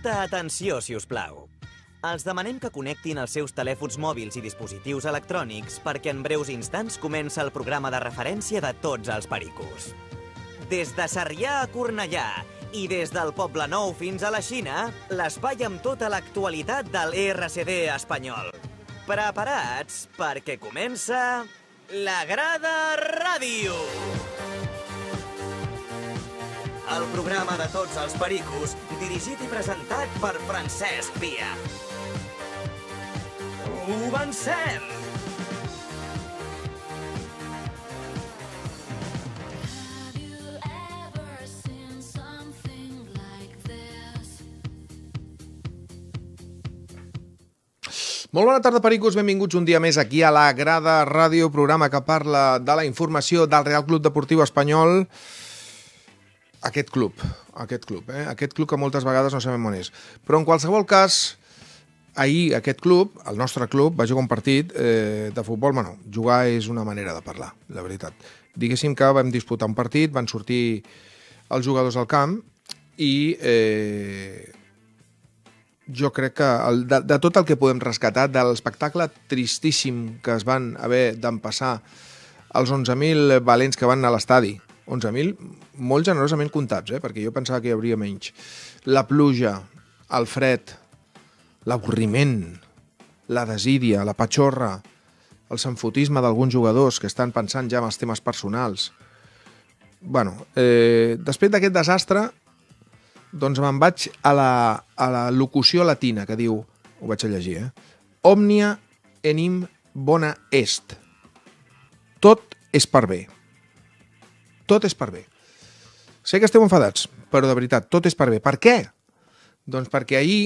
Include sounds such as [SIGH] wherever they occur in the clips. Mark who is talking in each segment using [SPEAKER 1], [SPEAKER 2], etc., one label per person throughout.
[SPEAKER 1] Molta atenció, si us plau. Els demanem que connectin els seus telèfons mòbils i dispositius electrònics perquè en breus instants comença el programa de referència de tots els pericos. Des de Sarrià a Cornellà i des del Poble Nou fins a la Xina, l'espai amb tota l'actualitat del RCD espanyol. Preparats perquè comença la Grada Ràdio! El programa de tots els pericos, dirigit i presentat per Francesc Via. Comencem!
[SPEAKER 2] Molt bona tarda, pericos. Benvinguts un dia més aquí a la Grada Ràdio, programa que parla de la informació del Real Club Deportiu Espanyol. Aquest club, aquest club, eh? Aquest club que moltes vegades no sabem on és. Però en qualsevol cas, ahir aquest club, el nostre club, va jugar un partit eh, de futbol. Bueno, jugar és una manera de parlar, la veritat. Diguéssim que vam disputar un partit, van sortir els jugadors al camp i eh, jo crec que el, de, de tot el que podem rescatar de l'espectacle tristíssim que es van haver d'empassar els 11.000 valents que van a l'estadi, 11.000 molt generosament comptats, eh? perquè jo pensava que hi hauria menys. La pluja, el fred, l'avorriment, la desídia, la patxorra, el sanfotisme d'alguns jugadors que estan pensant ja en els temes personals. bueno, eh, després d'aquest desastre, doncs me'n vaig a la, a la locució latina que diu, ho vaig a llegir, eh? Omnia enim bona est. Tot és per bé. Tot és per bé. Sé que esteu enfadats, però de veritat, tot és per bé. Per què? Doncs perquè ahir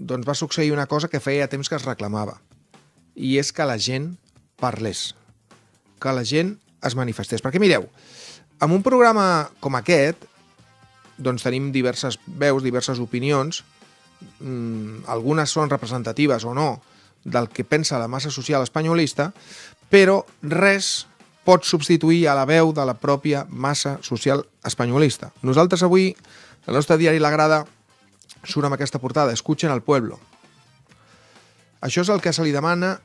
[SPEAKER 2] doncs, va succeir una cosa que feia temps que es reclamava. I és que la gent parlés. Que la gent es manifestés. Perquè mireu, en un programa com aquest, doncs tenim diverses veus, diverses opinions, mm, algunes són representatives o no del que pensa la massa social espanyolista, però res pot substituir a la veu de la pròpia massa social espanyolista. Nosaltres avui, el nostre diari La Grada, surt amb aquesta portada, Escuchen al pueblo. Això és el que se li demana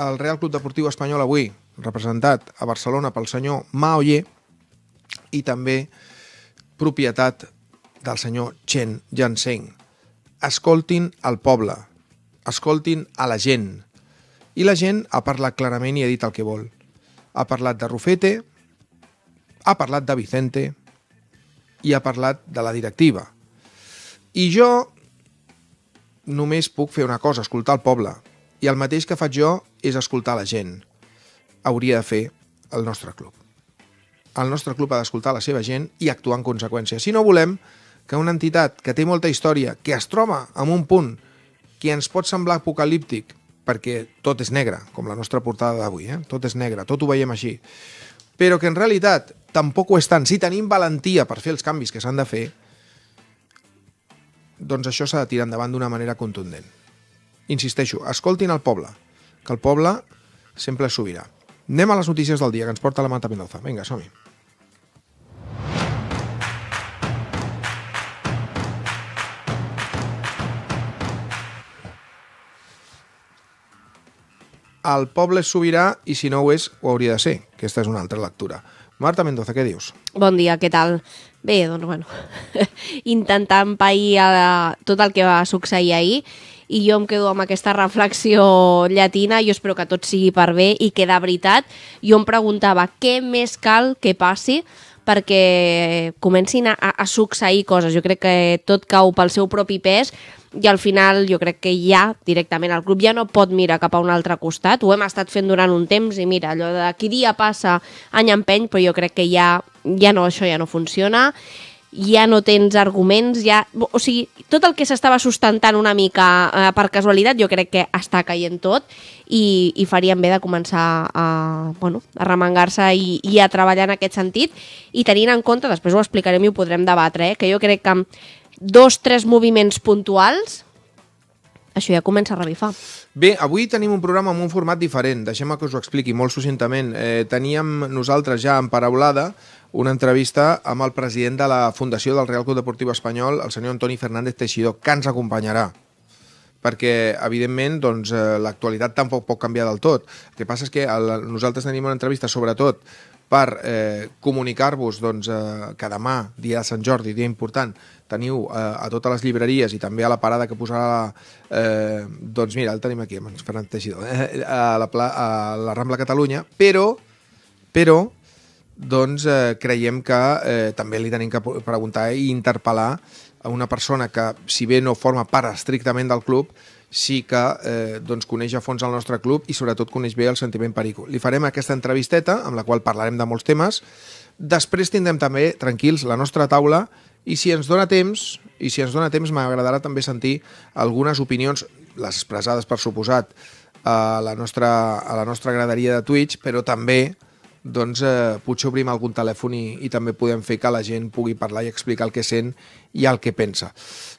[SPEAKER 2] al Real Club Deportiu Espanyol avui, representat a Barcelona pel senyor Maoyer i també propietat del senyor Chen Jiansheng. Escoltin el poble, escoltin a la gent. I la gent ha parlat clarament i ha dit el que vol. Ha parlat de Rufete, ha parlat de Vicente i ha parlat de la directiva. I jo només puc fer una cosa, escoltar el poble. I el mateix que faig jo és escoltar la gent. Hauria de fer el nostre club. El nostre club ha d'escoltar la seva gent i actuar en conseqüència. Si no volem que una entitat que té molta història, que es troba en un punt que ens pot semblar apocalíptic, perquè tot és negre, com la nostra portada d'avui, eh? tot és negre, tot ho veiem així, però que en realitat tampoc ho és tant. Si tenim valentia per fer els canvis que s'han de fer, doncs això s'ha de tirar endavant d'una manera contundent. Insisteixo, escoltin el poble, que el poble sempre sobirà. Anem a les notícies del dia, que ens porta la Mata Mendoza. Vinga, som-hi. El poble és sobirà i si no ho és, ho hauria de ser. Aquesta és una altra lectura. Marta Mendoza, què dius?
[SPEAKER 3] Bon dia, què tal? Bé, doncs, bueno, [LAUGHS] intentant pair a tot el que va succeir ahir i jo em quedo amb aquesta reflexió llatina, jo espero que tot sigui per bé i que de veritat jo em preguntava què més cal que passi perquè comencin a, a succeir coses. Jo crec que tot cau pel seu propi pes i al final jo crec que ja directament el club ja no pot mirar cap a un altre costat. Ho hem estat fent durant un temps i mira, allò de qui dia passa any empeny, però jo crec que ja, ja no, això ja no funciona ja no tens arguments, ja... o sigui, tot el que s'estava sustentant una mica eh, per casualitat jo crec que està caient tot i, i farien bé de començar a, bueno, a remengar-se i, i a treballar en aquest sentit i tenint en compte, després ho explicarem i ho podrem debatre, eh, que jo crec que amb dos, tres moviments puntuals això ja comença a revifar.
[SPEAKER 2] Bé, avui tenim un programa amb un format diferent. Deixem que us ho expliqui molt succintament. Eh, teníem nosaltres ja en paraulada una entrevista amb el president de la Fundació del Real Club Deportiu Espanyol, el senyor Antoni Fernández Teixidor, que ens acompanyarà perquè, evidentment, doncs, eh, l'actualitat tampoc pot canviar del tot. El que passa és que el, nosaltres tenim una entrevista, sobretot, per eh, comunicar-vos doncs, eh, que demà, dia de Sant Jordi, dia important, teniu eh, a totes les llibreries i també a la parada que posarà... Eh, doncs mira, el tenim aquí, amb Ferran Teixidor, eh, a, la, pla, a la Rambla Catalunya, però, però doncs eh, creiem que eh, també li tenim que preguntar i interpel·lar a una persona que, si bé no forma part estrictament del club, sí que eh, doncs coneix a fons el nostre club i sobretot coneix bé el sentiment perico. Li farem aquesta entrevisteta, amb la qual parlarem de molts temes. Després tindrem també, tranquils, la nostra taula i si ens dona temps, i si ens dona temps m'agradarà també sentir algunes opinions, les expressades per suposat a la nostra, a la nostra graderia de Twitch, però també doncs eh, potser obrim algun telèfon i, i també podem fer que la gent pugui parlar i explicar el que sent i el que pensa.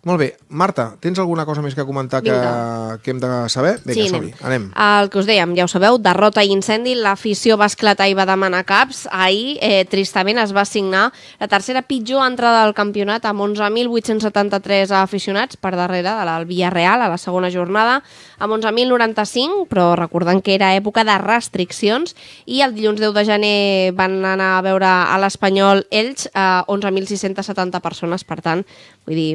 [SPEAKER 2] Molt bé, Marta, tens alguna cosa més que comentar que,
[SPEAKER 3] Vinga.
[SPEAKER 2] que hem de saber? Vinga,
[SPEAKER 3] Sí,
[SPEAKER 2] som-hi, anem.
[SPEAKER 3] El que us dèiem, ja ho sabeu, derrota i incendi, l'afició va esclatar i va demanar caps. Ahir, eh, tristament, es va signar la tercera pitjor entrada del campionat amb 11.873 aficionats per darrere de la Villarreal a la segona jornada, amb 11.095, però recordant que era època de restriccions, i el dilluns 10 de gener van anar a veure a l'Espanyol Elx a 11.670 persones, per tant, vull dir,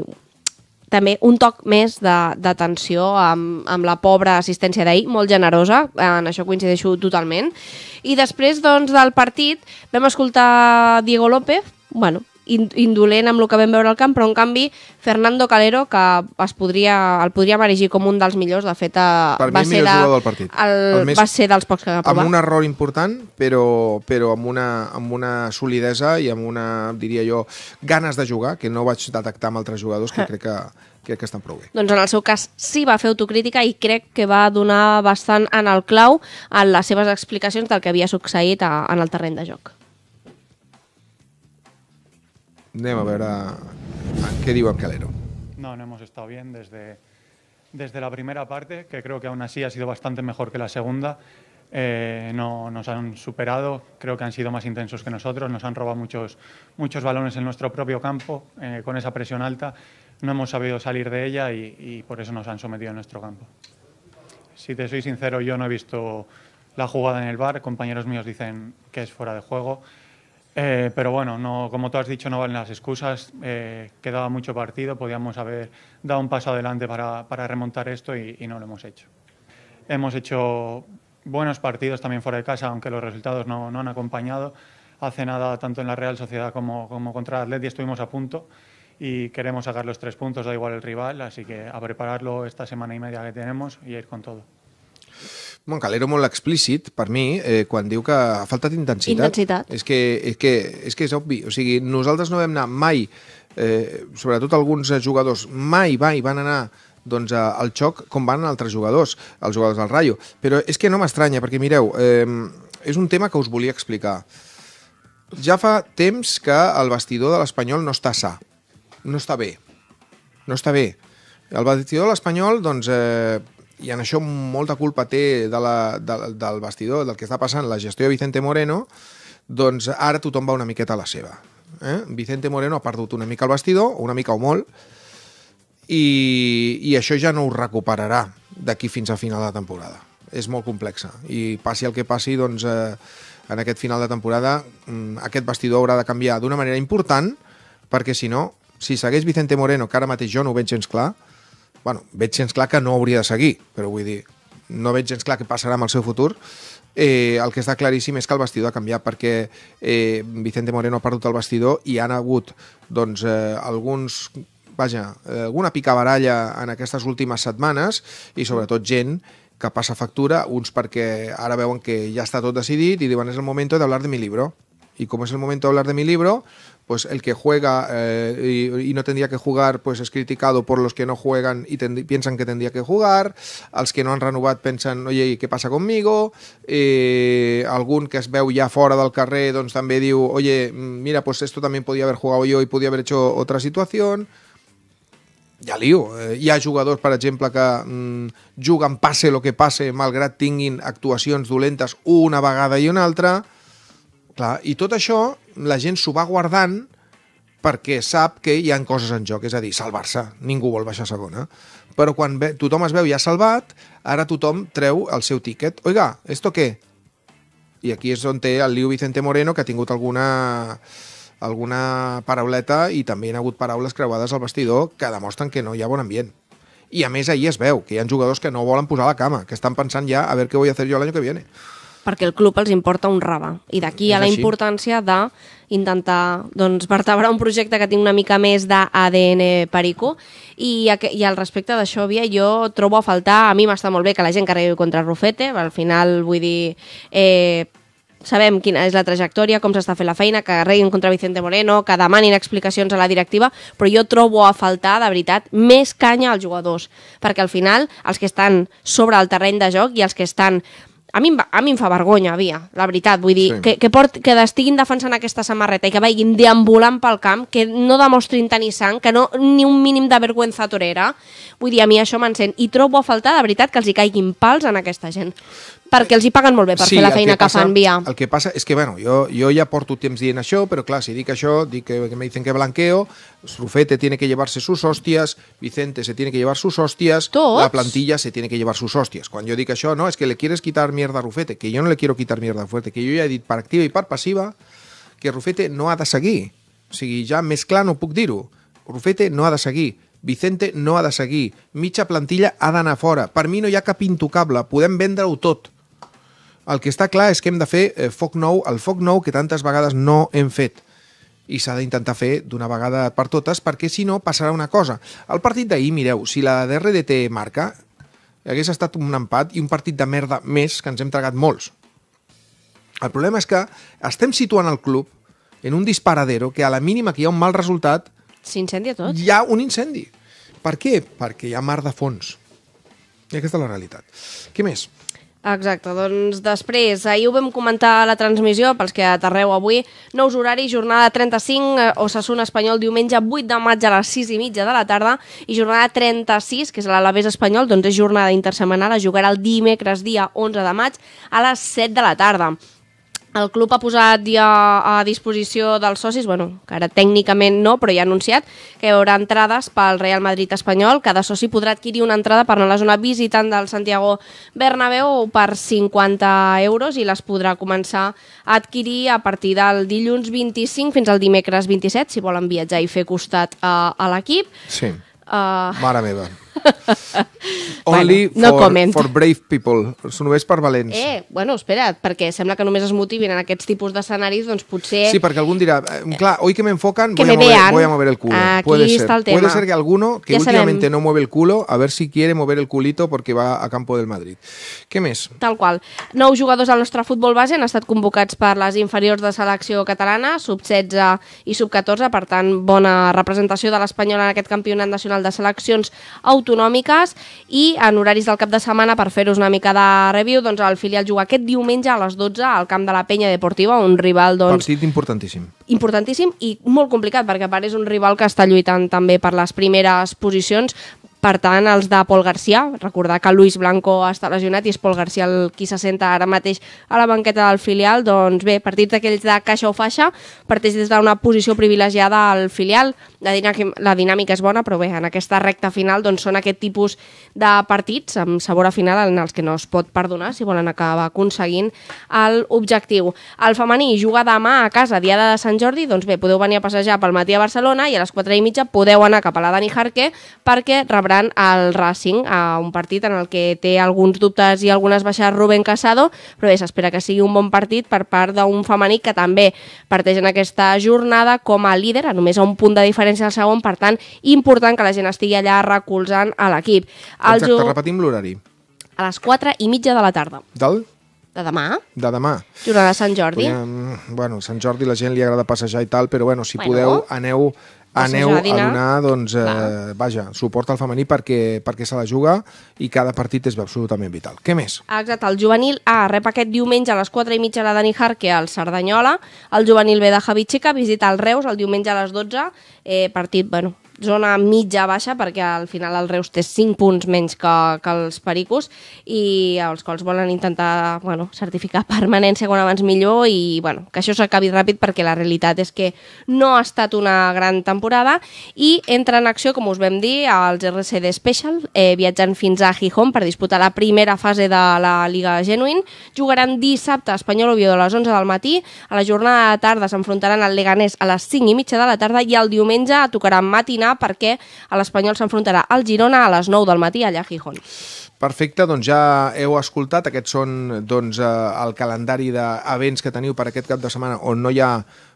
[SPEAKER 3] també un toc més d'atenció amb, amb la pobra assistència d'ahir, molt generosa, en això coincideixo totalment. I després doncs, del partit vam escoltar Diego López, bueno, indolent amb el que vam veure al camp, però en canvi Fernando Calero, que es podria, el podríem erigir com un dels millors, de fet eh,
[SPEAKER 2] Per
[SPEAKER 3] va, ser de,
[SPEAKER 2] del partit.
[SPEAKER 3] El,
[SPEAKER 2] El més-
[SPEAKER 3] va ser dels pocs que va provar.
[SPEAKER 2] amb un error important, però, però amb, una, amb una solidesa i amb una, diria jo, ganes de jugar, que no vaig detectar amb altres jugadors, que crec que, crec que estan prou bé.
[SPEAKER 3] Doncs en el seu cas sí va fer autocrítica i crec que va donar bastant en el clau en les seves explicacions del que havia succeït a, en el terreny de joc.
[SPEAKER 2] Anem a veure què diu Calero.
[SPEAKER 4] No, no hemos estado bien desde, desde la primera parte, que creo que aún así ha sido bastante mejor que la segunda. Eh, no nos han superado, creo que han sido más intensos que nosotros, nos han robado muchos, muchos balones en nuestro propio campo eh, con esa presión alta. No hemos sabido salir de ella y, y por eso nos han sometido en nuestro campo. Si te soy sincero, yo no he visto la jugada en el bar. Compañeros míos dicen que es fuera de juego. Eh, pero bueno, no, como tú has dicho, no valen las excusas. Eh, quedaba mucho partido, podíamos haber dado un paso adelante para, para remontar esto y, no lo hemos hecho. Hemos hecho buenos partidos también fuera de casa, aunque los resultados no, no han acompañado. Hace nada, tanto en la Real Sociedad como, como contra el Atleti, estuvimos a punto y queremos sacar los tres puntos, da igual el rival, así que a prepararlo esta semana y media que tenemos y ir con todo.
[SPEAKER 2] Bon, Calero molt explícit, per mi, eh, quan diu que ha faltat intensitat.
[SPEAKER 3] Intensitat.
[SPEAKER 2] És que, és que, és que és obvi. O sigui, nosaltres no vam anar mai, eh, sobretot alguns eh, jugadors, mai, mai van anar doncs, al xoc com van altres jugadors, els jugadors del Rayo. Però és que no m'estranya, perquè mireu, eh, és un tema que us volia explicar. Ja fa temps que el vestidor de l'Espanyol no està sa, no està bé, no està bé. El vestidor de l'Espanyol, doncs, eh, i en això molta culpa té de la, de, del vestidor, del que està passant, la gestió de Vicente Moreno, doncs ara tothom va una miqueta a la seva. Eh? Vicente Moreno ha perdut una mica el vestidor, una mica o molt, i, i això ja no ho recuperarà d'aquí fins a final de temporada. És molt complexa i passi el que passi, doncs eh, en aquest final de temporada mm, aquest vestidor haurà de canviar d'una manera important perquè si no, si segueix Vicente Moreno, que ara mateix jo no ho veig gens clar, bueno, veig gens clar que no hauria de seguir, però vull dir, no veig gens clar què passarà amb el seu futur, eh, el que està claríssim és que el vestidor ha canviat perquè eh, Vicente Moreno ha perdut el vestidor i han hagut doncs, eh, alguns vaja, eh, alguna picabaralla en aquestes últimes setmanes i sobretot gent que passa factura, uns perquè ara veuen que ja està tot decidit i diuen és el moment de hablar de mi libro. Y como es el momento de hablar de mi libro, pues el que juega eh, y, y no tendría que jugar, pues es criticado por los que no juegan y piensan que tendría que jugar, als que no han renovat pensen, oye, ¿y qué pasa conmigo? Eh, algun que es veu ja fora del carrer, doncs també diu, oye, mira, pues esto también podía haber jugado yo y podía haver hecho otra situación. Ha lío. Eh, hi ha jugadors, per exemple, que mm, juguen passe lo que passe, malgrat tinguin actuacions dolentes una vegada i una altra. Clar, I tot això la gent s'ho va guardant perquè sap que hi han coses en joc, és a dir, salvar-se. Ningú vol baixar a segona. Però quan ve, tothom es veu ja salvat, ara tothom treu el seu tíquet. Oiga, ¿esto qué? I aquí és on té el Liu Vicente Moreno, que ha tingut alguna alguna parauleta i també hi ha hagut paraules creuades al vestidor que demostren que no hi ha bon ambient. I a més ahir es veu que hi ha jugadors que no volen posar la cama, que estan pensant ja a veure què vull yo el año que viene.
[SPEAKER 3] Perquè el club els importa un raba. I d'aquí a la
[SPEAKER 2] així.
[SPEAKER 3] importància de intentar doncs, vertebrar un projecte que tingui una mica més d'ADN perico i, i al respecte d'això, Via, jo trobo a faltar, a mi m'està molt bé que la gent carregui contra Rufete, al final vull dir eh, sabem quina és la trajectòria, com s'està fent la feina, que reguin contra Vicente Moreno, que demanin explicacions a la directiva, però jo trobo a faltar, de veritat, més canya als jugadors, perquè al final els que estan sobre el terreny de joc i els que estan a mi, a mi em fa vergonya, Via, la veritat. Vull dir,
[SPEAKER 2] sí.
[SPEAKER 3] que, que, port, que estiguin defensant aquesta samarreta i que vagin deambulant pel camp, que no demostrin tenir sang, que no ni un mínim de vergüenza torera. Vull dir, a mi això m'encén. I trobo a faltar, de veritat, que els hi caiguin pals en aquesta gent. Perquè els hi paguen molt bé per fer la feina que,
[SPEAKER 2] passa-
[SPEAKER 3] fan, Via.
[SPEAKER 2] El que passa és que, bueno, jo, jo ja porto temps dient això, però clar, si dic això, dic que, que me dicen que blanqueo, Rufete tiene que llevarse sus hostias, Vicente se tiene que llevar sus hostias,
[SPEAKER 3] Tots?
[SPEAKER 2] la plantilla se tiene que llevar sus hostias. Quan jo dic això, no, és que le quieres quitar mierda a Rufete, que jo no le quiero quitar mierda a Rufete, que jo ja he dit per activa i per passiva que Rufete no ha de seguir. O sigui, ja més clar no puc dir-ho. Rufete no ha de seguir. Vicente no ha de seguir. Mitja plantilla ha d'anar fora. Per mi no hi ha cap intocable. Podem vendre-ho tot. El que està clar és que hem de fer eh, foc nou, el foc nou que tantes vegades no hem fet i s'ha d'intentar fer d'una vegada per totes perquè si no passarà una cosa. El partit d'ahir, mireu, si la DRDT marca, hagués estat un empat i un partit de merda més que ens hem tragat molts. El problema és que estem situant el club en un disparadero que a la mínima que hi ha un mal resultat
[SPEAKER 3] S'incendia tot.
[SPEAKER 2] hi ha un incendi. Per què? Perquè hi ha mar de fons. I aquesta és la realitat. Què més?
[SPEAKER 3] Exacte, doncs després, ahir ho vam comentar a la transmissió, pels que aterreu avui, nous horaris, jornada 35, eh, Osasuna Espanyol, diumenge 8 de maig a les 6 i mitja de la tarda, i jornada 36, que és l'Alavés Espanyol, doncs és jornada intersemanal, es jugarà el dimecres dia 11 de maig a les 7 de la tarda. El club ha posat ja a disposició dels socis, bueno, que ara tècnicament no, però ja ha anunciat que hi haurà entrades pel Real Madrid espanyol. Cada soci podrà adquirir una entrada per anar a la zona visitant del Santiago Bernabéu per 50 euros i les podrà començar a adquirir a partir del dilluns 25 fins al dimecres 27, si volen viatjar i fer costat a, a l'equip.
[SPEAKER 2] Sí.
[SPEAKER 3] Uh,
[SPEAKER 2] Mare meva. [LAUGHS] Only
[SPEAKER 3] Bueno, no
[SPEAKER 2] for,
[SPEAKER 3] comment.
[SPEAKER 2] for brave people. Són només per valents.
[SPEAKER 3] eh, bueno, espera't, perquè sembla que només es motivin en aquests tipus d'escenaris, doncs potser...
[SPEAKER 2] Sí, perquè algún dirá, eh, claro, hoy que me enfocan
[SPEAKER 3] Que
[SPEAKER 2] voy, a
[SPEAKER 3] me
[SPEAKER 2] mover,
[SPEAKER 3] vean.
[SPEAKER 2] voy a mover el culo.
[SPEAKER 3] Aquí
[SPEAKER 2] Puede ser.
[SPEAKER 3] está el tema.
[SPEAKER 2] Puede ser que alguno que
[SPEAKER 3] Ya
[SPEAKER 2] últimamente
[SPEAKER 3] sabem.
[SPEAKER 2] no mueve el culo, a ver si quiere mover el culito porque va a campo del Madrid. ¿Qué més?
[SPEAKER 3] Tal qual. Nou jugadors del nostre futbol base han estat convocats per les inferiors de selecció catalana, sub-16 i sub-14, per tant, bona representació de l'Espanyol en aquest campionat nacional de seleccions autonòmiques i en horaris del cap de setmana, per fer-vos una mica de review, doncs el filial juga aquest diumenge a les 12 al camp de la Penya Deportiva, un rival doncs,
[SPEAKER 2] Partit importantíssim.
[SPEAKER 3] importantíssim i molt complicat perquè a part és un rival que està lluitant també per les primeres posicions per tant, els de Pol Garcia, recordar que Luis Blanco està lesionat i és Pol Garcia el qui se senta ara mateix a la banqueta del filial, doncs bé, partit d'aquells de caixa o faixa, parteix des d'una posició privilegiada al filial, la, dinàmica, la dinàmica és bona, però bé, en aquesta recta final doncs són aquest tipus de partits amb sabor a final en els que no es pot perdonar si volen acabar aconseguint l'objectiu. El femení juga demà a casa, diada de Sant Jordi, doncs bé, podeu venir a passejar pel matí a Barcelona i a les 4 i mitja podeu anar cap a la Dani Jarque perquè rebran el Racing a un partit en el que té alguns dubtes i algunes baixes Rubén Casado, però bé, s'espera que sigui un bon partit per part d'un femení que també parteix en aquesta jornada com a líder, a només a un punt de diferència al segon, per tant, important que la gent estigui allà recolzant a l'equip.
[SPEAKER 2] Exacte,
[SPEAKER 3] ju-
[SPEAKER 2] repetim l'horari.
[SPEAKER 3] a les 4 i mitja de la tarda.
[SPEAKER 2] Del?
[SPEAKER 3] De demà,
[SPEAKER 2] De demà.
[SPEAKER 3] jornada de Sant Jordi.
[SPEAKER 2] Podríem, bueno, Sant Jordi la gent li agrada passejar i tal, però bueno, si
[SPEAKER 3] Bueno.
[SPEAKER 2] podeu, aneu, aneu a
[SPEAKER 3] dinar.
[SPEAKER 2] donar doncs, eh, vaja, suport al femení perquè, perquè se la juga i cada partit és absolutament vital. Què més?
[SPEAKER 3] Ah, Exacte, el juvenil A rep aquest diumenge a les 4 i mitja la Dani Jarque al Cerdanyola, el juvenil B de Javi Chica visita el Reus el diumenge a les 12, eh, partit, bueno, zona mitja-baixa, perquè al final el Reus té 5 punts menys que, que els Pericos, i els quals volen intentar bueno, certificar [LAUGHS] permanència quan abans millor, i bueno, que això s'acabi ràpid, perquè la realitat és que no ha estat una gran temporada, i entra en acció, com us vam dir, als RCD Special, eh, viatjant fins a Gijón per disputar la primera fase de la Liga Genuine. Jugaran dissabte a Espanyol Oviedo a les 11 del matí, a la jornada de tarda s'enfrontaran al Leganés a les 5 i mitja de la tarda i el diumenge tocarà matinar perquè a l'Espanyol s'enfrontarà al Girona a les 9 del matí allà a Gijón.
[SPEAKER 2] Perfecte, doncs ja heu escoltat, aquests són doncs, eh, el calendari d'events que teniu per aquest cap de setmana on no hi ha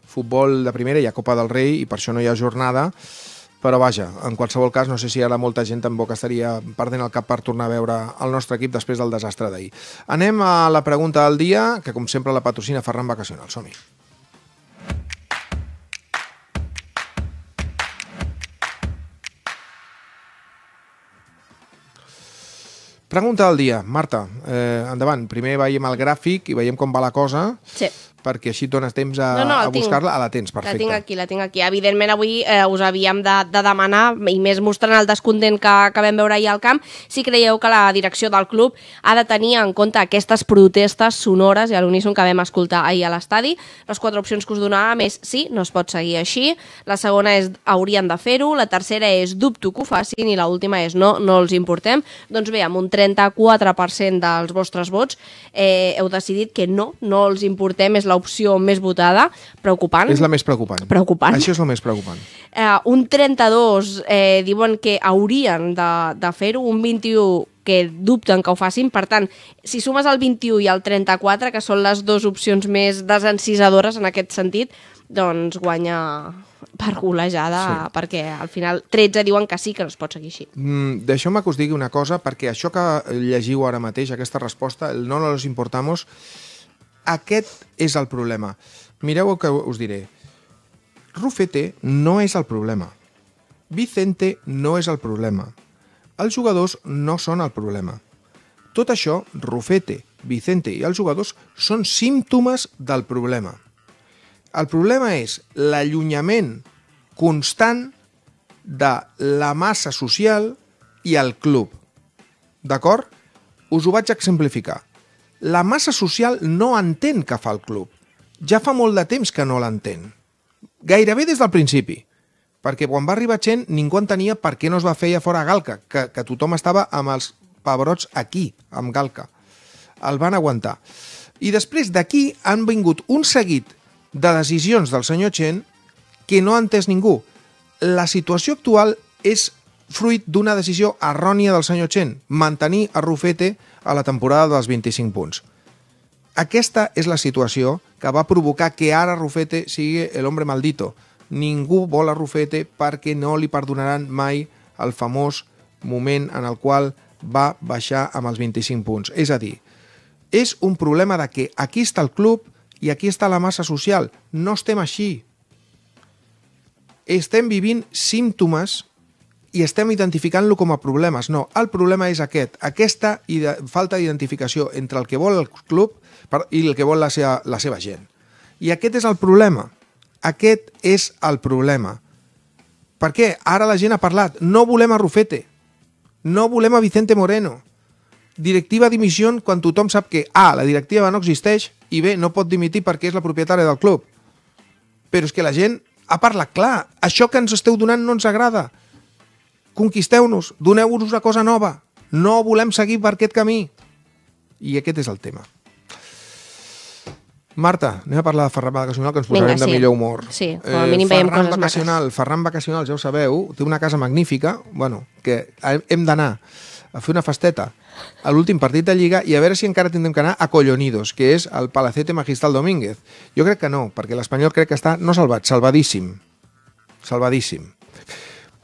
[SPEAKER 2] futbol de primera, hi ha Copa del Rei i per això no hi ha jornada, però vaja, en qualsevol cas, no sé si ara molta gent tampoc estaria perdent el cap per tornar a veure el nostre equip després del desastre d'ahir. Anem a la pregunta del dia, que com sempre la patrocina Ferran Vacacional. Som-hi. Pregunta del dia. Marta, eh, endavant. Primer veiem el gràfic i veiem com va la cosa,
[SPEAKER 3] Sí.
[SPEAKER 2] Perquè així dones temps a,
[SPEAKER 3] No, no,
[SPEAKER 2] a buscar-la. Ah, la tens,
[SPEAKER 3] La
[SPEAKER 2] perfecte.
[SPEAKER 3] tinc aquí, la tinc aquí. Evidentment, avui eh, us havíem de, de demanar, i més mostrant el descontent que, que vam veure ahir al camp, si creieu que la direcció del club ha de tenir en compte aquestes protestes sonores i a l'uníson que vam escoltar ahir a l'estadi. Les quatre opcions que us donàvem és sí, no es pot seguir així. La segona és haurien de fer-ho. La tercera és dubto que ho facin. I l'última és no, no els importem. Doncs bé, amb un 34% dels vostres vots eh, heu decidit que no, no els importem, és l'opció més votada. Preocupant.
[SPEAKER 2] És la més preocupant.
[SPEAKER 3] Preocupant.
[SPEAKER 2] Això és el més preocupant.
[SPEAKER 3] Eh, un 32 eh, diuen que haurien de, de fer-ho, un 21 que dubten que ho facin. Per tant, si sumes el 21 i el 34, que són les dues opcions més desencisadores en aquest sentit, doncs guanya per golejada, sí. perquè al final 13 diuen que sí, que no es pot seguir així.
[SPEAKER 2] Mm, Deixeu-me que us digui una cosa, perquè això que llegiu ara mateix, aquesta resposta, el no nos importamos, aquest és el problema. Mireu el que us diré. Rufete no és el problema. Vicente no és el problema. Els jugadors no són el problema. Tot això, Rufete, Vicente i els jugadors són símptomes del problema. El problema és l'allunyament constant de la massa social i el club. D'acord? Us ho vaig exemplificar. La massa social no entén què fa el club. Ja fa molt de temps que no l'entén. Gairebé des del principi. Perquè quan va arribar Chen ningú entenia per què no es va fer ja fora a Galca, que, que tothom estava amb els pebrots aquí, amb Galca. El van aguantar. I després d'aquí han vingut un seguit de decisions del senyor Chen que no ha entès ningú. La situació actual és fruit d'una decisió errònia del senyor Chen, mantenir a Rufete a la temporada dels 25 punts. Aquesta és la situació que va provocar que ara Rufete sigui el hombre maldito. Ningú vol a Rufete perquè no li perdonaran mai el famós moment en el qual va baixar amb els 25 punts. És a dir, és un problema de que aquí està el club i aquí està la massa social. No estem així. Estem vivint símptomes i estem identificant-lo com a problemes. No, el problema és aquest, aquesta falta d'identificació entre el que vol el club i el que vol la seva, la seva gent. I aquest és el problema. Aquest és el problema. Per què? Ara la gent ha parlat. No volem a Rufete. No volem a Vicente Moreno. Directiva dimissió quan tothom sap que A, la directiva no existeix i B, no pot dimitir perquè és la propietària del club. Però és que la gent ha parlat clar. Això que ens esteu donant no ens agrada. Conquisteu-nos, doneu-nos una cosa nova. No volem seguir per aquest camí. I aquest és el tema. Marta, anem a parlar de Ferran Vacacional, que ens
[SPEAKER 3] Vinga,
[SPEAKER 2] posarem de
[SPEAKER 3] sí.
[SPEAKER 2] millor humor.
[SPEAKER 3] Sí, com a mínim veiem
[SPEAKER 2] Ferran
[SPEAKER 3] coses
[SPEAKER 2] Vacacional, Ferran Vacacional, ja ho sabeu, té una casa magnífica, bueno, que hem d'anar a fer una festeta a l'últim partit de Lliga i a veure si encara tindrem que anar a Collonidos, que és el Palacete Magistral Domínguez. Jo crec que no, perquè l'Espanyol crec que està, no salvat, salvadíssim. Salvadíssim.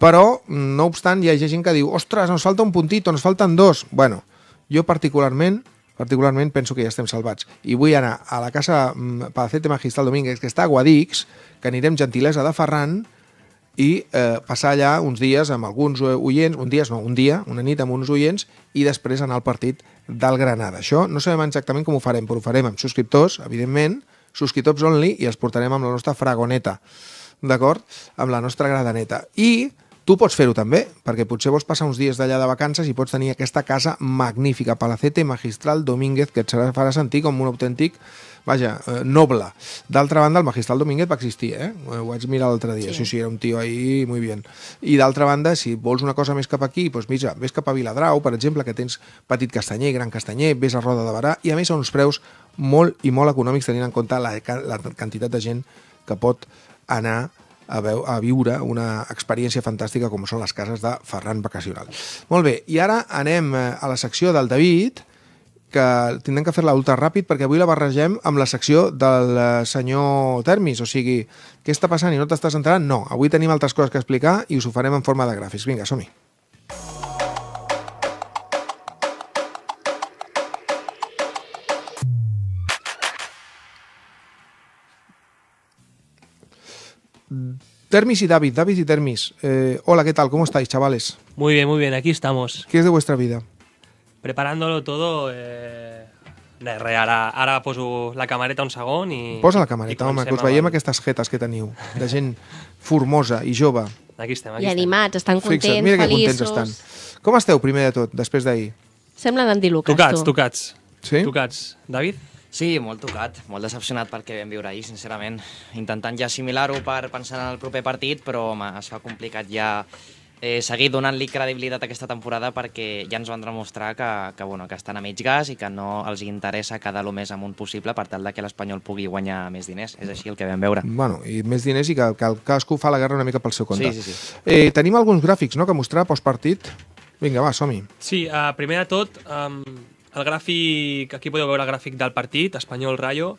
[SPEAKER 2] Però, no obstant, hi ha gent que diu ostres, nos falta un puntito, nos falten dos. Bueno, jo particularment particularment penso que ja estem salvats. I vull anar a la casa mm, Palacete Magistral Domínguez, que està a Guadix, que anirem gentilesa de Ferran, i eh, passar allà uns dies amb alguns eh, oients, un dia, no, un dia, una nit amb uns oients, i després anar al partit del Granada. Això no sabem exactament com ho farem, però ho farem amb subscriptors, evidentment, subscriptors only, i els portarem amb la nostra fragoneta, d'acord? Amb la nostra gradaneta. I Tu pots fer-ho també, perquè potser vols passar uns dies d'allà de vacances i pots tenir aquesta casa magnífica, Palacete Magistral Domínguez, que et farà sentir com un autèntic, vaja, eh, noble. D'altra banda, el Magistral Domínguez va existir, eh? Ho vaig mirar l'altre dia. Sí. sí, sí, era un tio ahí muy bien. I d'altra banda, si vols una cosa més cap aquí, doncs mira, vés cap a Viladrau, per exemple, que tens Petit Castanyer, Gran Castanyer, vés a Roda de Barà, i a més a uns preus molt i molt econòmics tenint en compte la, la quantitat de gent que pot anar a, veu, a viure una experiència fantàstica com són les cases de Ferran Vacacional. Molt bé, i ara anem eh, a la secció del David, que tindrem que fer-la ultra ràpid perquè avui la barregem amb la secció del eh, senyor Termis, o sigui, què està passant i no t'estàs enterant? No, avui tenim altres coses que explicar i us ho farem en forma de gràfics. Vinga, som-hi. Termis y David, David y Termis. Eh, hola, ¿qué tal? ¿Cómo estáis, chavales?
[SPEAKER 5] Muy bien, muy bien, aquí estamos.
[SPEAKER 2] ¿Qué es de vuestra vida?
[SPEAKER 5] Preparándolo todo. Eh... Res, ara, ara poso la camareta un segon i...
[SPEAKER 2] Posa la camareta,
[SPEAKER 5] i
[SPEAKER 2] home, que us veiem
[SPEAKER 5] amb-
[SPEAKER 2] aquestes jetes que teniu, de gent formosa i jove.
[SPEAKER 5] Aquí estem,
[SPEAKER 3] I
[SPEAKER 5] aquí estem.
[SPEAKER 3] animats, estan contents,
[SPEAKER 2] Fixa't, mira que contents
[SPEAKER 3] feliços.
[SPEAKER 2] estan. Com esteu, primer de tot, després d'ahir?
[SPEAKER 3] Semblen
[SPEAKER 5] Tocats,
[SPEAKER 3] tu.
[SPEAKER 5] tocats.
[SPEAKER 2] Sí?
[SPEAKER 5] Tocats. David?
[SPEAKER 6] Sí, molt tocat, molt decepcionat pel que vam viure ahir, sincerament. Intentant ja assimilar-ho per pensar en el proper partit, però home, es fa complicat ja eh, seguir donant-li credibilitat a aquesta temporada perquè ja ens van demostrar que, que, bueno, que estan a mig gas i que no els interessa quedar el més amunt possible per tal de que l'Espanyol pugui guanyar més diners. És així el que vam veure.
[SPEAKER 2] Bueno, i més diners i que, que cadascú fa la guerra una mica pel seu compte.
[SPEAKER 6] Sí, sí, sí.
[SPEAKER 2] Eh, tenim alguns gràfics no, que mostrar postpartit. Vinga, va, som-hi.
[SPEAKER 5] Sí, uh, primer de tot, um, el gràfic, aquí podeu veure el gràfic del partit, Espanyol-Rayo.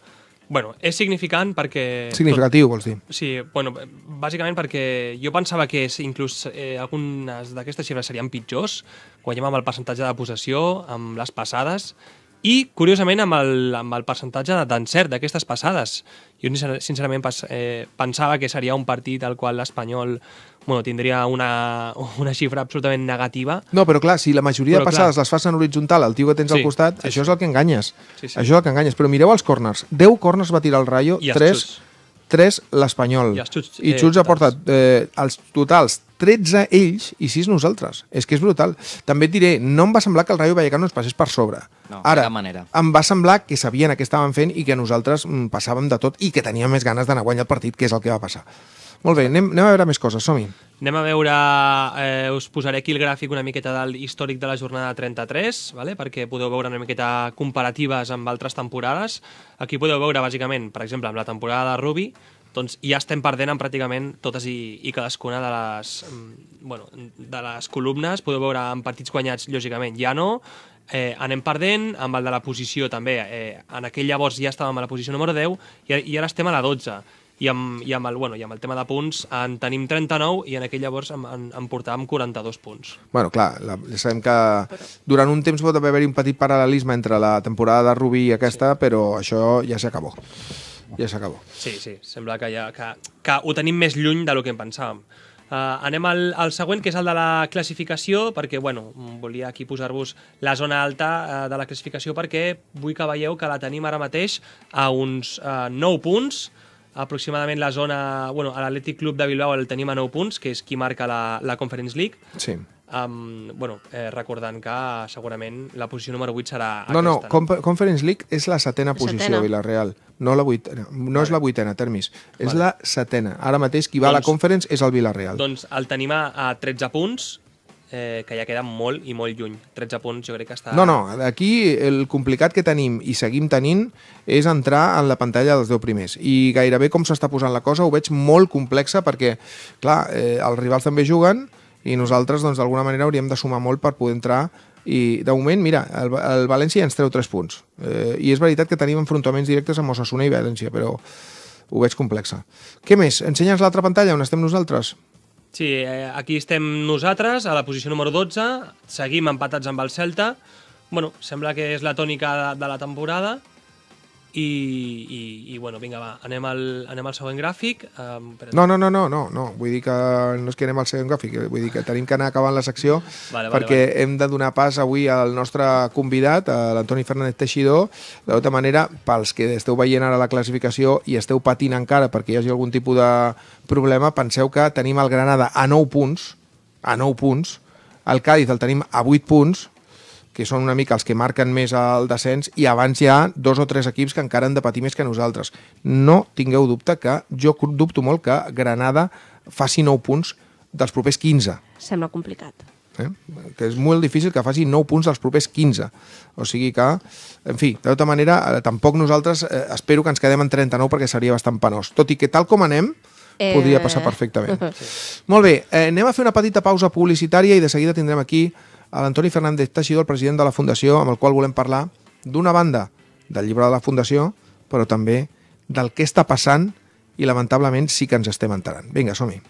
[SPEAKER 5] Bueno, és significant perquè...
[SPEAKER 2] Significatiu, vols dir?
[SPEAKER 5] Sí, bueno, bàsicament perquè jo pensava que és inclús eh, algunes d'aquestes xifres serien pitjors, guanyem amb el percentatge de possessió, amb les passades, i, curiosament, amb el, amb el percentatge d'encert d'aquestes passades. Jo, sincer- sincerament, pas, eh, pensava que seria un partit al qual l'Espanyol bueno, tindria una, una xifra absolutament negativa,
[SPEAKER 2] No, però clar, si la majoria
[SPEAKER 5] Però
[SPEAKER 2] de passades
[SPEAKER 5] clar.
[SPEAKER 2] les fas en horitzontal, el tio que tens al
[SPEAKER 5] Sí,
[SPEAKER 2] costat,
[SPEAKER 5] sí,
[SPEAKER 2] això
[SPEAKER 5] sí.
[SPEAKER 2] és el que enganyes.
[SPEAKER 5] Sí, sí.
[SPEAKER 2] Això és el que enganyes. Però mireu els corners. 10 corners va tirar el Rayo,
[SPEAKER 5] I els
[SPEAKER 2] 3,
[SPEAKER 5] xuts.
[SPEAKER 2] 3 l'Espanyol.
[SPEAKER 5] I xuts,
[SPEAKER 2] I
[SPEAKER 5] eh,
[SPEAKER 2] xuts ha
[SPEAKER 5] totals.
[SPEAKER 2] portat eh, els totals 13 ells i 6 nosaltres. És que és brutal. També et diré, no em va semblar que el Rayo Vallecano ens passés per sobre.
[SPEAKER 6] No, de
[SPEAKER 2] Ara,
[SPEAKER 6] manera.
[SPEAKER 2] em va semblar que sabien que estaven fent i que nosaltres mm, passàvem de tot i que teníem més ganes d'anar a guanyar el partit, que és el que va passar. Molt bé, anem, anem a veure més coses, som-hi.
[SPEAKER 5] Anem a veure, eh, us posaré aquí el gràfic una miqueta del històric de la jornada 33, vale? perquè podeu veure una miqueta comparatives amb altres temporades. Aquí podeu veure, bàsicament, per exemple, amb la temporada de Rubi, doncs ja estem perdent en pràcticament totes i, i cadascuna de les, mm, bueno, de les columnes. Podeu veure en partits guanyats, lògicament, ja no. Eh, anem perdent, amb el de la posició també. Eh, en aquell llavors ja estàvem a la posició número 10 i, i ara estem a la 12 i amb, i amb, el, bueno, i amb el tema de punts en tenim 39 i en aquell llavors en, en, en portàvem 42 punts.
[SPEAKER 2] Bueno, clar, la, ja sabem que durant un temps pot haver-hi un petit paral·lelisme entre la temporada de Rubí i aquesta, però això ja s'acabó. Ja s'acabó.
[SPEAKER 5] Sí, sí, sembla que, ja, que, que ho tenim més lluny del que en pensàvem. Uh, anem al, al següent, que és el de la classificació, perquè, bueno, volia aquí posar-vos la zona alta uh, de la classificació perquè vull que veieu que la tenim ara mateix a uns uh, 9 punts, aproximadament la zona... Bueno, l'Atlètic Club de Bilbao el tenim a 9 punts, que és qui marca la, la Conference League,
[SPEAKER 2] Sí.
[SPEAKER 5] um, bueno, eh, recordant que segurament la posició número 8 serà
[SPEAKER 2] No, no,
[SPEAKER 5] aquesta.
[SPEAKER 2] Com Conference League és la setena
[SPEAKER 3] La
[SPEAKER 2] posició,
[SPEAKER 3] setena.
[SPEAKER 2] Villarreal. No, la vuitena. no és la vuitena, Termis. És la setena. Ara mateix qui va a la
[SPEAKER 5] Doncs-
[SPEAKER 2] Conference és el Villarreal.
[SPEAKER 5] Doncs el tenim a, a 13 punts, eh, que ja queda molt i molt lluny. 13 punts jo crec que està...
[SPEAKER 2] No, no, aquí el complicat que tenim i seguim tenint és entrar en la pantalla dels 10 primers. I gairebé com s'està posant la cosa ho veig molt complexa perquè, clar, eh, els rivals també juguen i nosaltres, doncs, d'alguna manera hauríem de sumar molt per poder entrar i de moment, mira, el, el València ens treu 3 punts. Eh, I és veritat que tenim enfrontaments directes amb Osasuna i València, però ho veig complexa. Què més? Ensenya'ns l'altra pantalla on estem nosaltres?
[SPEAKER 5] Sí, eh, aquí estem nosaltres, a la posició número 12, seguim empatats amb el Celta. Bueno, sembla que és la tònica de, de la temporada. I, i, i bueno, vinga, va, anem al, anem al següent gràfic. Um,
[SPEAKER 2] No, no, no, no, no, no. Vull dir que no és que anem al segon gràfic, vull dir que tenim que anar acabant la secció
[SPEAKER 5] Vale, vale,
[SPEAKER 2] perquè hem de donar pas avui al nostre convidat, a l'Antoni Fernández Teixidor. De tota manera, pels que esteu veient ara la classificació i esteu patint encara perquè hi hagi algun tipus de problema, penseu que tenim el Granada a 9 punts, a 9 punts, el Cádiz el tenim a 8 punts, que són una mica els que marquen més el descens, i abans hi ha dos o tres equips que encara han de patir més que nosaltres. No tingueu dubte que jo dubto molt que Granada faci 9 punts dels propers 15
[SPEAKER 3] Sembla complicat.
[SPEAKER 2] eh? que és molt difícil que faci 9 punts dels propers 15. O sigui que, en fi, de tota manera, eh, tampoc nosaltres eh, espero que ens quedem en 39 perquè seria bastant penós. Tot i que tal com anem,
[SPEAKER 3] Eh.
[SPEAKER 2] podria passar perfectament. [LAUGHS] Molt bé, eh, anem a fer una petita pausa publicitària i de seguida tindrem aquí l'Antoni Fernández Teixidor, el president de la Fundació, amb el qual volem parlar d'una banda del llibre de la Fundació, però també del que està passant i lamentablement sí que ens estem enterant. Vinga, som-hi.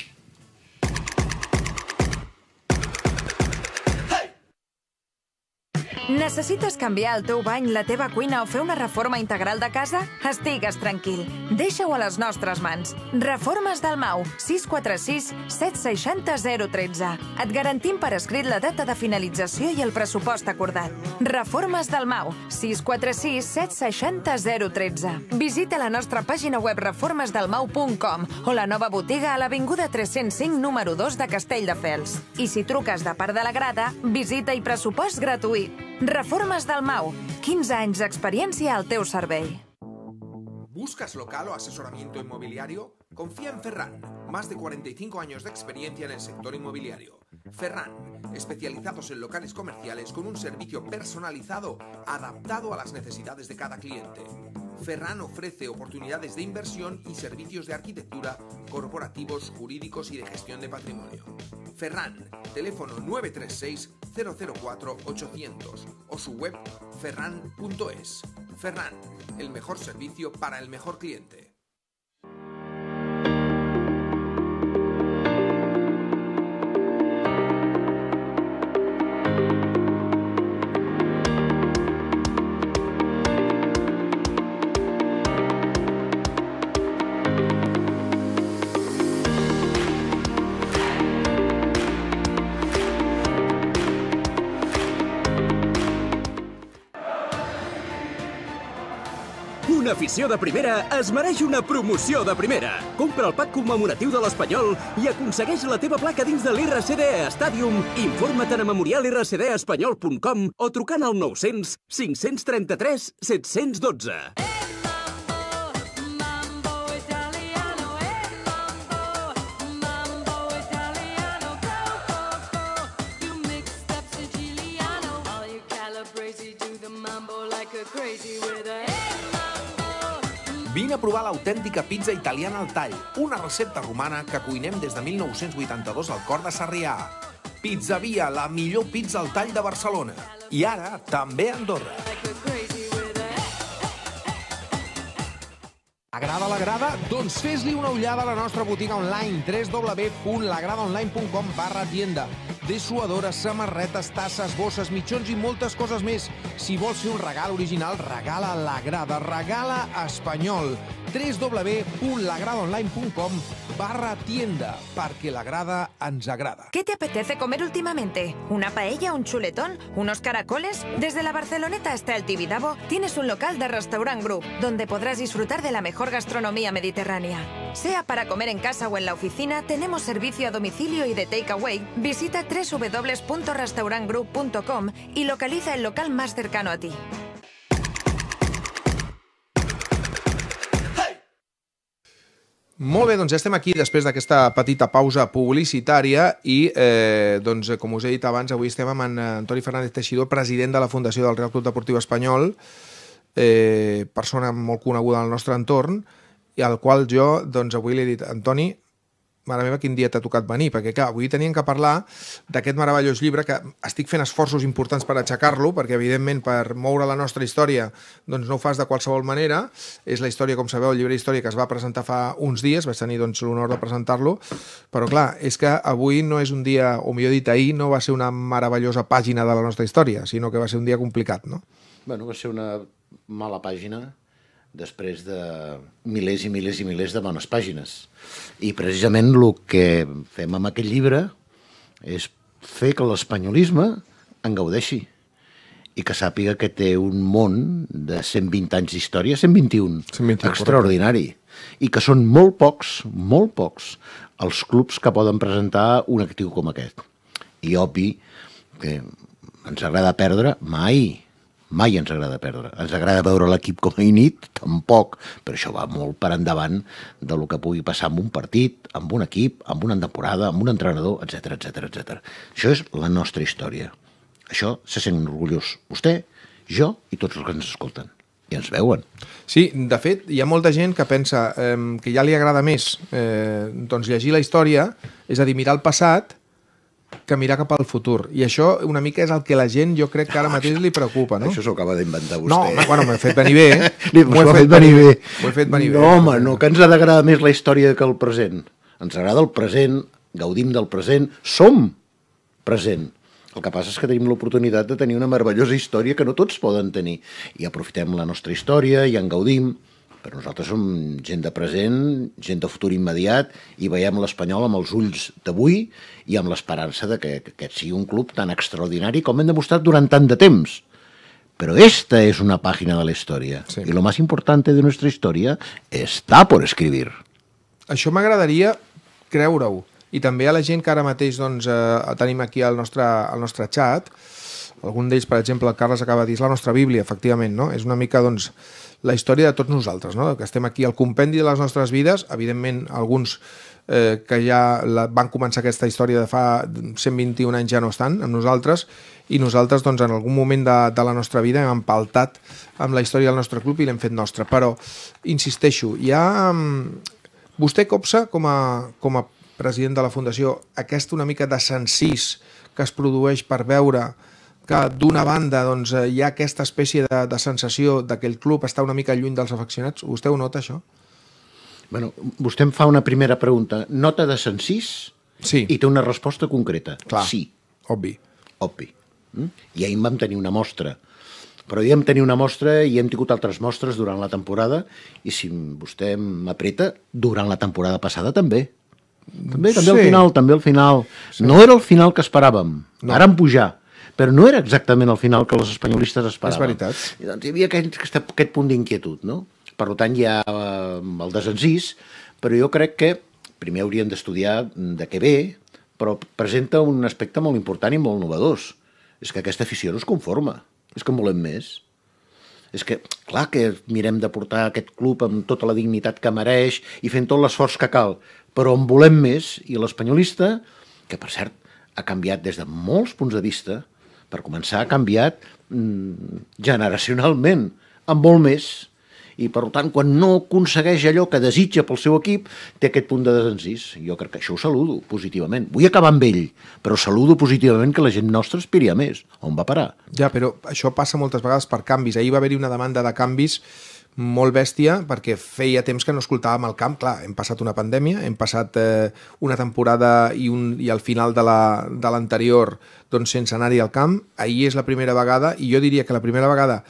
[SPEAKER 7] Necessites canviar el teu bany, la teva cuina o fer una reforma integral de casa? Estigues tranquil. Deixa-ho a les nostres mans. Reformes del Mau, 646 760 013. Et garantim per escrit la data de finalització i el pressupost acordat. Reformes del Mau, 646 760 013. Visita la nostra pàgina web reformesdelmau.com o la nova botiga a l'Avinguda 305, número 2 de Castelldefels. I si truques de part de la grada, visita i pressupost gratuït. Reformes del Mau, 15 anys d'experiència al teu servei.
[SPEAKER 2] ¿Buscas local o asesoramiento inmobiliario? Confía en Ferran, más de 45 años de experiencia en el sector inmobiliario. Ferran, especializados en locales comerciales con un servicio personalizado adaptado a las necesidades de cada cliente. Ferran ofrece oportunidades de inversión y servicios de arquitectura, corporativos, jurídicos y de gestión de patrimonio. Ferran, teléfono 936 004 800 o su web ferran.es. Ferran, el mejor servicio para el mejor cliente.
[SPEAKER 8] Afició de primera es mereix una promoció de primera. Compra el pack commemoratiu de l'Espanyol i aconsegueix la teva placa dins de l'IRCD Stadium. Informa't a memorialircdespanyol.com o trucant al 900 533 712.
[SPEAKER 9] Mambo A
[SPEAKER 2] provar l'autèntica pizza italiana al tall, una recepta romana que cuinem des de 1982 al cor de Sarrià. Pizza Via, la millor pizza al tall de Barcelona. I ara, també a Andorra. Agrada la grada? Doncs fes-li una ullada a la nostra botiga online www.lagradaonline.com barra tienda. Dessuadores, samarretes, tasses, bosses, mitjons i moltes coses més. Si vols un regal original, regala la grada, regala espanyol. www.lagradaonline.com barra tienda, perquè la grada ens agrada.
[SPEAKER 7] ¿Qué te apetece comer últimamente? ¿Una paella, un chuletón, unos caracoles? Desde la Barceloneta hasta el Tibidabo tienes un local de Restaurant Group donde podrás disfrutar de la mejor gastronomía mediterránea. Sea para comer en casa o en la oficina, tenemos servicio a domicilio y de takeaway. Visita www.restaurantgroup.com y localiza el local más cercano a ti.
[SPEAKER 2] Molt bé, doncs ja estem aquí després d'aquesta petita pausa publicitària i, eh, doncs, com us he dit abans, avui estem amb en Antoni Fernández Teixidor, president de la Fundació del Real Club Deportiu Espanyol, eh, persona molt coneguda al nostre entorn, i al qual jo, doncs, avui li he dit, Antoni, mare meva, quin dia t'ha tocat venir, perquè clar, avui teníem que parlar d'aquest meravellós llibre que estic fent esforços importants per aixecar-lo, perquè evidentment per moure la nostra història doncs no ho fas de qualsevol manera, és la història, com sabeu, el llibre d'història que es va presentar fa uns dies, vaig tenir doncs, l'honor de presentar-lo, però clar, és que avui no és un dia, o millor dit ahir, no va ser una meravellosa pàgina de la nostra història, sinó que va ser un dia complicat, no?
[SPEAKER 10] Bueno, va ser una mala pàgina després de milers i milers i milers de bones pàgines. I precisament el que fem amb aquest llibre és fer que l'espanyolisme en gaudeixi i que sàpiga que té un món de 120 anys d'història, 121,
[SPEAKER 2] 121,
[SPEAKER 10] extraordinari, i que són molt pocs, molt pocs, els clubs que poden presentar un actiu com aquest. i obvi que ens agrada perdre mai, mai ens agrada perdre. Ens agrada veure l'equip com a nit, tampoc, però això va molt per endavant de lo que pugui passar amb un partit, amb un equip, amb una temporada, amb un entrenador, etc etc etc. Això és la nostra història. Això se sent orgullós vostè, jo i tots els que ens escolten. I ens veuen.
[SPEAKER 2] Sí, de fet, hi ha molta gent que pensa eh, que ja li agrada més eh, doncs llegir la història, és a dir, mirar el passat, que mirar cap al futur. I això una mica és el que la gent jo crec que ara mateix li preocupa, no?
[SPEAKER 10] Això s'ho acaba d'inventar vostè.
[SPEAKER 2] No, home, bueno, m'he fet venir bé. eh? [LAUGHS] M'ho he
[SPEAKER 10] fet venir bé.
[SPEAKER 2] Ho he fet venir
[SPEAKER 10] no,
[SPEAKER 2] bé.
[SPEAKER 10] home, no, que ens ha d'agradar més la història que el present. Ens agrada el present, gaudim del present, som present. El que passa és que tenim l'oportunitat de tenir una meravellosa història que no tots poden tenir. I aprofitem la nostra història i en gaudim, però nosaltres som gent de present, gent de futur immediat, i veiem l'Espanyol amb els ulls d'avui i amb l'esperança de que, que aquest sigui un club tan extraordinari com hem demostrat durant tant de temps. Pero esta es una página de la historia.
[SPEAKER 2] Sí.
[SPEAKER 10] Y lo más importante de nuestra historia está por escribir.
[SPEAKER 2] Això m'agradaria creure-ho. I també a la gent que ara mateix doncs, eh, tenim aquí al nostre, al nostre xat, algun d'ells, per exemple, el Carles acaba de dir, la nostra Bíblia, efectivament, no? És una mica, doncs, la història de tots nosaltres, no? Que estem aquí al compendi de les nostres vides, evidentment, alguns eh, que ja la, van començar aquesta història de fa 121 anys ja no estan amb nosaltres, i nosaltres, doncs, en algun moment de, de la nostra vida hem empaltat amb la història del nostre club i l'hem fet nostra. Però, insisteixo, ha... mm, Vostè copsa, com a, com a president de la Fundació, aquesta una mica de sensís que es produeix per veure que d'una banda doncs, eh, hi ha aquesta espècie de, de sensació de que el club està una mica lluny dels afeccionats? Vostè ho nota, això?
[SPEAKER 10] Bueno, vostè em fa una primera pregunta. Nota de censís
[SPEAKER 2] Sí.
[SPEAKER 10] i té una resposta concreta.
[SPEAKER 2] Clar.
[SPEAKER 10] Sí,
[SPEAKER 2] Obvi.
[SPEAKER 10] obvi. Mm? I ahir en vam tenir una mostra. Però ahir vam tenir una mostra i hem tingut altres mostres durant la temporada i si vostè m'apreta, durant la temporada passada també. També, també
[SPEAKER 2] Sí.
[SPEAKER 10] al final, també al final. No era el final que esperàvem.
[SPEAKER 2] No.
[SPEAKER 10] Ara en pujar. Però no era exactament el final que els espanyolistes esperaven.
[SPEAKER 2] És veritat.
[SPEAKER 10] I doncs hi havia aquest, aquest, aquest punt d'inquietud, no? Per tant, hi ha eh, el desencís, però jo crec que primer hauríem d'estudiar de què ve, però presenta un aspecte molt important i molt novedós. És que aquesta afició no es conforma. És que en volem més. És que, clar que mirem de portar aquest club amb tota la dignitat que mereix i fent tot l'esforç que cal, però en volem més i l'espanyolista, que per cert ha canviat des de molts punts de vista, per començar ha canviat mm, generacionalment, amb molt més, i per tant quan no aconsegueix allò que desitja pel seu equip té aquest punt de desencís jo crec que això ho saludo positivament vull acabar amb ell, però saludo positivament que la gent nostra aspiri a més on va parar?
[SPEAKER 2] Ja, però això passa moltes vegades per canvis. Ahir va haver-hi una demanda de canvis molt bèstia perquè feia temps que no escoltàvem el camp. Clar, hem passat una pandèmia, hem passat eh, una temporada i, un, i al final de la- de l'anterior doncs, sense anar-hi al camp. Ahir és la primera vegada i jo diria que la primera vegada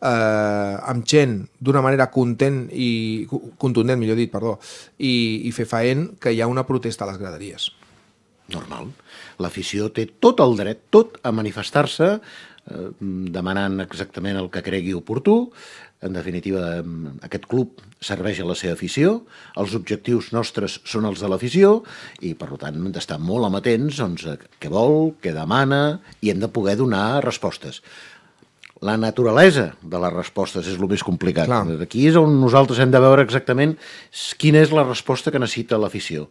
[SPEAKER 2] eh, amb gent d'una manera content i contundent, millor dit, perdó, i, i fer faent que hi ha una protesta a les graderies.
[SPEAKER 10] normal. L'afició té tot el dret, tot, a manifestar-se eh, demanant exactament el que cregui oportú. En definitiva, aquest club serveix a la seva afició, els objectius nostres són els de l'afició i, per tant, hem d'estar molt amatents doncs, a què vol, què demana i hem de poder donar respostes. La naturalesa de les respostes és el més complicat.
[SPEAKER 2] Clar.
[SPEAKER 10] Aquí és on nosaltres hem de veure exactament quina és la resposta que necessita l'afició.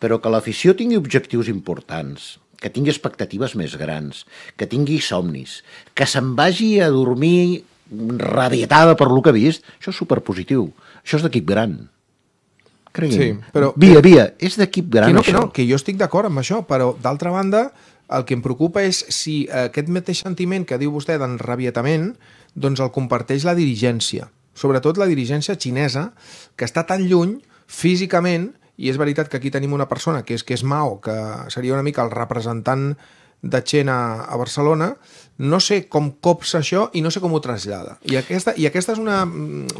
[SPEAKER 10] Però que l'afició tingui objectius importants, que tingui expectatives més grans, que tingui somnis, que se'n vagi a dormir rabietada per lo que ha vist, això és superpositiu. Això és d'equip gran.
[SPEAKER 2] Sí, però-
[SPEAKER 10] Via, via, és d'equip gran,
[SPEAKER 2] que no, que
[SPEAKER 10] això.
[SPEAKER 2] no, que jo estic d'acord amb això, però d'altra banda, el que em preocupa és si aquest mateix sentiment que diu vostè d'enrabietament, doncs el comparteix la dirigència. Sobretot la dirigència xinesa, que està tan lluny físicament, i és veritat que aquí tenim una persona que és, que és Mao, que seria una mica el representant de Chen a, Barcelona, no sé com copsa això i no sé com ho trasllada. I aquesta, i aquesta és una,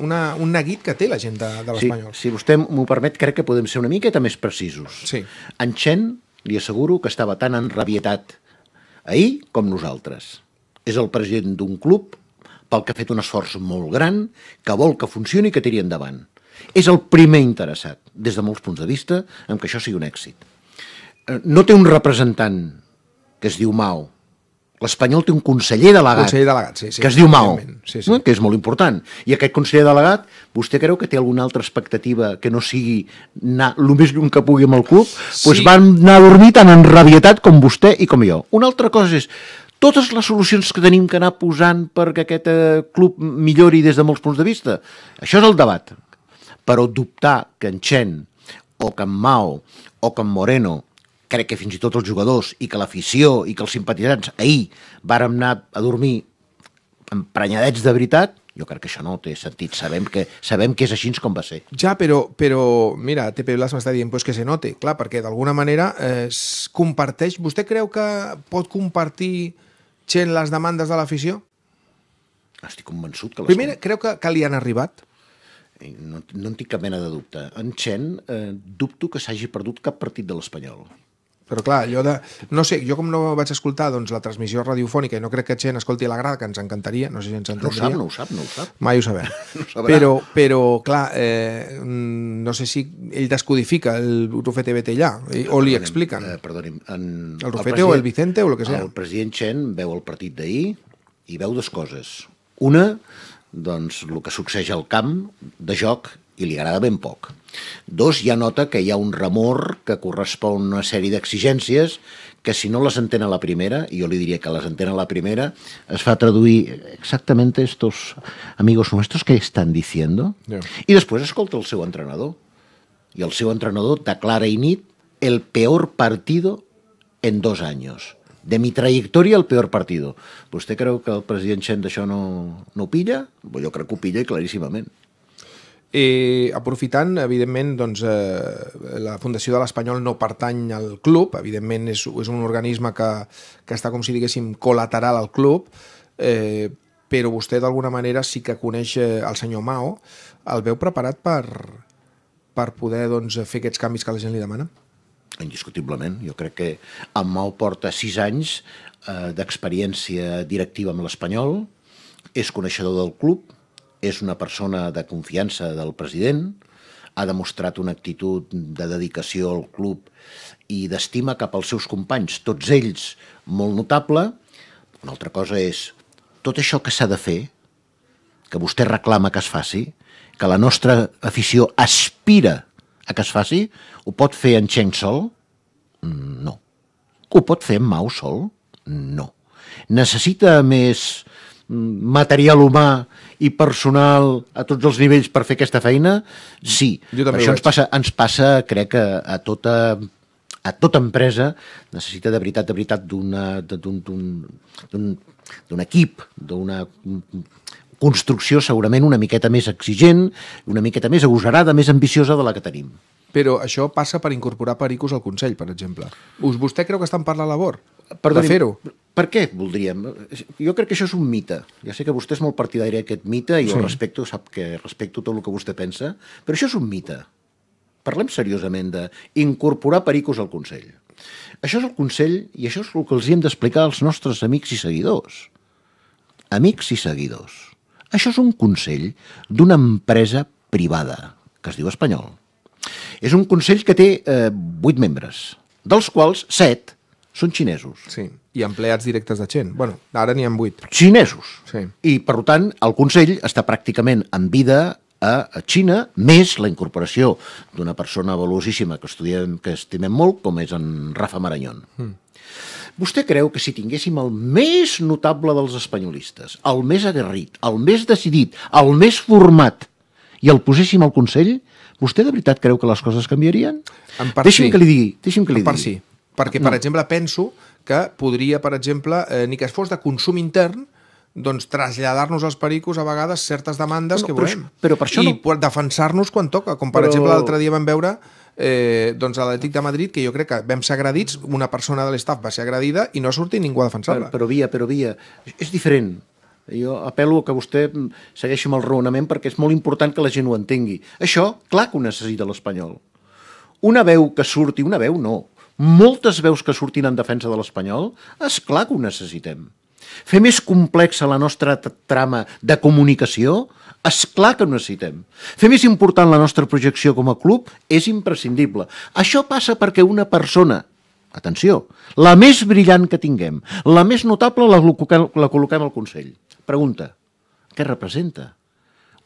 [SPEAKER 2] una, un neguit que té la gent de, de
[SPEAKER 10] Sí,
[SPEAKER 2] l'Espanyol.
[SPEAKER 10] si vostè m'ho permet, crec que podem ser una miqueta més precisos.
[SPEAKER 2] Sí.
[SPEAKER 10] En Chen, li asseguro que estava tan enrabietat ahir com nosaltres. És el president d'un club pel que ha fet un esforç molt gran, que vol que funcioni i que tiri endavant. És el primer interessat, des de molts punts de vista, en que això sigui un èxit. Eh, No té un representant que es diu Mao. L'Espanyol té un conseller delegat,
[SPEAKER 2] Conseller delegat, sí, sí,
[SPEAKER 10] que es diu Mao,
[SPEAKER 2] sí, sí.
[SPEAKER 10] no? que és molt important. I aquest conseller delegat, vostè creu que té alguna altra expectativa que no sigui anar el més lluny que pugui amb el club? Doncs pues
[SPEAKER 2] Sí.
[SPEAKER 10] van anar a dormir tan enrabietat com vostè i com jo. Una altra cosa és totes les solucions que tenim que anar posant perquè aquest eh, club millori des de molts punts de vista. Això és el debat. Però dubtar que en Chen o que en Mao o que en Moreno crec que fins i tot els jugadors i que l'afició i que els simpatitzants ahir vàrem anar a dormir emprenyadets de veritat, jo crec que això no té sentit. Sabem que, sabem que és així com va ser.
[SPEAKER 2] Ja, però, però mira, TP Blas m'està dient pues, que se note, clar, perquè d'alguna manera eh, es comparteix... Vostè creu que pot compartir Chen les demandes de l'afició?
[SPEAKER 10] Estic convençut que les
[SPEAKER 2] Primer, creu que, que li han arribat?
[SPEAKER 10] Eh, No, no en tinc cap mena de dubte. En Chen, eh, dubto que s'hagi perdut cap partit de l'Espanyol.
[SPEAKER 2] Però clar, allò de... No sé, jo com no vaig escoltar doncs, la transmissió radiofònica i no crec que Chen escolti la grada, que ens encantaria, no sé si ens
[SPEAKER 10] No ho
[SPEAKER 2] entendria.
[SPEAKER 10] sap, no ho sap, no ho sap.
[SPEAKER 2] Mai ho sabem. [LAUGHS]
[SPEAKER 10] No ho
[SPEAKER 2] però, però, clar, eh, mm, no sé si ell descodifica el Rufete vete allà, eh, o li expliquen.
[SPEAKER 10] Eh, perdoni'm, en,
[SPEAKER 2] El Rufete o el Vicente o el que sea.
[SPEAKER 10] El president Chen veu el partit d'ahir i veu dues coses. Una, doncs, el que succeeix al camp de joc i li agrada ben poc. Dos, ja nota que hi ha un remor que correspon a una sèrie d'exigències que si no les entén a la primera, i jo li diria que les entén a la primera, es fa traduir exactament estos amigos nuestros que estan diciendo,
[SPEAKER 2] Ja.
[SPEAKER 10] i després escolta el seu entrenador. Y el seu entrenador declara i nit el peor partido en dos años. De mi trayectoria, el peor partido. Vostè creu que el president Chen d'això no, no ho pilla? Jo crec que ho pilla i claríssimament.
[SPEAKER 2] Eh, aprofitant, evidentment, doncs, eh, la Fundació de l'Espanyol no pertany al club, evidentment és, és un organisme que, que està, com si diguéssim, col·lateral al club, eh, però vostè d'alguna manera sí que coneix eh, el senyor Mao, el veu preparat per, per poder doncs, fer aquests canvis que la gent li demana?
[SPEAKER 10] Indiscutiblement. Jo crec que en Mau porta sis anys eh, d'experiència directiva amb l'Espanyol, és coneixedor del club, és una persona de confiança del president, ha demostrat una actitud de dedicació al club i d'estima cap als seus companys, tots ells molt notable. Una altra cosa és tot això que s'ha de fer, que vostè reclama que es faci, que la nostra afició aspira a que es faci, ho pot fer en Cheng sol? Mm, No. Ho pot fer en Mao sol? No. Necessita més mm, material humà i personal a tots els nivells per fer aquesta feina? Sí. Això ens passa, ens passa, crec, que a tota a tota empresa necessita de veritat, de veritat, d'un equip, d'una construcció segurament una miqueta més exigent, una miqueta més agosarada, més ambiciosa de la que tenim.
[SPEAKER 2] Però això passa per incorporar pericos al Consell, per exemple. Us, vostè creu que estan per la labor
[SPEAKER 10] Perdoni,
[SPEAKER 2] de fer-ho?
[SPEAKER 10] Per què voldríem? Jo crec que això és un mite. Ja sé que vostè és molt partidari d'aquest mite i jo
[SPEAKER 2] Sí.
[SPEAKER 10] respecto, sap que respecto tot el que vostè pensa, però això és un mite. Parlem seriosament d'incorporar pericos al Consell. Això és el Consell i això és el que els hi hem d'explicar als nostres amics i seguidors. Amics i seguidors. Això és un Consell d'una empresa privada, que es diu Espanyol. És un Consell que té eh, 8 membres, dels quals 7 són xinesos.
[SPEAKER 2] Sí, i empleats directes de Chen. Bueno, ara n'hi ha vuit.
[SPEAKER 10] xinesos.
[SPEAKER 2] Sí.
[SPEAKER 10] I, per tant, el Consell està pràcticament en vida a Xina, més la incorporació d'una persona valuosíssima que estudiem, que estimem molt, com és en Rafa Marañón. Mm. Vostè creu que si tinguéssim el més notable dels espanyolistes, el més aguerrit, el més decidit, el més format, i el poséssim al Consell, vostè de veritat creu que les coses canviarien?
[SPEAKER 2] En part
[SPEAKER 10] deixi'm
[SPEAKER 2] sí.
[SPEAKER 10] que li digui, deixi'm que li
[SPEAKER 2] En part
[SPEAKER 10] digui.
[SPEAKER 2] sí. Perquè, per exemple, penso que podria, per exemple, eh, ni que es fos de consum intern, doncs traslladar-nos als pericos a vegades certes demandes
[SPEAKER 10] No,
[SPEAKER 2] que
[SPEAKER 10] però
[SPEAKER 2] volem.
[SPEAKER 10] això- però per això
[SPEAKER 2] I
[SPEAKER 10] no-
[SPEAKER 2] defensar-nos quan toca, com per
[SPEAKER 10] Però-
[SPEAKER 2] exemple l'altre dia vam veure eh, doncs a l'Atlètic de Madrid, que jo crec que vam ser agredits, una persona de l'estaf va ser agredida i no ha sortit ningú a defensar-la.
[SPEAKER 10] Però, però via, però via. És diferent. Jo apel·lo a que vostè mm, segueixi amb el raonament perquè és molt important que la gent ho entengui. Això, clar que ho necessita l'espanyol. Una veu que surti, una veu no, moltes veus que surtin en defensa de l'espanyol, és clar que ho necessitem. Fer més complexa la nostra trama de comunicació, és clar que ho necessitem. Fer més important la nostra projecció com a club és imprescindible. Això passa perquè una persona atenció, la més brillant que tinguem, la més notable la, col·loquem- la col·loquem al Consell. Pregunta, què representa?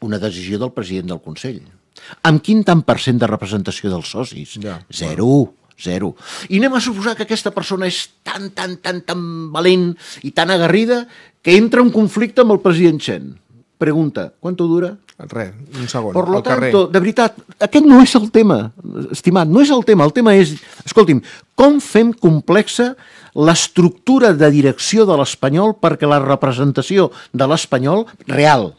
[SPEAKER 10] Una decisió del president del Consell. Amb quin tant per cent de representació dels socis?
[SPEAKER 2] Ja,
[SPEAKER 10] Zero. Zero. I anem a suposar que aquesta persona és tan, tan, tan, tan valent i tan agarrida que entra en conflicte amb el president Chen. Pregunta, quant dura?
[SPEAKER 2] Res, un segon,
[SPEAKER 10] Per lo
[SPEAKER 2] al carrer.
[SPEAKER 10] tanto, de veritat, aquest no és el tema, estimat, no és el tema. El tema és, escolti'm, com fem complexa l'estructura de direcció de l'espanyol perquè la representació de l'espanyol real,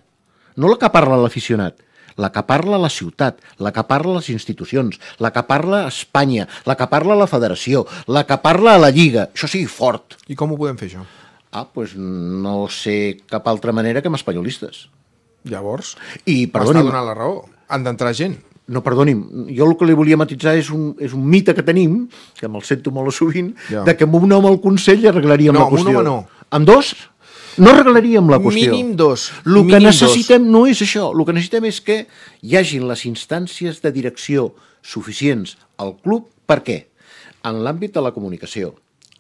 [SPEAKER 10] no la que parla l'aficionat, la que parla la ciutat, la que parla les institucions, la que parla Espanya, la que parla la federació, la que parla la Lliga, això sigui fort.
[SPEAKER 2] I com ho podem fer, això?
[SPEAKER 10] Ah, doncs no sé cap altra manera que amb espanyolistes.
[SPEAKER 2] Llavors,
[SPEAKER 10] I,
[SPEAKER 2] m'està
[SPEAKER 10] perdoni'm,
[SPEAKER 2] donant la raó. Han d'entrar gent.
[SPEAKER 10] no, perdoni'm, jo el que li volia matitzar és un, és un mite que tenim, que me'l sento molt sovint,
[SPEAKER 2] Ja.
[SPEAKER 10] de que amb un home al Consell arreglaríem
[SPEAKER 2] No,
[SPEAKER 10] la
[SPEAKER 2] amb un
[SPEAKER 10] qüestió.
[SPEAKER 2] home no.
[SPEAKER 10] Amb dos? No arreglaríem la qüestió.
[SPEAKER 2] Mínim dos.
[SPEAKER 10] El que necessitem no és això. El que necessitem és que hi hagin les instàncies de direcció suficients al club. Per què? En l'àmbit de la comunicació,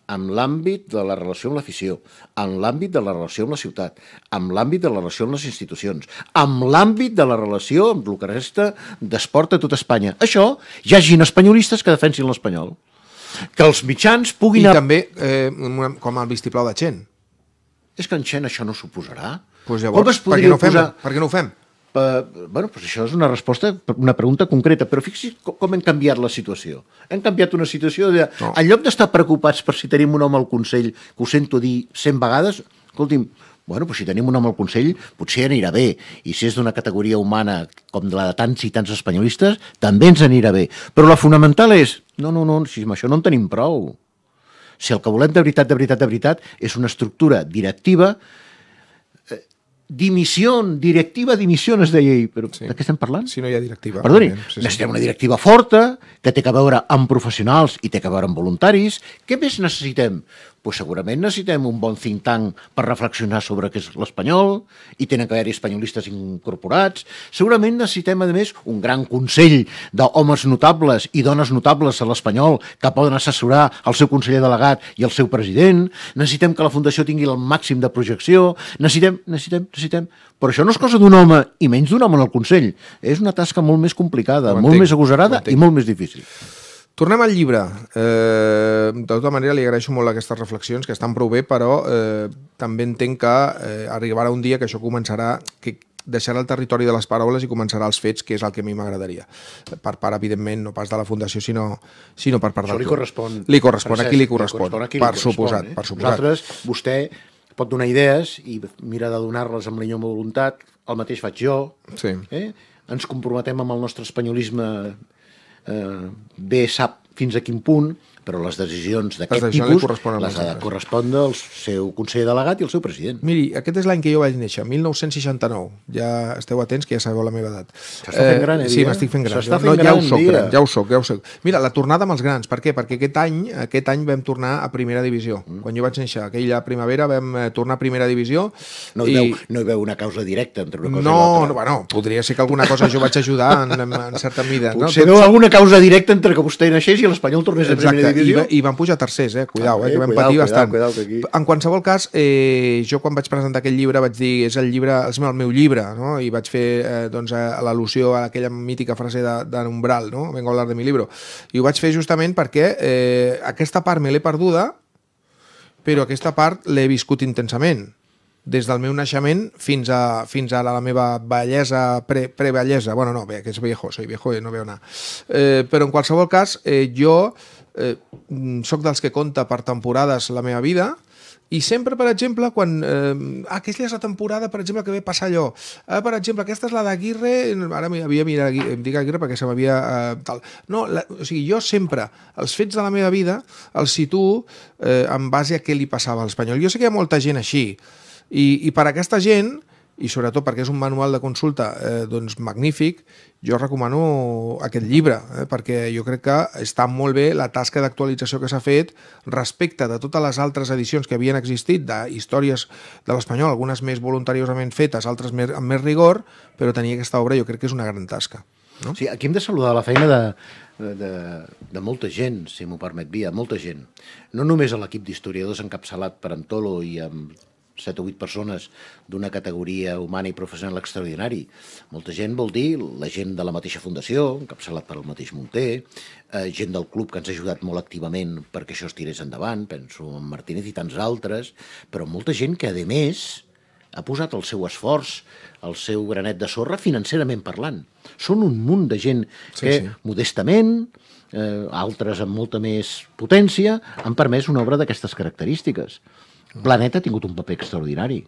[SPEAKER 10] en l'àmbit de la relació amb l'afició, en l'àmbit de la relació amb la ciutat, en l'àmbit de la relació amb les institucions, en l'àmbit de la relació amb el que resta d'esport a tot Espanya. Això, hi hagin espanyolistes que defensin l'espanyol. Que els mitjans
[SPEAKER 2] I
[SPEAKER 10] puguin... a-
[SPEAKER 2] també, eh, com el vistiplau de Chen.
[SPEAKER 10] És que en Xen això no suposarà.
[SPEAKER 2] Pues llavors,
[SPEAKER 10] Com es
[SPEAKER 2] per què no ho fem?
[SPEAKER 10] posar-
[SPEAKER 2] Per què no ho fem?
[SPEAKER 10] Uh, bueno, doncs això és una resposta, una pregunta concreta, però fixi's com, com hem canviat la situació. Hem canviat una situació de...
[SPEAKER 2] No.
[SPEAKER 10] En lloc d'estar preocupats per si tenim un home al Consell, que ho sento dir 100 vegades, escolti'm, bueno, doncs si tenim un home al Consell, potser anirà bé. I si és d'una categoria humana com la de tants i tants espanyolistes, també ens anirà bé. Però la fonamental és, no, no, no, si amb això no en tenim prou. Si el que volem de veritat, de veritat, de veritat, és una estructura directiva dimissió, directiva dimissió, es deia ahir, però
[SPEAKER 2] Sí.
[SPEAKER 10] de què estem parlant?
[SPEAKER 2] Si no hi ha directiva.
[SPEAKER 10] Perdoni, sí, sí. necessitem una directiva forta, que té a veure amb professionals i té a veure amb voluntaris. Què més necessitem? Pues segurament necessitem un bon think tank per reflexionar sobre què és l'espanyol, i tenen que haver-hi espanyolistes incorporats. Segurament necessitem, a més, un gran consell d'homes notables i dones notables a l'espanyol que poden assessorar el seu conseller delegat i el seu president. Necessitem que la Fundació tingui el màxim de projecció. Necessitem, necessitem, necessitem... Però això no és cosa d'un home, i menys d'un home en el Consell. És una tasca molt més complicada, molt més agosarada i molt més difícil.
[SPEAKER 2] Tornem al llibre. Eh, de tota manera, li agraeixo molt aquestes reflexions, que estan prou bé, però eh, també entenc que eh, arribarà un dia que això començarà... que deixarà el territori de les paraules i començarà els fets, que és el que a mi m'agradaria. Per part, evidentment, no pas de la Fundació, sinó, sinó per part
[SPEAKER 10] Això
[SPEAKER 2] del
[SPEAKER 10] li
[SPEAKER 2] club.
[SPEAKER 10] correspon.
[SPEAKER 2] Li correspon,
[SPEAKER 10] Francesc,
[SPEAKER 2] a qui li correspon.
[SPEAKER 10] a qui li
[SPEAKER 2] per
[SPEAKER 10] correspon,
[SPEAKER 2] suposat,
[SPEAKER 10] eh?
[SPEAKER 2] per suposat.
[SPEAKER 10] Nosaltres, vostè pot donar idees i mira de donar-les amb la millor voluntat, el mateix faig jo.
[SPEAKER 2] Sí.
[SPEAKER 10] Eh? Ens comprometem amb el nostre espanyolisme eh, bé sap fins a quin punt, però les decisions d'aquest tipus les ha de correspondre al seu conseller delegat i al seu president.
[SPEAKER 2] Miri, aquest és l'any que jo vaig néixer, 1969. Ja esteu atents, que ja sabeu la meva edat.
[SPEAKER 10] S'està fent gran, eh,
[SPEAKER 2] Sí, m'estic fent gran.
[SPEAKER 10] S'està
[SPEAKER 2] no,
[SPEAKER 10] fent
[SPEAKER 2] ja
[SPEAKER 10] gran,
[SPEAKER 2] ho soc, gran, ja ho soc, ja ho soc. Mira, la tornada amb els grans. Per què? Perquè aquest any, aquest any vam tornar a primera divisió. Mm. Quan jo vaig néixer, aquella primavera vam eh, tornar a primera divisió.
[SPEAKER 10] No hi, veu, no hi veu una causa directa entre una cosa i
[SPEAKER 2] No,
[SPEAKER 10] l'altra.
[SPEAKER 2] no, bueno, podria ser que alguna cosa jo vaig ajudar en, en, en certa mida. no?
[SPEAKER 10] Potser
[SPEAKER 2] Tot-
[SPEAKER 10] veu alguna causa directa entre que vostè naixés i l'Espanyol tornés a primera
[SPEAKER 2] Exacte, i,
[SPEAKER 10] divisió?
[SPEAKER 2] va- i van pujar tercers, eh? Cuidao, eh?
[SPEAKER 10] Ah,
[SPEAKER 2] que vam
[SPEAKER 10] cuidao,
[SPEAKER 2] patir
[SPEAKER 10] cuidao,
[SPEAKER 2] bastant.
[SPEAKER 10] cuidao, que aquí-
[SPEAKER 2] En qualsevol cas, eh, jo quan vaig presentar aquest llibre vaig dir, és el llibre, és el meu llibre, no? I vaig fer eh, doncs, eh, l'al·lusió a aquella mítica frase de, de Umbral, no? Vengo a hablar de mi libro. I ho vaig fer justament perquè eh, aquesta part me l'he perduda, però aquesta part l'he viscut intensament des del meu naixement fins a, fins a la meva bellesa, pre, pre-bellesa. Bueno, no, bé, que és viejo, soy viejo i no veo nada. Eh, però en qualsevol cas, eh, jo eh, mm, sóc dels que conta per temporades la meva vida i sempre, per exemple, quan... Eh, ah, aquesta és la temporada, per exemple, que ve passar allò. Ah, per exemple, aquesta és la d'Aguirre... Ara havia mirat, em dic Aguirre perquè se m'havia... Eh, tal. No, la, o sigui, jo sempre, els fets de la meva vida, els situo eh, en base a què li passava a l'espanyol. Jo sé que hi ha molta gent així, i, i per aquesta gent, i sobretot perquè és un manual de consulta eh, doncs magnífic, jo recomano aquest llibre, eh, perquè jo crec que està molt bé la tasca d'actualització que s'ha fet respecte de totes les altres edicions que havien existit de històries de l'espanyol, algunes més voluntariosament fetes, altres més, amb més rigor, però tenir aquesta obra jo crec que és una gran tasca. No?
[SPEAKER 10] Sí, aquí hem de saludar la feina de, de, de molta gent, si m'ho permet via, molta gent. No només a l'equip d'historiadors encapçalat per Antolo i amb 7 o 8 persones d'una categoria humana i professional extraordinari. Molta gent vol dir la gent de la mateixa fundació, encapçalat per el mateix Munter, eh, gent del club que ens ha ajudat molt activament perquè això es tirés endavant, penso en Martínez i tants altres, però molta gent que, a més, ha posat el seu esforç, el seu granet de sorra financerament parlant. Són un munt de gent
[SPEAKER 2] Sí,
[SPEAKER 10] que,
[SPEAKER 2] sí.
[SPEAKER 10] modestament, eh, altres amb molta més potència, han permès una obra d'aquestes característiques. Planeta ha tingut un paper extraordinari.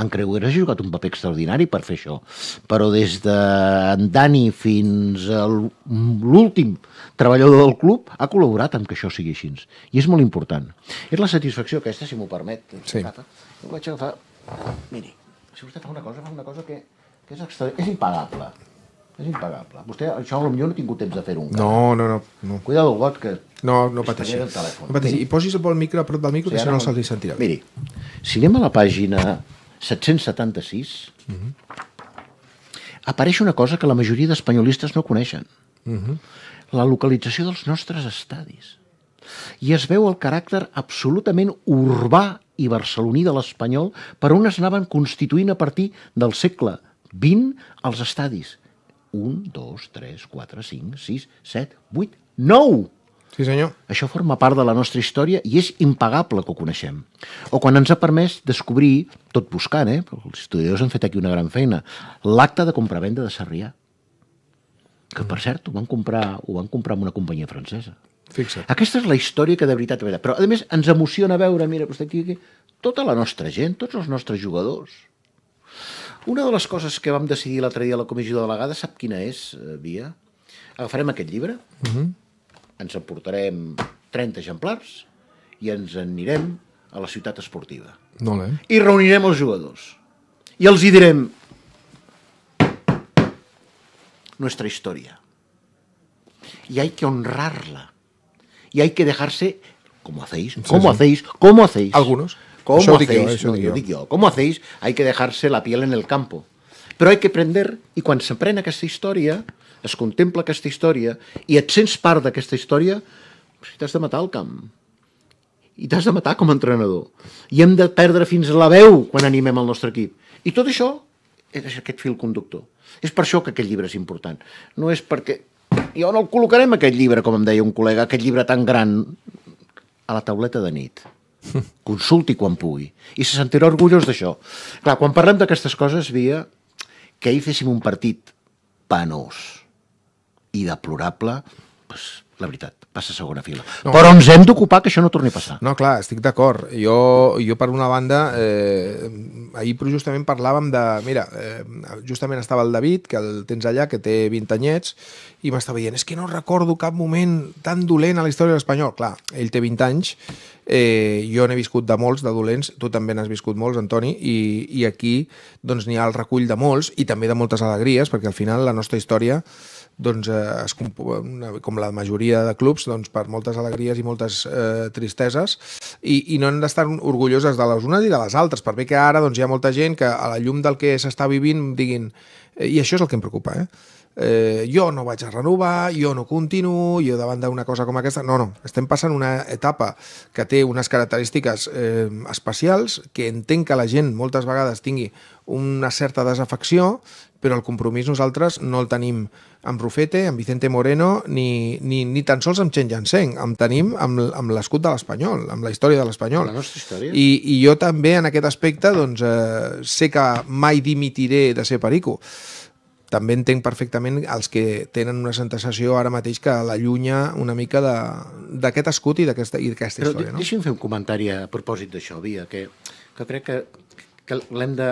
[SPEAKER 10] En Creuer ha jugat un paper extraordinari per fer això. Però des de en Dani fins a l'últim treballador del club ha col·laborat amb que això sigui així. I és molt important. És la satisfacció aquesta, si m'ho permet.
[SPEAKER 2] Sí.
[SPEAKER 10] Rafa. Jo vaig agafar... Miri, si vostè fa una cosa, fa una cosa que, que és, extra... és impagable. És impagable. Vostè, això potser no ha tingut temps de fer-ho encara.
[SPEAKER 2] No, no, no. no.
[SPEAKER 10] Cuidado got, que...
[SPEAKER 2] No, no pateixi. No pateixi. I posis el micro a prop del micro, que si
[SPEAKER 10] ara
[SPEAKER 2] no se'ls sentirà.
[SPEAKER 10] Miri, si anem a la pàgina 776, apareix una cosa que la majoria d'espanyolistes no coneixen. La localització dels nostres estadis. I es veu el caràcter absolutament urbà i barceloní de l'espanyol per on es anaven constituint a partir del segle XX els estadis. 1, 2, 3, 4, 5, 6, 7, 8, 9!
[SPEAKER 2] Sí, senyor.
[SPEAKER 10] Això forma part de la nostra història i és impagable que ho coneixem. O quan ens ha permès descobrir, tot buscant, eh? els historiadors han fet aquí una gran feina, l'acte de compravenda de Sarrià. Que, per cert, ho van comprar, ho van comprar amb una companyia francesa.
[SPEAKER 2] Fixa't.
[SPEAKER 10] Aquesta és la història que de veritat, de veritat. Però, a més, ens emociona veure, mira, vostè aquí, aquí, tota la nostra gent, tots els nostres jugadors. Una de les coses que vam decidir l'altre dia a la comissió de delegada, sap quina és, eh, Via? Agafarem aquest llibre, ens emportarem 30 exemplars i ens en anirem a la ciutat esportiva.
[SPEAKER 2] Molt bé.
[SPEAKER 10] I reunirem els jugadors. I els hi direm nuestra historia. Y hay que honrarla. Y hay que dejarse, como hacéis, como
[SPEAKER 2] sí.
[SPEAKER 10] hacéis, como hacéis.
[SPEAKER 2] Algunos.
[SPEAKER 10] ¿Cómo
[SPEAKER 2] Eso digo yo,
[SPEAKER 10] hacéis?
[SPEAKER 2] eso
[SPEAKER 10] No,
[SPEAKER 2] digo
[SPEAKER 10] yo. ¿Cómo hacéis? Hay que dejarse la piel en el campo. Però hay que aprender, i quan s'aprèn aquesta història, es contempla aquesta història, i et sents part d'aquesta història, si t'has de matar al camp. I t'has de matar com a entrenador. I hem de perdre fins a la veu quan animem el nostre equip. I tot això és aquest fil conductor. És per això que aquest llibre és important. No és perquè... I on el col·locarem, aquest llibre, com em deia un col·lega, aquest llibre tan gran, a la tauleta de nit. [LAUGHS] Consulti quan pugui. I se sentirà orgullós d'això. Clar, quan parlem d'aquestes coses, via que ahir féssim un partit penós i deplorable, doncs, la veritat, passa a segona fila.
[SPEAKER 2] No.
[SPEAKER 10] Però ens hem d'ocupar que això no torni a passar.
[SPEAKER 2] No, clar, estic d'acord. Jo, jo, per una banda, eh, ahir justament parlàvem de... Mira, eh, justament estava el David, que el tens allà, que té 20 anyets, i m'estava dient, és que no recordo cap moment tan dolent a la història de l'espanyol. Clar, ell té 20 anys, eh, jo n'he viscut de molts, de dolents, tu també n'has viscut molts, Antoni, i, i aquí doncs n'hi ha el recull de molts, i també de moltes alegries, perquè al final la nostra història doncs, eh, es, com la majoria de clubs, doncs, per moltes alegries i moltes eh, tristeses, i, i no hem d'estar orgulloses de les unes i de les altres, per bé que ara doncs, hi ha molta gent que a la llum del que s'està vivint diguin, eh, i això és el que em preocupa, eh? Eh, jo no vaig a renovar, jo no continuo, jo davant d'una cosa com aquesta... No, no, estem passant una etapa que té unes característiques eh, especials, que entenc que la gent moltes vegades tingui una certa desafecció, però el compromís nosaltres no el tenim amb Rufete, amb Vicente Moreno, ni, ni, ni tan sols amb Chen Yanseng, em tenim amb, amb l'escut de l'Espanyol, amb la història de l'Espanyol.
[SPEAKER 10] La nostra història.
[SPEAKER 2] I, I jo també en aquest aspecte doncs, eh, sé que mai dimitiré de ser perico. També entenc perfectament els que tenen una sensació ara mateix que l'allunya una mica d'aquest escut i d'aquesta d'aquesta
[SPEAKER 10] Però
[SPEAKER 2] història. no?
[SPEAKER 10] Deixa'm fer un comentari a propòsit d'això, Via, que, que crec que, que l'hem de,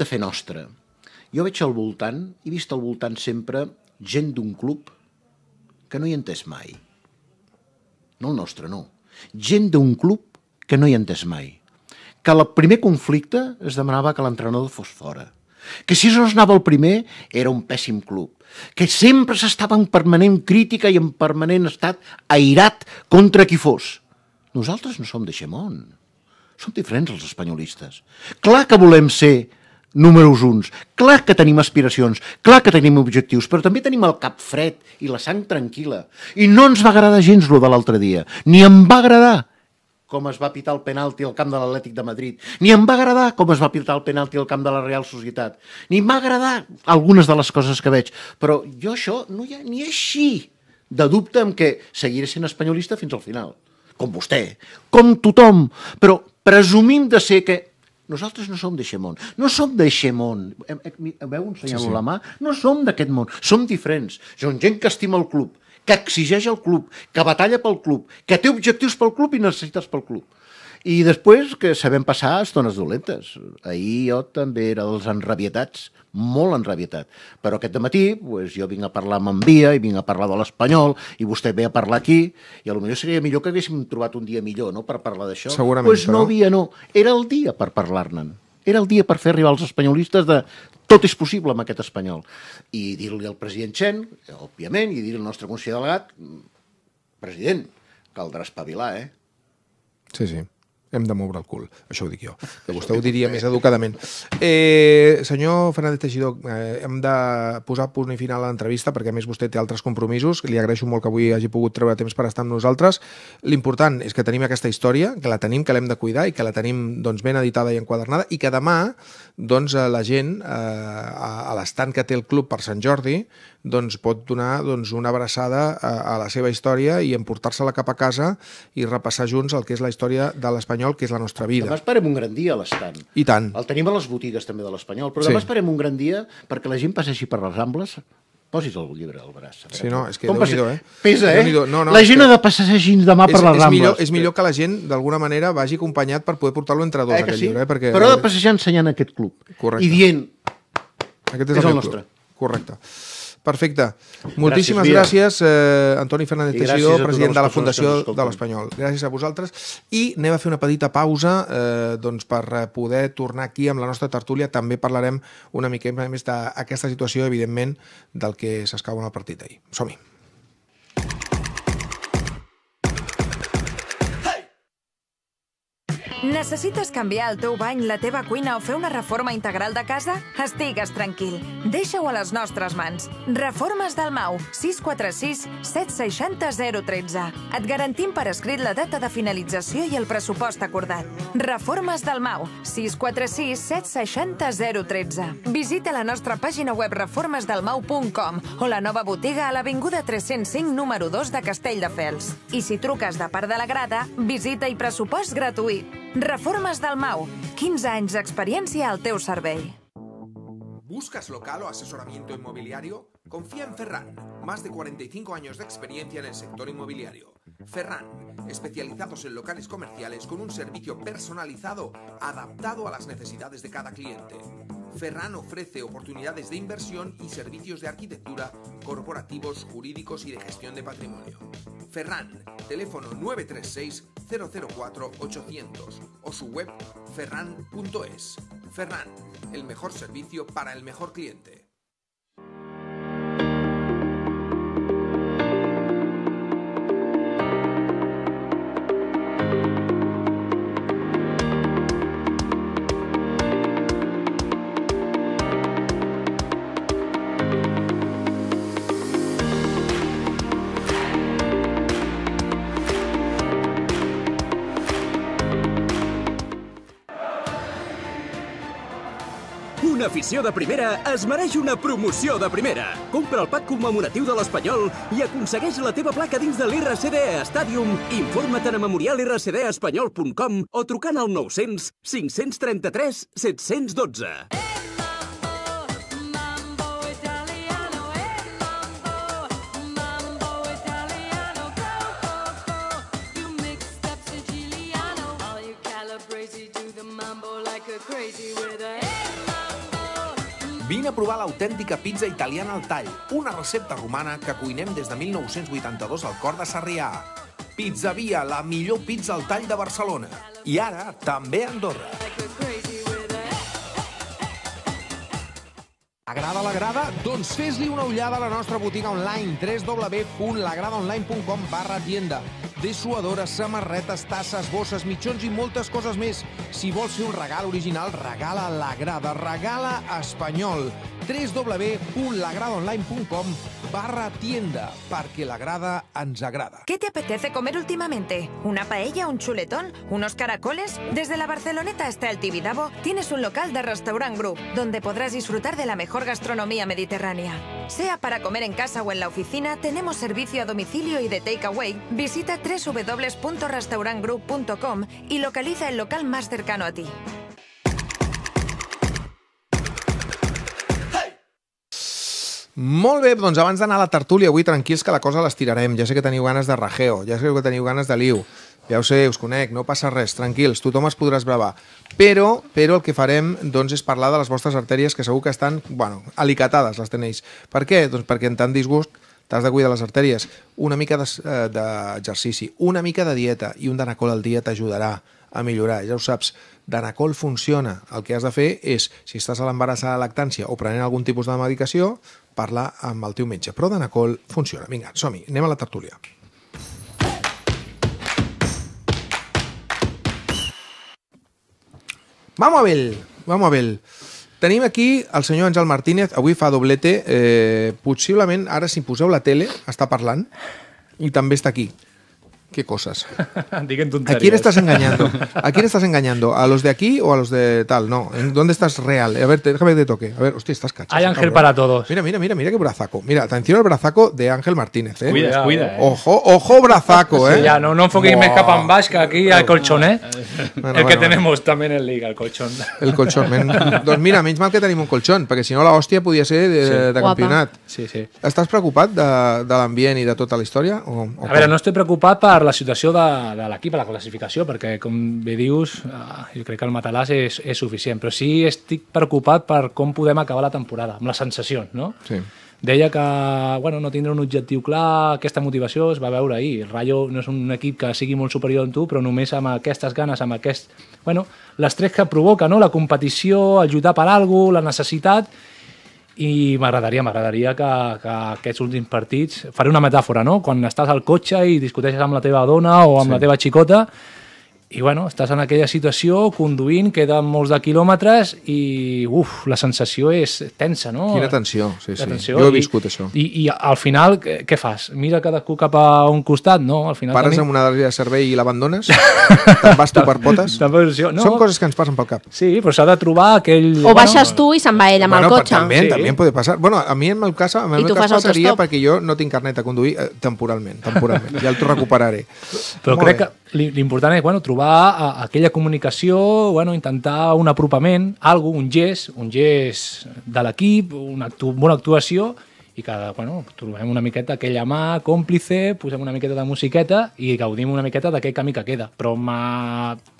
[SPEAKER 10] de fer nostre. Jo veig al voltant, he vist al voltant sempre gent d'un club que no hi ha entès mai. No el nostre, no. Gent d'un club que no hi ha entès mai. Que al primer conflicte es demanava que l'entrenador fos fora. Que si no es anava el primer, era un pèssim club. Que sempre s'estava en permanent crítica i en permanent estat airat contra qui fos. Nosaltres no som de Xemón. Som diferents els espanyolistes. Clar que volem ser números uns. Clar que tenim aspiracions, clar que tenim objectius, però també tenim el cap fred i la sang tranquil·la. I no ens va agradar gens lo de l'altre dia, ni em va agradar com es va pitar el penalti al camp de l'Atlètic de Madrid, ni em va agradar com es va pitar el penalti al camp de la Real Societat, ni em va agradar algunes de les coses que veig, però jo això no hi ha ni així de dubte en què seguiré sent espanyolista fins al final. Com vostè, com tothom, però presumim de ser que nosaltres no som de Xemón, no som. Em- em- Veu un senyalo
[SPEAKER 2] Sí,
[SPEAKER 10] sí,
[SPEAKER 2] sí.
[SPEAKER 10] la mà? No som d'aquest món, som diferents. Som gent que estima el club, que exigeix el club, que batalla pel club, que té objectius pel club i necessitats pel club. I després que sabem passar estones dolentes. Ahir jo també era dels enrabietats, molt enrabietat. Però aquest matí pues, jo vinc a parlar amb en Via i vinc a parlar de l'Espanyol i vostè ve a parlar aquí i a lo millor seria millor que haguéssim trobat un dia millor no, per parlar d'això.
[SPEAKER 2] Segurament,
[SPEAKER 10] pues no
[SPEAKER 2] però-
[SPEAKER 10] havia, no. Era el dia per parlar-ne. Era el dia per fer arribar als espanyolistes de tot és possible amb aquest espanyol. I dir-li al president Chen, òbviament, i dir-li al nostre conseller delegat, president, caldrà espavilar, eh?
[SPEAKER 2] Sí, sí. Hem de moure el cul, això ho dic jo. Que vostè ho diria més educadament. Eh, senyor Fernández Teixidor, eh, hem de posar punt i final a l'entrevista perquè a més vostè té altres compromisos. Li agraeixo molt que avui hagi pogut treure temps per estar amb nosaltres. L'important és que tenim aquesta història, que la tenim, que l'hem de cuidar i que la tenim doncs, ben editada i enquadernada i que demà doncs, eh, la gent eh, a, l'estant que té el club per Sant Jordi doncs, pot donar doncs, una abraçada a, a la seva història i emportar-se-la cap a casa i repassar junts el que és la història de l'Espanyol, que és la nostra vida.
[SPEAKER 10] Demà esperem un gran dia a l'estand.
[SPEAKER 2] I tant.
[SPEAKER 10] El tenim a les botigues també de l'Espanyol, però
[SPEAKER 2] Sí.
[SPEAKER 10] demà esperem un gran dia perquè la gent passeixi per les Rambles Posis el llibre al braç.
[SPEAKER 2] Sí, no, és que Déu-n'hi-do,
[SPEAKER 10] passa-
[SPEAKER 2] eh?
[SPEAKER 10] Pesa, eh?
[SPEAKER 2] No, no,
[SPEAKER 10] la gent
[SPEAKER 2] que-
[SPEAKER 10] ha de passar així demà per
[SPEAKER 2] és,
[SPEAKER 10] les
[SPEAKER 2] és,
[SPEAKER 10] Rambles.
[SPEAKER 2] millor, és millor que la gent, d'alguna manera, vagi acompanyat per poder portar-lo entre dos,
[SPEAKER 10] Eh, que
[SPEAKER 2] aquest
[SPEAKER 10] sí?
[SPEAKER 2] llibre. Eh? Perquè,
[SPEAKER 10] Però ha de passejar ensenyant aquest club.
[SPEAKER 2] Correcte.
[SPEAKER 10] I dient,
[SPEAKER 2] Aquest
[SPEAKER 10] és
[SPEAKER 2] és,
[SPEAKER 10] el
[SPEAKER 2] el
[SPEAKER 10] nostre.
[SPEAKER 2] nostre. Correcte. Perfecte. Moltíssimes
[SPEAKER 10] Via.
[SPEAKER 2] gràcies, eh, Antoni Fernández
[SPEAKER 10] gràcies
[SPEAKER 2] Teixidor, president de la Fundació de l'Espanyol. Gràcies a vosaltres. I anem a fer una petita pausa eh, doncs per eh, poder tornar aquí amb la nostra tertúlia. També parlarem una mica més d'aquesta situació, evidentment, del que s'escau en el partit d'ahir. Som-hi.
[SPEAKER 7] Necessites canviar el teu bany, la teva cuina o fer una reforma integral de casa? Estigues tranquil. Deixa-ho a les nostres mans. Reformes del Mau, 646 760 013. Et garantim per escrit la data de finalització i el pressupost acordat. Reformes del Mau, 646 760 013. Visita la nostra pàgina web reformesdelmau.com o la nova botiga a l'Avinguda 305, número 2 de Castelldefels. I si truques de part de la grada, visita i pressupost gratuït. Reformes del Mau, 15 anys d'experiència al teu.
[SPEAKER 2] ¿Buscas local o asesoramiento inmobiliario? Confía en Ferran, más de 45 años de experiencia en el sector inmobiliario. Ferran, especializados en locales comerciales con un servicio personalizado adaptado a las necesidades de cada cliente. Ferran ofrece oportunidades de inversión y servicios de arquitectura, corporativos, jurídicos y de gestión de patrimonio. Ferran, teléfono 936 004 800 o su web ferran.es. Ferran, el mejor servicio para el mejor cliente.
[SPEAKER 8] Afició de primera es mereix una promoció de primera. Compra el pack commemoratiu de l'Espanyol i aconsegueix la teva placa dins de l'RCD Stadium. Informa't a memorialrcdespanyol.com o trucant al 900 533 712.
[SPEAKER 9] Mambo Italiano, eh, mambo, mambo Italiano, go, go, go. You mixed up Siciliano, all you Calabrese do the mambo like a crazy with a.
[SPEAKER 2] Vine a provar l'autèntica pizza italiana al tall, una recepta romana que cuinem des de 1982 al cor de Sarrià. Pizza Via, la millor pizza al tall de Barcelona. I ara, també a Andorra. Agrada la grada? Doncs fes-li una ullada a la nostra botiga online www.lagradaonline.com barra tienda. dessuadores, samarretes, tasses, bosses, mitjons i moltes coses més. Si vols fer un regal original, regala la grada, regala espanyol. www.lagradaonline.com barra tienda, perquè la grada.
[SPEAKER 7] ¿Qué te apetece comer últimamente? ¿Una paella, un chuletón, unos caracoles? Desde la Barceloneta hasta el Tibidabo tienes un local de Restaurant Group donde podrás disfrutar de la mejor gastronomía mediterránea. Sea para comer en casa o en la oficina, tenemos servicio a domicilio y de takeaway. Visita www.restaurantgroup.com y localiza el local más cercano a ti.
[SPEAKER 2] Molt bé, doncs abans d'anar a la tertúlia, avui tranquils que la cosa l'estirarem. Ja sé que teniu ganes de rajeo, ja sé que teniu ganes de liu. Ja ho sé, us conec, no passa res, tranquils, tothom es podrà esbravar. Però, però el que farem doncs, és parlar de les vostres artèries que segur que estan, bueno, alicatades les tenéis. Per què? Doncs perquè en tant disgust t'has de cuidar les artèries. Una mica eh, d'exercici, una mica de dieta i un danacol al dia t'ajudarà a millorar. Ja ho saps, Danacol funciona. El que has de fer és, si estàs a l'embaràs a la lactància o prenent algun tipus de medicació, parlar amb el teu metge. Però Danacol funciona. Vinga, som-hi, anem a la tertúlia. Vamos a ver, vamos a ver. Tenim aquí el senyor Àngel Martínez, avui fa doblete, eh, possiblement ara si poseu la tele està parlant i també està aquí. Qué cosas. [LAUGHS] ¿A quién estás engañando? ¿A quién estás [LAUGHS] engañando? ¿A los de aquí o a los de tal? No. ¿En ¿Dónde estás real? A ver, te- déjame que te toque. A ver, hostia, estás cachado.
[SPEAKER 11] Hay ángel para todos.
[SPEAKER 2] Mira, mira, mira, mira qué brazaco. Mira, atención al brazaco de Ángel Martínez, ¿eh?
[SPEAKER 11] Cuida, cuida, eh.
[SPEAKER 2] Ojo, ojo brazaco, ¿eh?
[SPEAKER 11] Sí, ya, no, no enfoquéis en baix que aquí al colchón, ¿eh?
[SPEAKER 2] Bueno, [LAUGHS]
[SPEAKER 11] el
[SPEAKER 2] bueno,
[SPEAKER 11] que
[SPEAKER 2] bueno.
[SPEAKER 11] tenemos también en Liga, el colchón.
[SPEAKER 2] El colchón. Men. doncs mira, menys mal que tenim un colchón, perquè si no l'hòstia podia ser de,
[SPEAKER 11] Sí.
[SPEAKER 2] de campionat.
[SPEAKER 11] Sí, sí.
[SPEAKER 2] Estàs preocupat de, de l'ambient i de tota la història? O, o
[SPEAKER 11] A veure, no estic preocupat per la situació de, de l'equip a la classificació, perquè, com bé dius, eh, jo crec que el matalàs és, és suficient, però sí estic preocupat per com podem acabar la temporada, amb les sensacions, no?
[SPEAKER 2] Sí.
[SPEAKER 11] Deia que bueno, no tindre un objectiu clar, aquesta motivació es va veure ahir. El Rayo no és un equip que sigui molt superior a tu, però només amb aquestes ganes, amb aquest... Bueno, l'estrès que provoca, no? la competició, lluitar per alguna cosa, la necessitat, i m'agradaria, m'agradaria que, que aquests últims partits... Faré una metàfora, no? Quan estàs al cotxe i discuteixes amb la teva dona o amb
[SPEAKER 2] Sí.
[SPEAKER 11] la teva xicota i, bueno, estàs en aquella situació, conduint, queden molts de quilòmetres i, uf, la sensació és tensa, no?
[SPEAKER 2] Quina tensió, sí,
[SPEAKER 11] La
[SPEAKER 2] sí.
[SPEAKER 11] tensió
[SPEAKER 2] Jo he
[SPEAKER 11] i-
[SPEAKER 2] viscut això.
[SPEAKER 11] I, I al final, què, fas? Mira cadascú cap a un costat? No, al final...
[SPEAKER 2] Pares
[SPEAKER 11] tenim-
[SPEAKER 2] amb una darrera de servei i l'abandones? [LAUGHS] Te'n vas tu per potes?
[SPEAKER 11] També no?
[SPEAKER 2] Són coses que ens passen pel cap.
[SPEAKER 11] Sí, però s'ha de trobar aquell...
[SPEAKER 3] O baixes tu i se'n va ell amb
[SPEAKER 2] bueno,
[SPEAKER 3] el cotxe.
[SPEAKER 2] También, también puede pasar. Bueno, a mí en el caso, en el
[SPEAKER 3] I
[SPEAKER 2] cas passaria perquè jo no tinc carnet a conduir eh, temporalment, temporalment. Ja el recuperaré.
[SPEAKER 11] Però
[SPEAKER 2] Molt
[SPEAKER 11] crec
[SPEAKER 2] bé.
[SPEAKER 11] que l'important és bueno, trobar aquella comunicació, bueno, intentar un apropament, algo, un gest, un gest de l'equip, una actu bona actuació, i que bueno, trobem una miqueta aquella mà còmplice, posem una miqueta de musiqueta i gaudim una miqueta d'aquell camí que queda. Però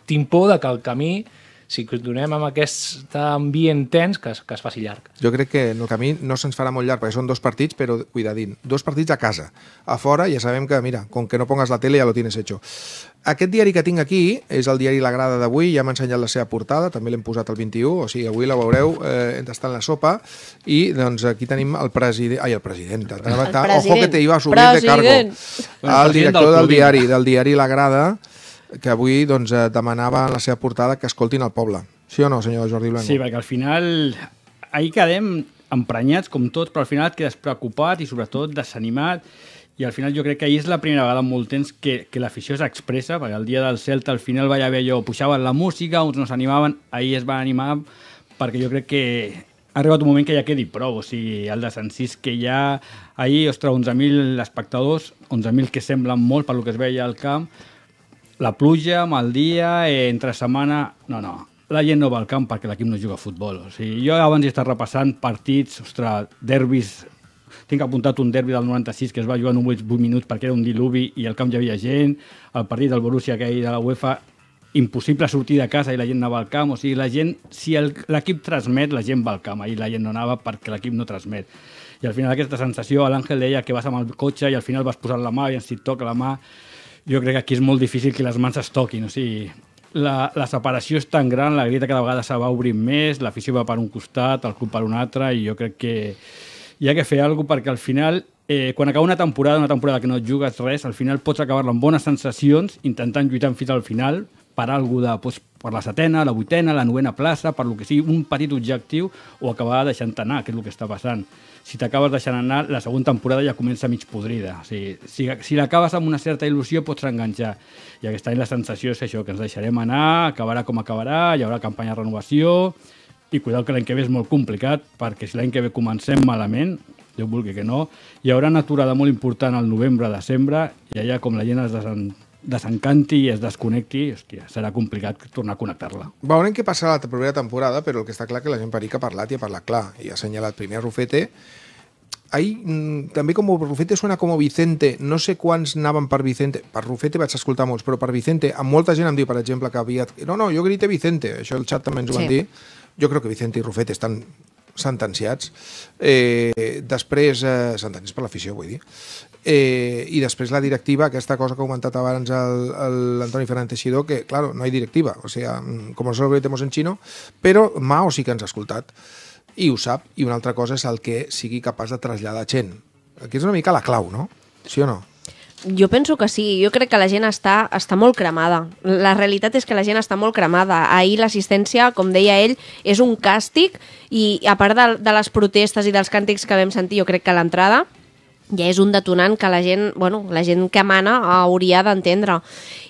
[SPEAKER 11] tinc por de que el camí, si continuem amb aquest ambient tens, que es, que es faci llarg.
[SPEAKER 2] Jo crec que el camí no se'ns farà molt llarg, perquè són dos partits, però cuidadín. Dos partits a casa. A fora ja sabem que, mira, con que no pongas la tele ja lo tienes hecho. Aquest diari que tinc aquí és el diari La Grada d'avui, ja m'ha ensenyat la seva portada, també l'hem posat al 21, o sigui, avui la veureu, eh, està en la sopa, i doncs aquí tenim el president... Ai, el president. El
[SPEAKER 3] president.
[SPEAKER 2] Ojo que te iba a subir de cargo.
[SPEAKER 3] President.
[SPEAKER 2] El
[SPEAKER 12] president
[SPEAKER 2] director
[SPEAKER 12] del
[SPEAKER 2] diari, del diari La Grada, que avui doncs, eh, demanava en la seva portada que escoltin el poble. Sí o no, senyor Jordi Blanco?
[SPEAKER 12] Sí, perquè al final ahir quedem emprenyats com tots, però al final et quedes preocupat i sobretot desanimat i al final jo crec que ahir és la primera vegada en molt temps que, que l'afició s'expressa, perquè el dia del Celta al final va haver allò, pujaven la música, uns no s'animaven, ahir es van animar perquè jo crec que ha arribat un moment que ja quedi prou, o sigui, el desencís que hi ha ahir, ostres, 11.000 espectadors, 11.000 que semblen molt per lo que es veia al camp, la pluja, mal dia, eh, entre setmana... No, no, la gent no va al camp perquè l'equip no juga a futbol. O sigui, jo abans he estat repassant partits, ostres, derbis... Tinc apuntat un derbi del 96 que es va jugar en 8, 8 minuts perquè era un diluvi i al camp hi havia gent. El partit del Borussia que ahir de la UEFA impossible sortir de casa i la gent anava al camp. O sigui, la gent, si l'equip transmet, la gent va al camp. Ahir la gent no anava perquè l'equip no transmet. I al final aquesta sensació, l'Àngel deia que vas amb el cotxe i al final vas posar la mà i et toca la mà jo crec que aquí és molt difícil que les mans es toquin, o sigui, la, la separació és tan gran, la grita cada vegada se va obrint més, l'afició va per un costat, el club per un altre, i jo crec que hi ha que fer alguna perquè al final eh, quan acaba una temporada, una temporada que no et jugues res, al final pots acabar-la amb bones sensacions, intentant lluitar fins al final per algú de, doncs, per la setena, la vuitena, la novena plaça, per lo que sigui, un petit objectiu, o acabar deixant anar, que és el que està passant. Si t'acabes deixant anar, la segona temporada ja comença mig podrida. O sigui, si, si l'acabes amb una certa il·lusió, pots enganxar. I aquest any la sensació és això, que ens deixarem anar, acabarà com acabarà, hi haurà campanya de renovació, i cuidado que l'any que ve és molt complicat, perquè si l'any que ve comencem malament, Déu vulgui que no, hi haurà una aturada molt important al novembre-desembre, i allà com la gent es desen, desencanti i es desconnecti, hòstia, serà complicat tornar a connectar-la.
[SPEAKER 2] Veurem què passarà la propera temporada, però el que està clar que la gent perica ha parlat i ha parlat clar. I ha assenyalat primer Rufete. Ahí, mm, també com Rufete suena com Vicente, no sé quants anaven per Vicente, per Rufete vaig escoltar molts, però per Vicente, amb molta gent em diu, per exemple, que havia... No, no, jo grite Vicente, això el xat també ens ho van
[SPEAKER 3] Sí.
[SPEAKER 2] dir. Jo crec que Vicente i Rufete estan sentenciats. Eh, després, eh, sentenciats per l'afició, vull dir. Eh, I després la directiva, aquesta cosa que ha comentat abans l'Antoni Fernández Teixidor, que, claro, no hay directiva, o sea, mm, como nosotros gritemos en chino, però Mao sí que ens ha escoltat i ho sap, i una altra cosa és el que sigui capaç de traslladar gent. Aquí és una mica la clau, no? Sí o no?
[SPEAKER 3] Jo penso que sí, jo crec que la gent està, està molt cremada. La realitat és que la gent està molt cremada. Ahir l'assistència, com deia ell, és un càstig i a part de, de les protestes i dels càntics que vam sentir, jo crec que l'entrada ja és un detonant que la gent, bueno, la gent que mana hauria d'entendre.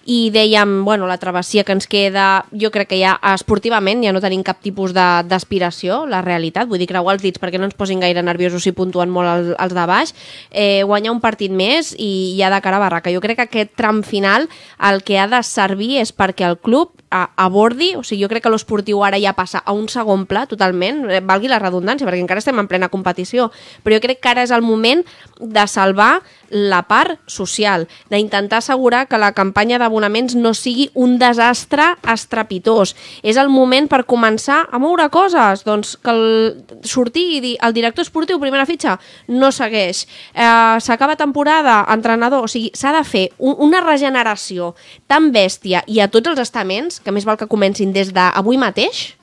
[SPEAKER 3] I dèiem, bueno, la travessia que ens queda, jo crec que ja esportivament ja no tenim cap tipus de- d'aspiració, la realitat, vull dir creuar els dits perquè no ens posin gaire nerviosos si puntuen molt els, els de baix, eh, guanyar un partit més i ja de cara a barraca. Jo crec que aquest tram final el que ha de servir és perquè el club a, abordi, o sigui, jo crec que l'esportiu ara ja passa a un segon pla totalment, eh, valgui la redundància, perquè encara estem en plena competició, però jo crec que ara és el moment de salvar la part social, d'intentar assegurar que la campanya d'abonaments no sigui un desastre estrepitós. És el moment per començar a moure coses, doncs que el, sortir i dir el director esportiu, primera fitxa, no segueix. Eh, S'acaba temporada, entrenador, o sigui, s'ha de fer un, una regeneració tan bèstia i a tots els estaments, que més val que comencin des d'avui mateix,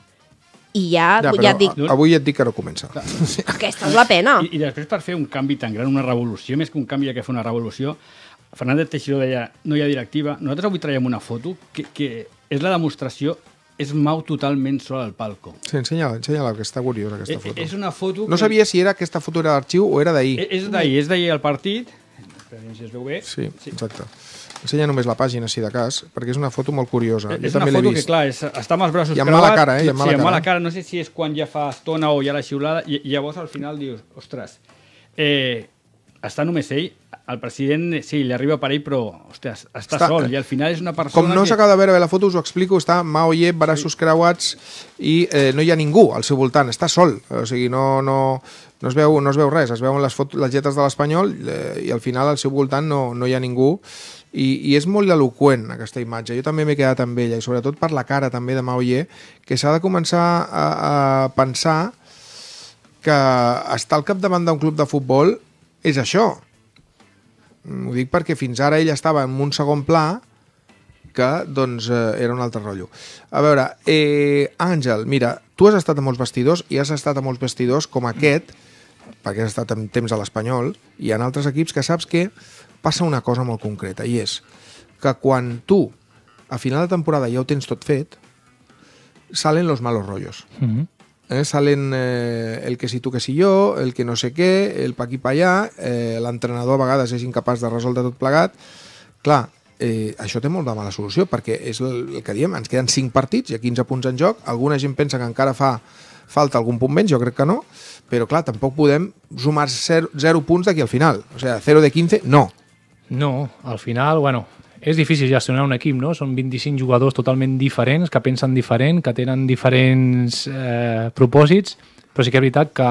[SPEAKER 3] i ja, ja, ja et dic,
[SPEAKER 2] avui et dic que no comença.
[SPEAKER 3] aquesta és la pena.
[SPEAKER 12] I, I després per fer un canvi tan gran, una revolució, més que un canvi, ha que fer una revolució, Fernández Teixidor deia, no hi ha directiva. Nosaltres avui traiem una foto que, que és la demostració, és Mau totalment sol al palco.
[SPEAKER 2] Sí, ensenya-la, ensenya-la, que està curiosa aquesta
[SPEAKER 12] Eh,
[SPEAKER 2] foto.
[SPEAKER 12] És una foto...
[SPEAKER 2] No
[SPEAKER 12] que-
[SPEAKER 2] sabia si era aquesta foto era d'arxiu o era d'ahir.
[SPEAKER 12] Eh, És d'ahir, és d'ahir el partit. Esperem si es veu bé.
[SPEAKER 2] Sí, exacte. Ensenya només la pàgina, si de cas, perquè és una foto molt curiosa.
[SPEAKER 12] Eh,
[SPEAKER 2] jo
[SPEAKER 12] és una foto que, clar, és, està amb els braços
[SPEAKER 2] I amb mala
[SPEAKER 12] creuats.
[SPEAKER 2] cara, eh, i amb mala
[SPEAKER 12] sí, amb
[SPEAKER 2] cara.
[SPEAKER 12] mala cara. No sé si és quan ja fa estona o ja la xiulada, i, i llavors al final dius, ostres, eh, està només ell, el president, sí, li arriba per ell, però, ostres, està,
[SPEAKER 2] Està-
[SPEAKER 12] sol, i al final és una persona
[SPEAKER 2] Com no
[SPEAKER 12] que...
[SPEAKER 2] s'acaba de veure la foto, us ho explico, està Mao Ye, braços creuats, i eh, no hi ha ningú al seu voltant, està sol, o sigui, no, no, no, es, veu, no es veu res, es veuen les, fotos, les lletres de l'Espanyol eh, i al final al seu voltant no, no hi ha ningú, i, i és molt eloqüent aquesta imatge, jo també m'he quedat amb ella, i sobretot per la cara també de Mao Ye, que s'ha de començar a, a pensar que estar al capdavant d'un club de futbol és això. Ho dic perquè fins ara ell estava en un segon pla que doncs eh, era un altre rotllo. A veure, eh, Àngel, mira, tu has estat a molts vestidors i has estat a molts vestidors com aquest, perquè has estat en temps a l'Espanyol, i en altres equips que saps que passa una cosa molt concreta, i és que quan tu a final de temporada ja ho tens tot fet, salen los malos rollos.
[SPEAKER 11] Mm -hmm.
[SPEAKER 2] Eh, salen eh, el que si tu que si jo, el que no sé què, el pa aquí pa allà, eh, l'entrenador a vegades és incapaç de resoldre tot plegat. Clar, eh, això té molt de mala solució, perquè és el, el que diem, ens queden 5 partits, hi ha 15 punts en joc, alguna gent pensa que encara fa falta algun punt menys, jo crec que no, però clar, tampoc podem sumar 0, 0 punts d'aquí al final. O sigui, 0 de 15, no.
[SPEAKER 11] No, al final, bueno, és difícil gestionar un equip, no? Són 25 jugadors totalment diferents, que pensen diferent, que tenen diferents eh, propòsits, però sí que és veritat que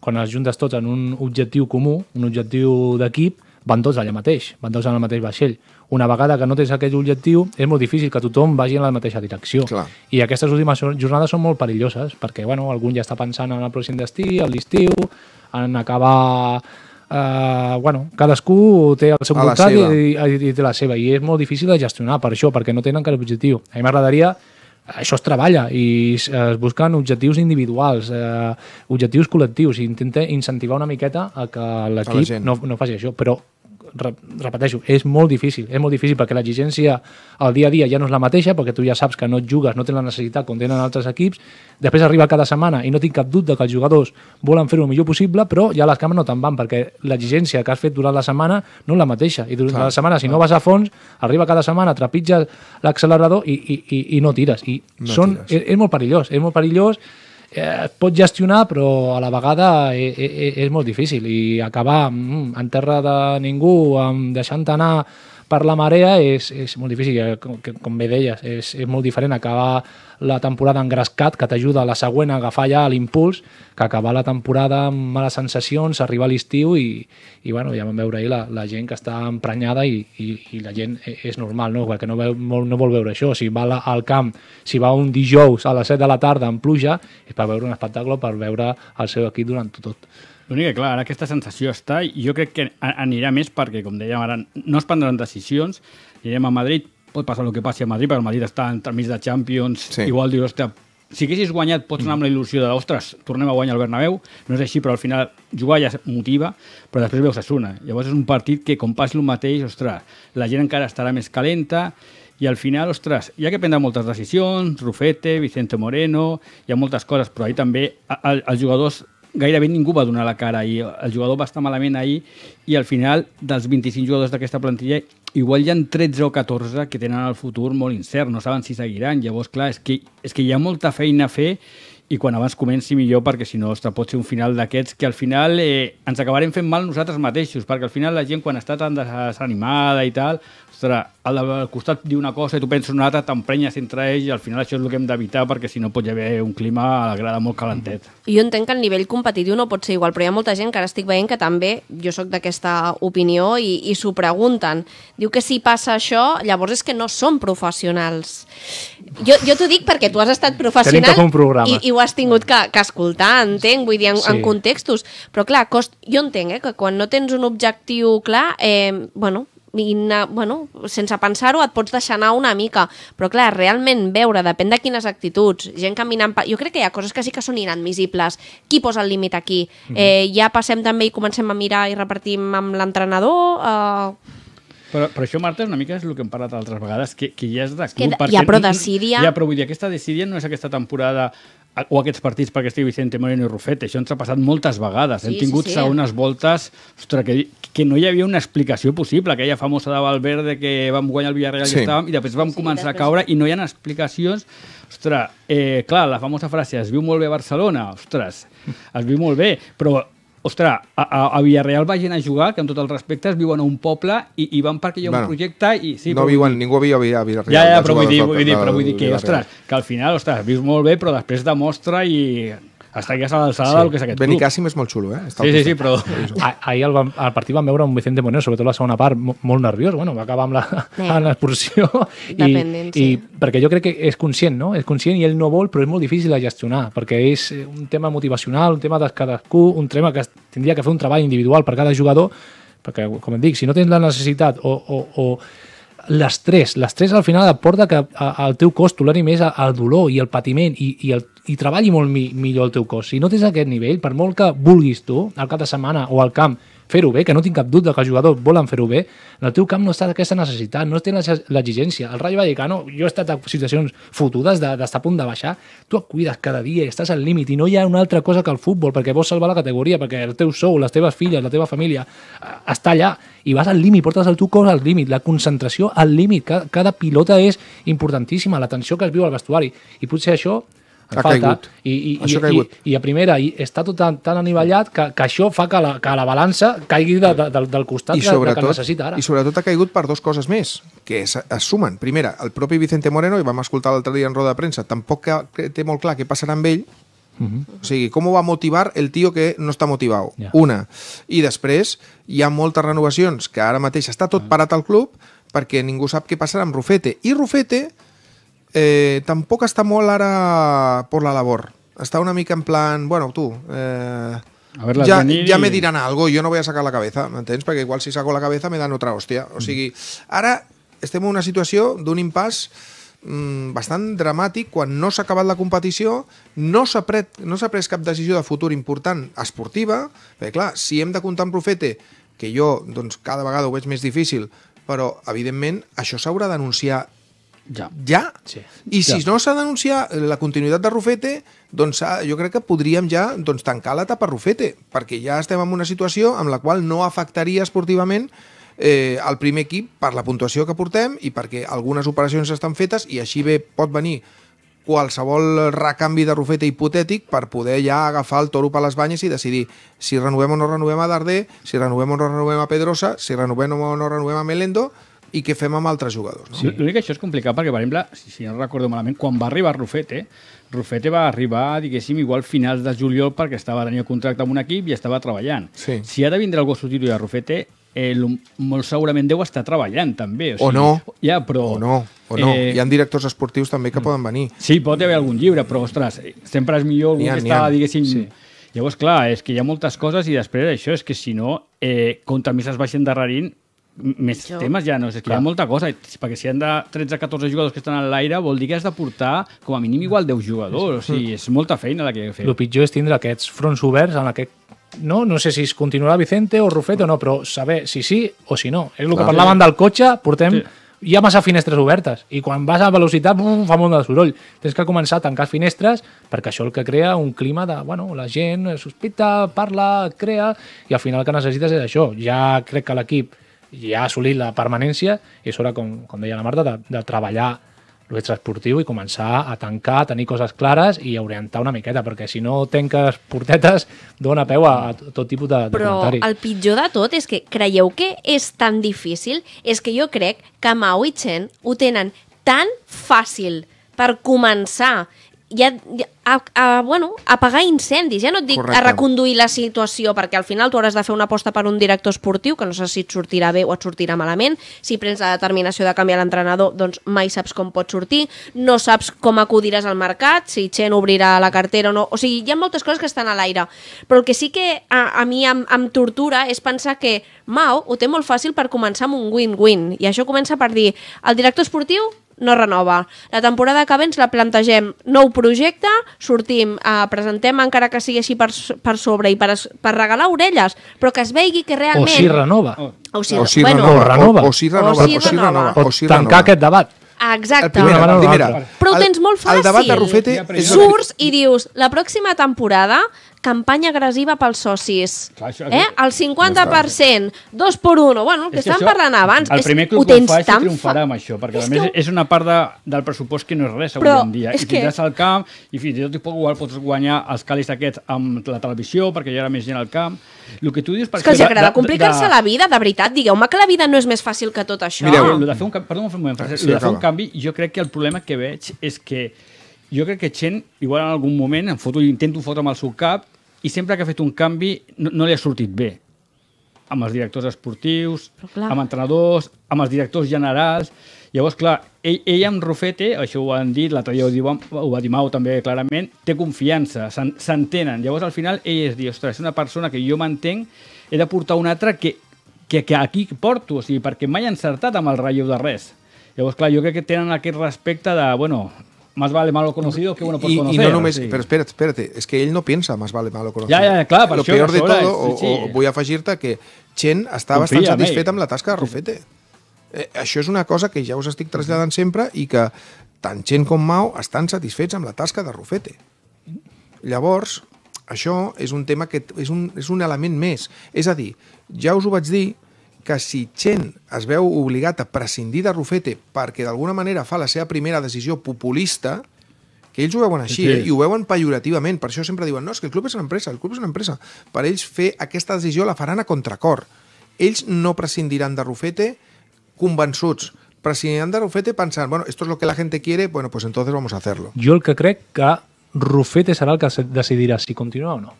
[SPEAKER 11] quan els juntes tots en un objectiu comú, un objectiu d'equip, van tots allà mateix, van tots en el mateix vaixell. Una vegada que no tens aquest objectiu, és molt difícil que tothom vagi en la mateixa direcció.
[SPEAKER 2] Clar.
[SPEAKER 11] I aquestes últimes jornades són molt perilloses, perquè bueno, algun ja està pensant en el pròxim destí, el d'estiu, en acabar Uh, bueno, cadascú té el seu
[SPEAKER 2] A seva.
[SPEAKER 11] i, i, i té la seva i és molt difícil de gestionar per això, perquè no tenen cap objectiu. A mi m'agradaria això es treballa i es, busquen objectius individuals, eh, objectius col·lectius i intenta incentivar una miqueta a que l'equip no, no faci això, però repeteixo, és molt difícil, és molt difícil perquè l'exigència al dia a dia ja no és la mateixa, perquè tu ja saps que no et jugues, no tens la necessitat com tenen altres equips, després arriba cada setmana i no tinc cap dubte que els jugadors volen fer-ho el millor possible, però ja les cames no te'n van, perquè l'exigència que has fet durant la setmana no és la mateixa, i durant
[SPEAKER 2] Clar,
[SPEAKER 11] la setmana, si no vas a fons, arriba cada setmana, trepitges l'accelerador i, i, i, i no tires, i
[SPEAKER 2] No
[SPEAKER 11] són,
[SPEAKER 2] tires.
[SPEAKER 11] és, és molt perillós, és molt perillós, eh, es pot gestionar, però a la vegada és, és, és molt difícil i acabar mm, en terra de ningú, deixant anar per la marea és, és molt difícil, com, com bé deies, és, és molt diferent acabar la temporada engrescat, que t'ajuda a la següent a agafar ja l'impuls, que acabar la temporada amb males sensacions, arribar a l'estiu i, i bueno, ja vam veure ahir la, la gent que està emprenyada i, i, i la gent e- és normal, no? que no, veu, no, vol veure això. Si va al camp, si va un dijous a les 7 de la tarda en pluja, és per veure un espectacle, per veure el seu equip durant tot.
[SPEAKER 12] L'únic que, clar, ara aquesta sensació està i jo crec que anirà més perquè, com dèiem ara, no es prendran decisions, anirem a Madrid, pot passar el que passi a Madrid, perquè el Madrid està entremig de Champions,
[SPEAKER 2] Sí.
[SPEAKER 12] igual dius, hòstia, si haguessis guanyat pots anar amb la il·lusió de, ostres, tornem a guanyar el Bernabéu, no és així, però al final jugar ja motiva, però després veus Asuna. Llavors és un partit que, com passi el mateix, ostres, la gent encara estarà més calenta, i al final, ostres, hi ha que prendre moltes decisions, Rufete, Vicente Moreno, hi ha moltes coses, però ahir també els jugadors gairebé ningú va donar la cara i el jugador va estar malament ahir i al final dels 25 jugadors d'aquesta plantilla igual hi ha 13 o 14 que tenen el futur molt incert, no saben si seguiran. Llavors clar, és que, és que hi ha molta feina a fer i quan abans comenci millor perquè si no ostres, pot ser un final d'aquests que al final eh, ens acabarem fent mal nosaltres mateixos perquè al final la gent quan està tan desanimada i tal ostres, al, costat diu una cosa i tu penses una altra, t'emprenyes entre ells i al final això és el que hem d'evitar perquè si no pot haver un clima a la grada molt calentet.
[SPEAKER 3] Jo entenc que el nivell competitiu no pot ser igual, però hi ha molta gent que ara estic veient que també, jo sóc d'aquesta opinió i, i s'ho pregunten. Diu que si passa això, llavors és que no són professionals. Jo, jo t'ho dic perquè tu has estat professional i, i ho has tingut que, que escoltar, entenc, vull dir, en,
[SPEAKER 11] Sí.
[SPEAKER 3] en contextos. Però clar, cost, jo entenc eh, que quan no tens un objectiu clar, eh, bueno, i bueno, sense pensar-ho et pots deixar anar una mica, però clar, realment veure, depèn de quines actituds, gent caminant... Pa... Jo crec que hi ha coses que sí que són inadmissibles. Qui posa el límit aquí?
[SPEAKER 12] Mhm.
[SPEAKER 3] eh, ja passem també i comencem a mirar i repartim amb l'entrenador? Eh...
[SPEAKER 12] Però, però això, Marta, és una mica és el que hem parlat altres vegades, que, que ja és de
[SPEAKER 3] que
[SPEAKER 12] club.
[SPEAKER 3] de- ja, però
[SPEAKER 12] Ja, però vull dir, aquesta Decídia no és aquesta temporada o aquests partits perquè estigui Vicente Moreno i Rufete. Això ens ha passat moltes vegades.
[SPEAKER 3] Sí,
[SPEAKER 12] Hem tingut
[SPEAKER 3] sí, sí.
[SPEAKER 12] segones voltes ostres, que, que no hi havia una explicació possible. Aquella famosa de Valverde que vam guanyar el Villarreal
[SPEAKER 2] Sí.
[SPEAKER 12] i estàvem, i després vam
[SPEAKER 3] Sí,
[SPEAKER 12] començar
[SPEAKER 3] després-
[SPEAKER 12] a caure i no hi ha explicacions. Ostres, eh, clar, la famosa frase, es viu molt bé a Barcelona. Ostres, es viu molt bé, però Ostres, a, a, a Villarreal va gent a jugar, que amb tot el respecte es viuen a un poble i, i van perquè hi ha un
[SPEAKER 2] Bueno,
[SPEAKER 12] projecte i... Sí,
[SPEAKER 2] no
[SPEAKER 12] però-
[SPEAKER 2] viuen, ningú havia a Villarreal.
[SPEAKER 12] ja, ja, però vull dir, vull dir, però vull dir que, ostres, que al final, ostres, vius molt bé, però després demostra i estigues a l'alçada del que és aquest club.
[SPEAKER 2] Benicàssim és molt xulo, eh? Està al
[SPEAKER 12] Sí, sí, sí, però...
[SPEAKER 11] Ah- Ahir el, vam- al partit vam veure un Vicente Moreno, sobretot la segona part, mo- molt nerviós, bueno, va acabar amb la,
[SPEAKER 3] Eh.
[SPEAKER 11] amb l'expulsió. I, I
[SPEAKER 3] sí.
[SPEAKER 11] perquè jo crec que és conscient, no? És conscient i ell no vol, però és molt difícil de gestionar, perquè és eh, un tema motivacional, un tema de cadascú, un tema que tindria que fer un treball individual per cada jugador, perquè, com et dic, si no tens la necessitat o, o, o l'estrès, l'estrès al final et porta que al teu cos toleri més a- el dolor i el patiment i, i, el, i treballi molt mi, millor el teu cos. Si no tens aquest nivell, per molt que vulguis tu, al cap de setmana o al camp, fer-ho bé, que no tinc cap dubte que els jugadors volen fer-ho bé, en el teu camp no està aquesta necessitat, no té l'ex- l'exigència. El Rayo Vallecano, jo he estat en situacions fotudes de- d'estar a punt de baixar, tu et cuides cada dia estàs al límit i no hi ha una altra cosa que el futbol, perquè vols salvar la categoria, perquè el teu sou, les teves filles, la teva família eh, està allà i vas al límit, portes el teu cos al límit, la concentració al límit, cada, cada pilota és importantíssima, la tensió que es viu al vestuari i potser això
[SPEAKER 2] Ha
[SPEAKER 11] falta
[SPEAKER 2] caigut.
[SPEAKER 11] i, i,
[SPEAKER 2] Això ha
[SPEAKER 11] i,
[SPEAKER 2] caigut.
[SPEAKER 11] i, i a primera i està tot tan, tan anivellat que, que això fa que la, que la balança caigui de, de, del, del costat
[SPEAKER 2] I
[SPEAKER 11] de que
[SPEAKER 2] sobretot,
[SPEAKER 11] necessita ara.
[SPEAKER 2] I sobretot ha caigut per dues coses més, que es, es sumen. Primera, el propi Vicente Moreno, i vam escoltar l'altre dia en roda de premsa, tampoc té molt clar què passarà amb ell,
[SPEAKER 11] Mhm.
[SPEAKER 2] o sigui, com ho va motivar el tio que no està motivat?
[SPEAKER 11] Ja.
[SPEAKER 2] Una. I després hi ha moltes renovacions que ara mateix està tot parat al club perquè ningú sap què passarà amb Rufete. I Rufete eh, tampoc està molt ara por la labor. Està una mica en plan, bueno, tu... Eh,
[SPEAKER 12] A verlas
[SPEAKER 2] ya,
[SPEAKER 12] venir
[SPEAKER 2] ya
[SPEAKER 12] y-
[SPEAKER 2] me dirán algo, yo no voy a sacar la cabeza, m'entens? Perquè igual si saco la cabeza me dan otra hòstia. O sigui, ara estem en una situació d'un impàs mm, bastant dramàtic quan no s'ha acabat la competició, no s'ha pres, no pres cap decisió de futur important esportiva, perquè clar, si hem de comptar amb Rufete, que jo doncs, cada vegada ho veig més difícil, però evidentment això s'haurà d'anunciar
[SPEAKER 12] ja.
[SPEAKER 2] ja?
[SPEAKER 11] Sí.
[SPEAKER 2] I si
[SPEAKER 12] Ja.
[SPEAKER 2] no s'ha d'anunciar la continuïtat de Rufete, doncs s'ha- jo crec que podríem ja doncs, tancar l'etapa Rufete, perquè ja estem en una situació en la qual no afectaria esportivament eh, el primer equip per la puntuació que portem i perquè algunes operacions estan fetes i així bé pot venir qualsevol recanvi de Rufete hipotètic per poder ja agafar el toro per les banyes i decidir si renovem o no renovem a Darder, si renovem o no renovem a Pedrosa, si renovem o no renovem a Melendo i què fem amb altres jugadors. No?
[SPEAKER 12] Sí, L'únic que això és complicat perquè, per exemple, si, si no recordo malament, quan va arribar Rufete, Rufete va arribar, diguéssim, igual finals de juliol perquè estava tenint contracte amb un equip i estava treballant.
[SPEAKER 2] Sí.
[SPEAKER 12] Si ha de vindre algú a substituir a Rufete, eh, molt segurament deu estar treballant també.
[SPEAKER 2] O no.
[SPEAKER 12] Ja, però...
[SPEAKER 2] O no, o no.
[SPEAKER 12] Eh,
[SPEAKER 2] Hi ha directors esportius també que poden venir.
[SPEAKER 12] Sí, pot haver algun llibre, però, ostres, sempre és millor algú
[SPEAKER 2] ha,
[SPEAKER 12] que està, diguéssim...
[SPEAKER 2] Sí.
[SPEAKER 12] Llavors, clar, és que hi ha moltes coses i després això és que si no, eh, contra més es baixen darrerint, més
[SPEAKER 3] Jo-
[SPEAKER 12] temes ja no, és que hi
[SPEAKER 11] Clar.
[SPEAKER 12] ha molta cosa, perquè si hi han de 13-14 jugadors que estan a l'aire vol dir que has de portar com a mínim igual 10 jugadors, o sigui, és molta feina la que he fet.
[SPEAKER 11] El pitjor és tindre aquests fronts oberts en aquest no, no sé si es continuarà Vicente o Rufete o no, però saber si sí o si no. És el que
[SPEAKER 2] Clar.
[SPEAKER 11] parlaven del cotxe, portem...
[SPEAKER 12] Sí.
[SPEAKER 11] Hi ha massa finestres obertes i quan vas a velocitat bum, fa molt de soroll. Tens que començar a tancar finestres perquè això el que crea un clima de, bueno, la gent sospita, parla, crea i al final el que necessites és això. Ja crec que l'equip ja ha assolit la permanència i és hora, com, com deia la Marta, de, de treballar l'extraesportiu i començar a tancar, a tenir coses clares i orientar una miqueta, perquè si no tenques portetes, dona peu a, a tot tipus de, de
[SPEAKER 3] Però
[SPEAKER 11] comentari.
[SPEAKER 3] el pitjor de tot és que creieu que és tan difícil? És que jo crec que Mao i Chen ho tenen tan fàcil per començar ja, a, a, bueno, a apagar incendis. Ja no et dic
[SPEAKER 2] Correcte.
[SPEAKER 3] a reconduir la situació, perquè al final tu hauràs de fer una aposta per un director esportiu, que no sé si et sortirà bé o et sortirà malament. Si prens la determinació de canviar l'entrenador, doncs mai saps com pot sortir. No saps com acudiràs al mercat, si Chen obrirà la cartera o no. O sigui, hi ha moltes coses que estan a l'aire. Però el que sí que a, a mi em, em tortura és pensar que Mao ho té molt fàcil per començar amb un win-win. I això comença per dir, el director esportiu no renova. La temporada que ve ens la plantegem nou projecte, sortim, eh, presentem encara que sigui així per, per sobre i per, es- per regalar orelles, però que es veigui que
[SPEAKER 11] O
[SPEAKER 3] realment...
[SPEAKER 11] si renova.
[SPEAKER 3] O si,
[SPEAKER 2] O si
[SPEAKER 3] bueno,
[SPEAKER 2] renova,
[SPEAKER 11] o renova.
[SPEAKER 2] O, o si renova,
[SPEAKER 3] O si
[SPEAKER 2] o si
[SPEAKER 3] renova.
[SPEAKER 2] renova,
[SPEAKER 11] O
[SPEAKER 2] o si
[SPEAKER 11] tancar
[SPEAKER 2] renova.
[SPEAKER 11] aquest debat.
[SPEAKER 3] Exacte.
[SPEAKER 2] El primer,
[SPEAKER 11] D'una manera o
[SPEAKER 2] el
[SPEAKER 11] d'una
[SPEAKER 2] primera.
[SPEAKER 11] altra.
[SPEAKER 3] Però ho tens molt fàcil.
[SPEAKER 2] El debat de Rufete
[SPEAKER 3] Surts i dius, la pròxima temporada, campanya agressiva pels socis.
[SPEAKER 12] Clar, això-
[SPEAKER 3] eh? El 50%, dos per uno. Bueno, el que
[SPEAKER 12] És que
[SPEAKER 3] estàvem parlant abans.
[SPEAKER 12] El primer club que ho
[SPEAKER 3] tens
[SPEAKER 12] fa és
[SPEAKER 3] tan
[SPEAKER 12] triomfarà
[SPEAKER 3] fa-
[SPEAKER 12] amb això, perquè
[SPEAKER 3] És
[SPEAKER 12] a més
[SPEAKER 3] que-
[SPEAKER 12] és una part de, del pressupost que no és res avui
[SPEAKER 3] Però
[SPEAKER 12] en dia. I
[SPEAKER 3] que-
[SPEAKER 12] tindràs al camp, i fins i tot igual pots guanyar els càlis aquests amb la televisió, perquè hi haurà més gent al camp. El que tu dius... per
[SPEAKER 3] És que els agrada complicar-se
[SPEAKER 12] de-
[SPEAKER 3] la vida, de veritat. Digueu-me que la vida no és més fàcil que tot això.
[SPEAKER 2] Mireu,
[SPEAKER 12] Lo de fer un, perdó, un moment, Francesc,
[SPEAKER 2] Sí,
[SPEAKER 12] de fer un canvi, jo crec que el problema que veig és que jo crec que Chen, igual en algun moment, em foto, intento fotre'm al seu cap, i sempre que ha fet un canvi no, no li ha sortit bé. Amb els directors esportius, amb entrenadors, amb els directors generals... Llavors, clar, ell, ell amb Rufete, això ho han dit, l'altre dia ho, diu, ho va dir Mau també clarament, té confiança, s'en- s'entenen. Llavors, al final, ell es diu, ostres, és una persona que jo m'entenc, he de portar una altra que, que, que aquí porto, o sigui, perquè mai ha encertat amb el relleu de res. Llavors, clar, jo crec que tenen aquest respecte de, bueno, más vale malo conocido que bueno por
[SPEAKER 2] Y, y
[SPEAKER 12] conocer.
[SPEAKER 2] no només,
[SPEAKER 12] sí.
[SPEAKER 2] però espera't, espera't, és que ell no pensa más vale malo conocido.
[SPEAKER 12] Ja, ja, clar, per
[SPEAKER 2] Lo
[SPEAKER 12] això,
[SPEAKER 2] peor de todo, o,
[SPEAKER 12] sí,
[SPEAKER 2] o vull afegir-te que Chen està
[SPEAKER 12] Confia
[SPEAKER 2] bastant satisfet amb la tasca de Rufete. Eh, això és una cosa que ja us estic traslladant sempre i que tant Chen com Mao estan satisfets amb la tasca de Rufete. Llavors, això és un tema que és un, és un element més. És a dir, ja us ho vaig dir, que si Chen es veu obligat a prescindir de Rufete perquè d'alguna manera fa la seva primera decisió populista, que ells ho veuen així,
[SPEAKER 12] Sí.
[SPEAKER 2] eh? i ho veuen pejorativament, per això sempre diuen, no, és que el club és una empresa, el club és una empresa. Per ells fer aquesta decisió la faran a contracor. Ells no prescindiran de Rufete convençuts, prescindiran de Rufete pensant, bueno, esto es lo que la gente quiere, bueno, pues entonces vamos a hacerlo.
[SPEAKER 11] Jo el que crec que Rufete serà el que decidirà si continua o no.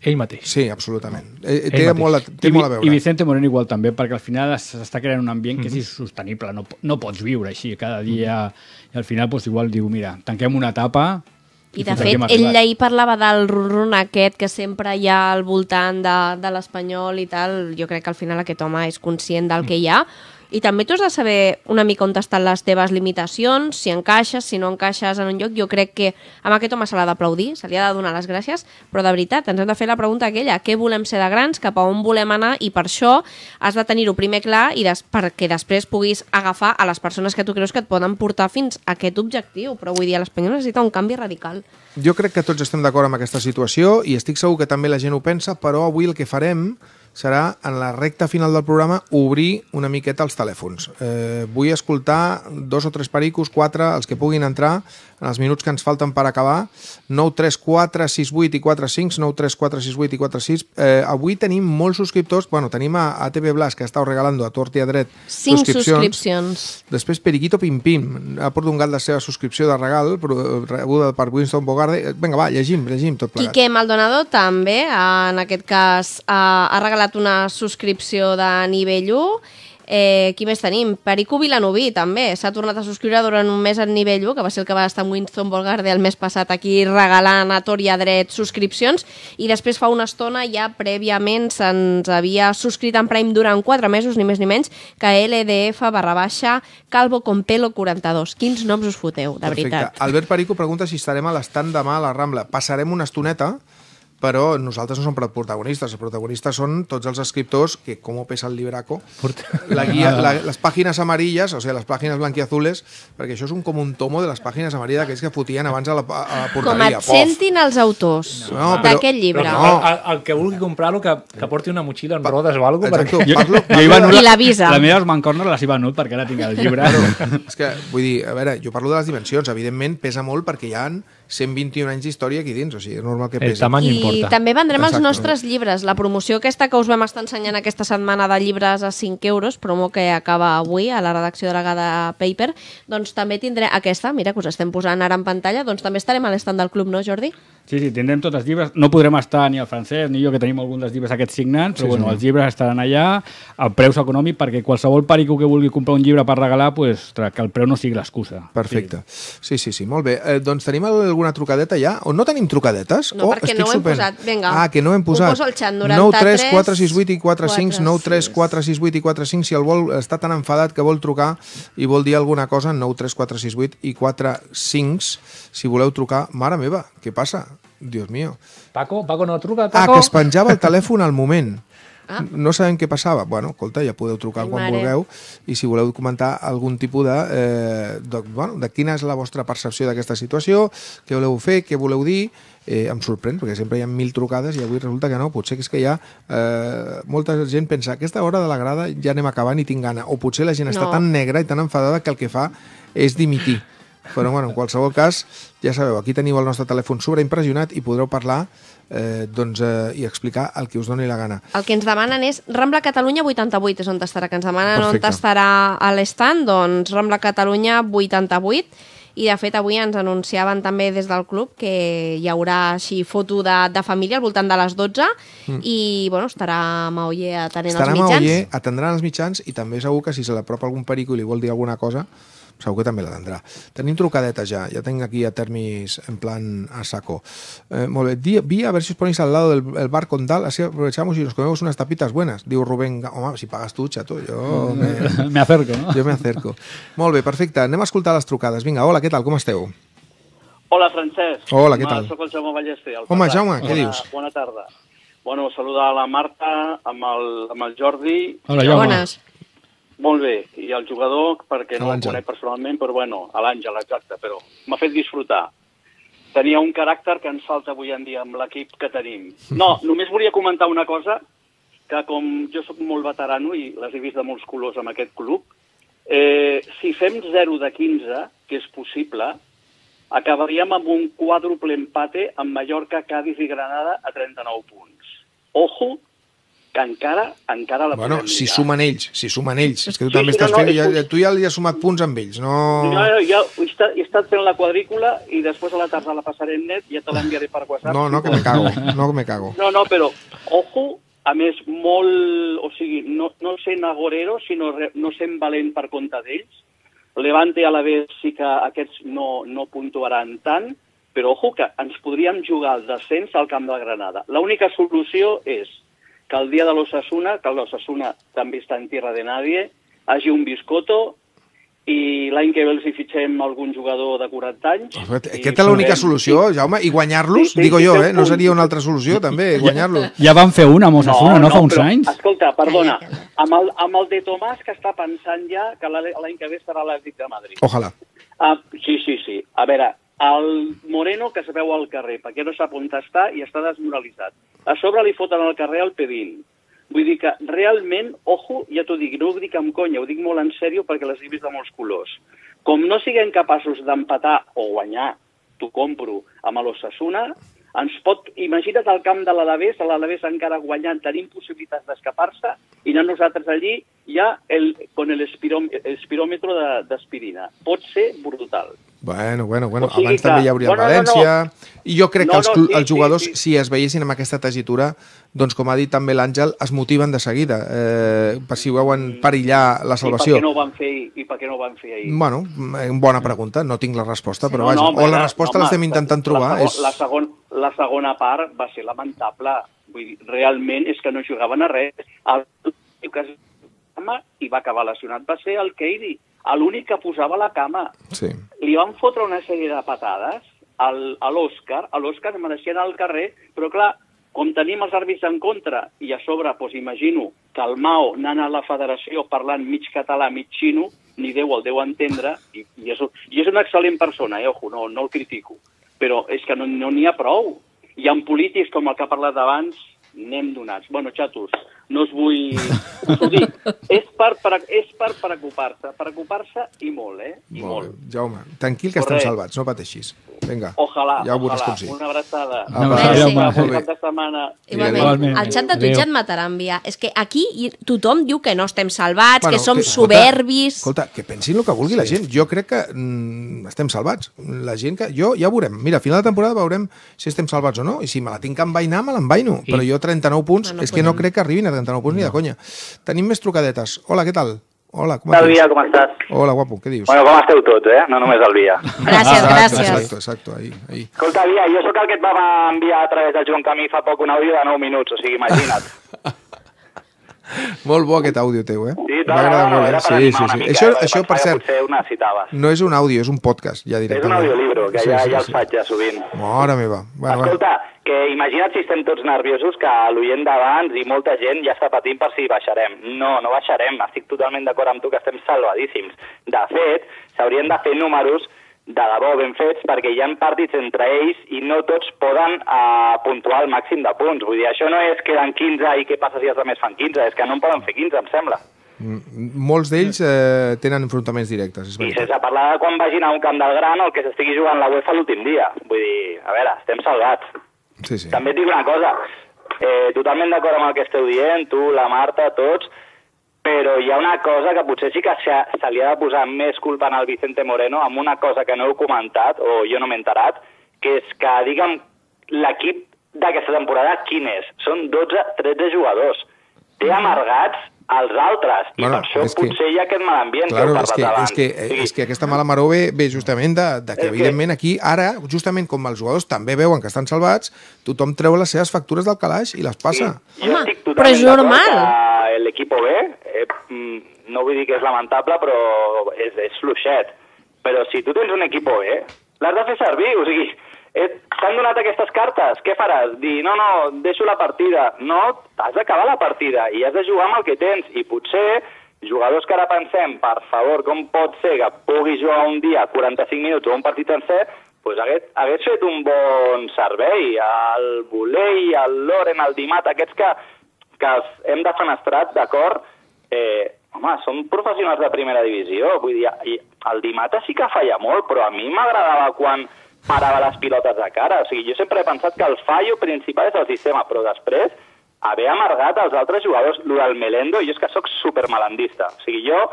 [SPEAKER 11] Ell mateix.
[SPEAKER 2] Sí, absolutament. Eh,
[SPEAKER 11] Ell
[SPEAKER 2] té,
[SPEAKER 11] mateix.
[SPEAKER 2] molt, a- té
[SPEAKER 12] I,
[SPEAKER 2] molt a veure.
[SPEAKER 12] I Vicente Moreno igual també, perquè al final es- s'està creant un ambient
[SPEAKER 2] Mhm.
[SPEAKER 12] que és insostenible, no, no pots viure així cada dia, i al final pues, igual diu, mira, tanquem una etapa...
[SPEAKER 3] I de
[SPEAKER 12] fins aquí
[SPEAKER 3] fet, ell ahir parlava del run aquest que sempre hi ha al voltant de, de l'espanyol i tal. Jo crec que al final aquest home és conscient del que hi ha I també tu has de saber una mica on estan les teves limitacions, si encaixes, si no encaixes en un lloc. Jo crec que amb aquest home se l'ha d'aplaudir, se li ha de donar les gràcies, però de veritat, ens hem de fer la pregunta aquella, què volem ser de grans, cap a on volem anar, i per això has de tenir-ho primer clar i des perquè després puguis agafar a les persones que tu creus que et poden portar fins a aquest objectiu. Però vull dir, l'Espanyol necessita un canvi radical.
[SPEAKER 2] Jo crec que tots estem d'acord amb aquesta situació i estic segur que també la gent ho pensa, però avui el que farem serà, en la recta final del programa, obrir una miqueta els telèfons. Eh, vull escoltar dos o tres pericos, quatre, els que puguin entrar en els minuts que ens falten per acabar. 9 3 4 6 8 i 4 5, 9 3 4 6 8 i 4 6. Eh, avui tenim molts subscriptors, bueno, tenim a, a TV Blas, que ha estat regalando a tort i a dret
[SPEAKER 3] Cinc subscripcions.
[SPEAKER 2] Després Periquito Pim Pim ha portat un gat la seva subscripció de regal, però- rebuda per Winston Bogarde. Vinga, va, llegim, llegim tot plegat.
[SPEAKER 3] Quique Maldonado també, eh, en aquest cas, eh, ha regalat una subscripció de nivell 1. Eh, qui més tenim? Perico Vilanoví, també. S'ha tornat a subscriure durant un mes en nivell 1, que va ser el que va estar amb Winston Bolgarde el mes passat aquí regalant a tor i a dret subscripcions. I després fa una estona ja prèviament se'ns havia subscrit en Prime durant 4 mesos, ni més ni menys, que LDF barra baixa Calvo con pelo 42. Quins noms us foteu, de veritat.
[SPEAKER 2] Albert Perico pregunta si estarem a l'estand demà a la Rambla. Passarem una estoneta, però nosaltres no som protagonistes. Els protagonistes són tots els escriptors que, com pesa el libraco, la guia, la, les pàgines amarilles, o sigui, les pàgines blanquiazules, perquè això és un, com un tomo de les pàgines amarilles aquells que fotien abans a la, a la
[SPEAKER 3] Com
[SPEAKER 2] porteria.
[SPEAKER 3] et sentin els autors
[SPEAKER 2] No, però-
[SPEAKER 3] d'aquest llibre.
[SPEAKER 2] però
[SPEAKER 11] El, el, el que vulgui comprar-lo, que, que porti una motxilla en rodes o alguna cosa.
[SPEAKER 2] Exacto,
[SPEAKER 11] perquè...
[SPEAKER 2] parlo-
[SPEAKER 12] Jo hi venut
[SPEAKER 3] I l'avisa.
[SPEAKER 12] La meva Mancorner les hi venut perquè ara tinc el llibre.
[SPEAKER 2] És que, vull dir, a veure, jo parlo de les dimensions. Evidentment, pesa molt perquè hi han 121 anys d'història aquí dins, o sigui, és normal que
[SPEAKER 11] El
[SPEAKER 2] pesi.
[SPEAKER 11] tamany
[SPEAKER 3] I
[SPEAKER 11] importa.
[SPEAKER 3] també vendrem els
[SPEAKER 2] Exacte.
[SPEAKER 3] nostres llibres. La promoció aquesta que us vam estar ensenyant aquesta setmana de llibres a 5 euros, promo que acaba avui a la redacció de la Gada Paper, doncs també tindré aquesta, mira, que us estem posant ara en pantalla, doncs també estarem a l'estand del club, no, Jordi?
[SPEAKER 12] Sí, sí, tindrem tots els llibres. No podrem estar ni el francès ni jo, que tenim algun dels llibres aquests signants, però
[SPEAKER 2] Sí,
[SPEAKER 12] bueno,
[SPEAKER 2] sí.
[SPEAKER 12] els llibres estaran allà a preus econòmics perquè qualsevol perico que vulgui comprar un llibre per regalar, pues, ostres, que el preu no sigui l'excusa.
[SPEAKER 2] Perfecte. Sí, sí, sí, molt bé. Eh, doncs tenim alguna trucadeta ja? O no tenim trucadetes?
[SPEAKER 3] No,
[SPEAKER 2] o
[SPEAKER 3] perquè
[SPEAKER 2] estic
[SPEAKER 3] no ho hem posat. Vinga.
[SPEAKER 2] Ah, que no ho hem
[SPEAKER 3] Ho
[SPEAKER 2] posat.
[SPEAKER 3] poso al xat,
[SPEAKER 2] 9 3
[SPEAKER 3] 93
[SPEAKER 2] 4 6 8 i 4 5
[SPEAKER 3] 4,
[SPEAKER 2] 9 3 4 6 8 i 4 5 si el vol està tan enfadat que vol trucar i vol dir alguna cosa 9 3 4 6 8 i 4 5 si voleu trucar. Mare meva, què passa? Dios mío.
[SPEAKER 11] Paco, Paco no truca,
[SPEAKER 2] Ah,
[SPEAKER 11] Paco.
[SPEAKER 2] que es penjava el telèfon al moment.
[SPEAKER 3] Ah.
[SPEAKER 2] No sabem què passava. Bueno, escolta, ja podeu trucar
[SPEAKER 3] Ai,
[SPEAKER 2] quan
[SPEAKER 3] mare.
[SPEAKER 2] vulgueu i si voleu comentar algun tipus de, eh, de, bueno, de quina és la vostra percepció d'aquesta situació, què voleu fer, què voleu dir, eh, em sorprèn, perquè sempre hi ha mil trucades i avui resulta que no, potser que és que ja eh, molta gent pensa aquesta hora de la grada ja anem acabant i tinc gana, o potser la gent està
[SPEAKER 3] No.
[SPEAKER 2] tan negra i tan enfadada que el que fa és dimitir. Però, bueno, en qualsevol cas, ja sabeu, aquí teniu el nostre telèfon sobreimpressionat i podreu parlar eh, doncs, eh, i explicar el que us doni la gana.
[SPEAKER 3] El que ens demanen és Rambla Catalunya 88, és on estarà, que ens demanen
[SPEAKER 2] Perfecte.
[SPEAKER 3] on estarà a l'estand, doncs Rambla Catalunya 88, i de fet avui ens anunciaven també des del club que hi haurà així foto de, de família al voltant de les 12
[SPEAKER 2] Mm.
[SPEAKER 3] i bueno, estarà Maoyer atenent
[SPEAKER 2] Estarà
[SPEAKER 3] els mitjans.
[SPEAKER 2] Maoyer, atendran els mitjans i també segur que si se l'apropa algun perico i li vol dir alguna cosa, segur que també l'atendrà. Tenim trucadetes ja, ja tengo aquí a Termis en plan a saco. Eh, molt bé, Di, vi a ver si os ponéis al lado del el bar Condal, así aprovechamos y nos comemos unas tapitas buenas. Diu Rubén, home, si pagas tu, chato, jo me, [LAUGHS]
[SPEAKER 12] Me acerco, no?
[SPEAKER 2] jo me acerco. Molt bé, perfecte, anem a escoltar les trucades. Vinga, hola, què tal, com esteu?
[SPEAKER 13] Hola, Francesc.
[SPEAKER 2] Hola, què
[SPEAKER 13] Home,
[SPEAKER 2] tal?
[SPEAKER 13] Soc el Jaume Ballester. El
[SPEAKER 2] Home. Jaume, què
[SPEAKER 13] bona,
[SPEAKER 2] dius?
[SPEAKER 13] Bona tarda. Bueno, saludar a la Marta, amb el, amb el Jordi.
[SPEAKER 12] Hola, Jaume.
[SPEAKER 3] Bones.
[SPEAKER 13] Molt bé. I el jugador, perquè no el conec personalment, però bueno, a l'Àngel, exacte, però m'ha fet disfrutar. Tenia un caràcter que ens falta avui en dia amb l'equip que tenim. No, [LAUGHS] només volia comentar una cosa, que com jo sóc molt veterano i les he vist de molts colors amb aquest club, eh, si fem 0 de 15, que és possible, acabaríem amb un quàdruple empate amb Mallorca, Cádiz i Granada a 39 punts. Ojo, que encara, encara la
[SPEAKER 2] Bueno,
[SPEAKER 13] podem
[SPEAKER 2] si
[SPEAKER 13] lligar.
[SPEAKER 2] sumen ells, si sumen ells. És que tu
[SPEAKER 13] Sí,
[SPEAKER 2] també
[SPEAKER 13] sí,
[SPEAKER 2] estàs
[SPEAKER 13] no, no,
[SPEAKER 2] fent...
[SPEAKER 13] és
[SPEAKER 2] Ja, tu ja li has sumat punts amb ells, no...
[SPEAKER 13] No, no, ja he estat, he estat fent la quadrícula i després a la tarda la passaré en net i ja te l'enviaré per WhatsApp.
[SPEAKER 2] No, no, que me cago, no que me cago.
[SPEAKER 13] No, no, però, ojo, a més, molt... O sigui, no, no sent agorero, sinó re, no sent valent per compte d'ells. Levante a la vez sí que aquests no, no puntuaran tant, però ojo que ens podríem jugar el descens al camp de la Granada. L'única solució és que el dia de l'Osasuna, que l'Osasuna també està en tierra de nadie, hagi un biscotto i l'any que ve els hi fitxem algun jugador de 40 anys.
[SPEAKER 2] Aquesta és l'única solució, Jaume, i guanyar-los,
[SPEAKER 13] Sí, sí,
[SPEAKER 2] digo
[SPEAKER 13] sí,
[SPEAKER 2] jo, eh? No seria una altra solució, també, [LAUGHS] guanyar-los.
[SPEAKER 12] Ja van fer una amb Osasuna, no, no fa uns
[SPEAKER 13] però,
[SPEAKER 12] anys.
[SPEAKER 13] Escolta, perdona, amb el, amb el de Tomàs que està pensant ja que l'any l'any que ve estarà a l'Atlètic de Madrid.
[SPEAKER 2] Ojalà.
[SPEAKER 13] Ah, sí, sí, sí. A veure, el Moreno que es veu al carrer, perquè no sap on està i està desmoralitzat. A sobre li foten al carrer el Pedín. Vull dir que realment, ojo, ja t'ho dic, no ho dic amb conya, ho dic molt en sèrio perquè les he vist de molts colors. Com no siguem capaços d'empatar o guanyar, t'ho compro, amb l'Ossassuna, ens pot... Imagina't el camp de l'Alavés, l'Alavés encara guanyant, tenim possibilitats d'escapar-se, i anar nosaltres allí ja el, con el espiróm, espiròmetre de-. Pot ser brutal.
[SPEAKER 2] Bueno, bueno, bueno.
[SPEAKER 13] O sigui
[SPEAKER 2] Abans
[SPEAKER 13] que-
[SPEAKER 2] també hi hauria
[SPEAKER 13] Bueno,
[SPEAKER 2] el
[SPEAKER 13] no, no,
[SPEAKER 2] València. I jo crec
[SPEAKER 13] No,
[SPEAKER 2] que els,
[SPEAKER 13] no, sí,
[SPEAKER 2] els
[SPEAKER 13] sí,
[SPEAKER 2] jugadors,
[SPEAKER 13] sí.
[SPEAKER 2] si es veiessin amb aquesta tessitura, doncs com ha dit també l'Àngel, es motiven de seguida, eh, per si veuen perillar la
[SPEAKER 13] I per
[SPEAKER 2] salvació.
[SPEAKER 13] què no ho van fer, i per què no ho van fer ahir?
[SPEAKER 2] Bueno, eh, bona pregunta, no tinc la resposta, però vaja,
[SPEAKER 13] home,
[SPEAKER 2] o la
[SPEAKER 13] no,
[SPEAKER 2] resposta
[SPEAKER 13] home,
[SPEAKER 2] l'estem intentant trobar.
[SPEAKER 13] La,
[SPEAKER 2] és...
[SPEAKER 13] segon, la, segon, la segona part va ser lamentable. Vull dir, realment és que no jugaven a res. El que i va acabar lesionat va ser el Keidi, l'únic que posava la cama.
[SPEAKER 2] Sí.
[SPEAKER 13] Li van fotre una sèrie de patades al, a l'Òscar, a l'Òscar mereixia anar al carrer, però clar, com tenim els àrbits en contra, i a sobre, doncs, imagino que el Mao anant a la federació parlant mig català, mig xino, ni Déu el deu entendre, i, i, és, i és una excel·lent persona, eh, ojo, no, no el critico, però és que no n'hi no ha prou. I en polítics, com el que ha parlat abans, anem donats. Bueno, xatos, no us vull... [LAUGHS] Us ho dic, és per, per, és per preocupar-se, preocupar-se i molt, eh? I
[SPEAKER 2] Molt
[SPEAKER 13] molt.
[SPEAKER 2] Jaume, tranquil que estem
[SPEAKER 13] Correcte.
[SPEAKER 2] salvats, no pateixis. Vinga,
[SPEAKER 13] Ojalà,
[SPEAKER 2] ja ho veuràs com sí.
[SPEAKER 13] Una abraçada.
[SPEAKER 2] Una abraçada. Jaume.
[SPEAKER 13] Bon
[SPEAKER 2] Molt bé.
[SPEAKER 13] cap de setmana.
[SPEAKER 3] Igualment. El xat de Twitch et matarà enviar. És que aquí tothom diu que no estem salvats,
[SPEAKER 2] Bueno,
[SPEAKER 3] que som
[SPEAKER 2] que- escolta,
[SPEAKER 3] soberbis...
[SPEAKER 2] Escolta, que pensin el que vulgui la gent. Jo crec que mm, estem salvats. La gent que... Jo ja veurem. Mira, a final de temporada veurem si estem salvats o no. I si me la tinc que envainar, me l'envaino.
[SPEAKER 11] I-
[SPEAKER 2] Però jo 39 punts,
[SPEAKER 11] Bueno,
[SPEAKER 2] és que no
[SPEAKER 11] podem-
[SPEAKER 2] crec que arribin a 39 punts ni de conya. Tenim més trucadetes. Hola, què tal? Hola, com
[SPEAKER 14] Tal
[SPEAKER 2] estàs?
[SPEAKER 14] dia, com estàs?
[SPEAKER 2] Hola, guapo, què dius?
[SPEAKER 14] Bueno, com esteu tots, eh? No només el Via.
[SPEAKER 3] Gràcies,
[SPEAKER 2] exacte,
[SPEAKER 3] gràcies.
[SPEAKER 2] Exacte, exacte, ahí, ahí.
[SPEAKER 14] Escolta, Via, jo sóc el que et va enviar a través del Joan Camí fa poc un àudio de 9 minuts, o sigui, imagina't. [LAUGHS]
[SPEAKER 2] Molt bo aquest àudio teu, eh?
[SPEAKER 14] Sí,
[SPEAKER 2] M'ha agradat molt, eh?
[SPEAKER 14] era per
[SPEAKER 2] Sí,
[SPEAKER 14] animar
[SPEAKER 2] sí,
[SPEAKER 14] una
[SPEAKER 2] sí.
[SPEAKER 14] mica,
[SPEAKER 2] Això,
[SPEAKER 14] eh?
[SPEAKER 2] això, per cert,
[SPEAKER 14] necessitaves.
[SPEAKER 2] no és un àudio, és un podcast, ja
[SPEAKER 14] És un
[SPEAKER 2] directament.
[SPEAKER 14] audiolibro, que
[SPEAKER 2] Sí,
[SPEAKER 14] ja,
[SPEAKER 2] sí,
[SPEAKER 14] ja els
[SPEAKER 2] sí.
[SPEAKER 14] faig ja sovint.
[SPEAKER 2] Mare meva. Bueno, bueno.
[SPEAKER 14] Escolta, que imagina't si estem tots nerviosos que l'oient d'abans i molta gent ja està patint per si baixarem. No, no baixarem. Estic totalment d'acord amb tu que estem salvadíssims. De fet, s'haurien de fer números de debò ben fets perquè hi ha partits entre ells i no tots poden uh, puntuar el màxim de punts. Vull dir, això no és que eren 15 i què passa si els altres fan 15, és que no en poden fer 15, em sembla.
[SPEAKER 2] Mm, Molts d'ells eh, tenen enfrontaments directes, és
[SPEAKER 14] I
[SPEAKER 2] veritat.
[SPEAKER 14] sense parlar de quan vagin a un camp del Gran o el que s'estigui jugant la UEFA l'últim dia. Vull dir, a veure, estem salvats.
[SPEAKER 2] Sí, sí.
[SPEAKER 14] També et dic una cosa, eh, totalment d'acord amb el que esteu dient, tu, la Marta, tots, però hi ha una cosa que potser sí que se, se li ha de posar més culpa en el Vicente Moreno amb una cosa que no heu comentat, o jo no m'he enterat, que és que, digue'm, l'equip d'aquesta temporada quin és? Són 12-13 jugadors. Té amargats els altres, i
[SPEAKER 2] Bueno,
[SPEAKER 14] per això
[SPEAKER 2] és que-
[SPEAKER 14] potser hi ha aquest mal ambient
[SPEAKER 2] Claro,
[SPEAKER 14] que heu
[SPEAKER 2] és
[SPEAKER 14] parlat
[SPEAKER 2] que,
[SPEAKER 14] abans.
[SPEAKER 2] és, que, eh, és que aquesta mala maró ve, ve justament de, de que,
[SPEAKER 14] És que-
[SPEAKER 2] evidentment, aquí, ara, justament com els jugadors també veuen que estan salvats, tothom treu les seves factures del calaix i les passa.
[SPEAKER 14] Jo estic
[SPEAKER 3] però és normal.
[SPEAKER 14] que L'equip B, mm, no vull dir que és lamentable, però és, és fluixet. Però si tu tens un equip B, l'has de fer servir. O sigui, eh, t'han donat aquestes cartes, què faràs? Dir, no, no, deixo la partida. No, has d'acabar la partida i has de jugar amb el que tens. I potser jugadors que ara pensem, per favor, com pot ser que pugui jugar un dia 45 minuts o un partit sencer, pues hagués, hagués fet un bon servei. El Volei, el Loren, el Dimat, aquests que, que els hem defenestrat, d'acord, eh, home, són professionals de primera divisió. Vull dir, i el Dimata sí que falla molt, però a mi m'agradava quan parava les pilotes de cara. O sigui, jo sempre he pensat que el fallo principal és el sistema, però després haver amargat els altres jugadors, el del Melendo, jo és que sóc supermalandista. O sigui, jo,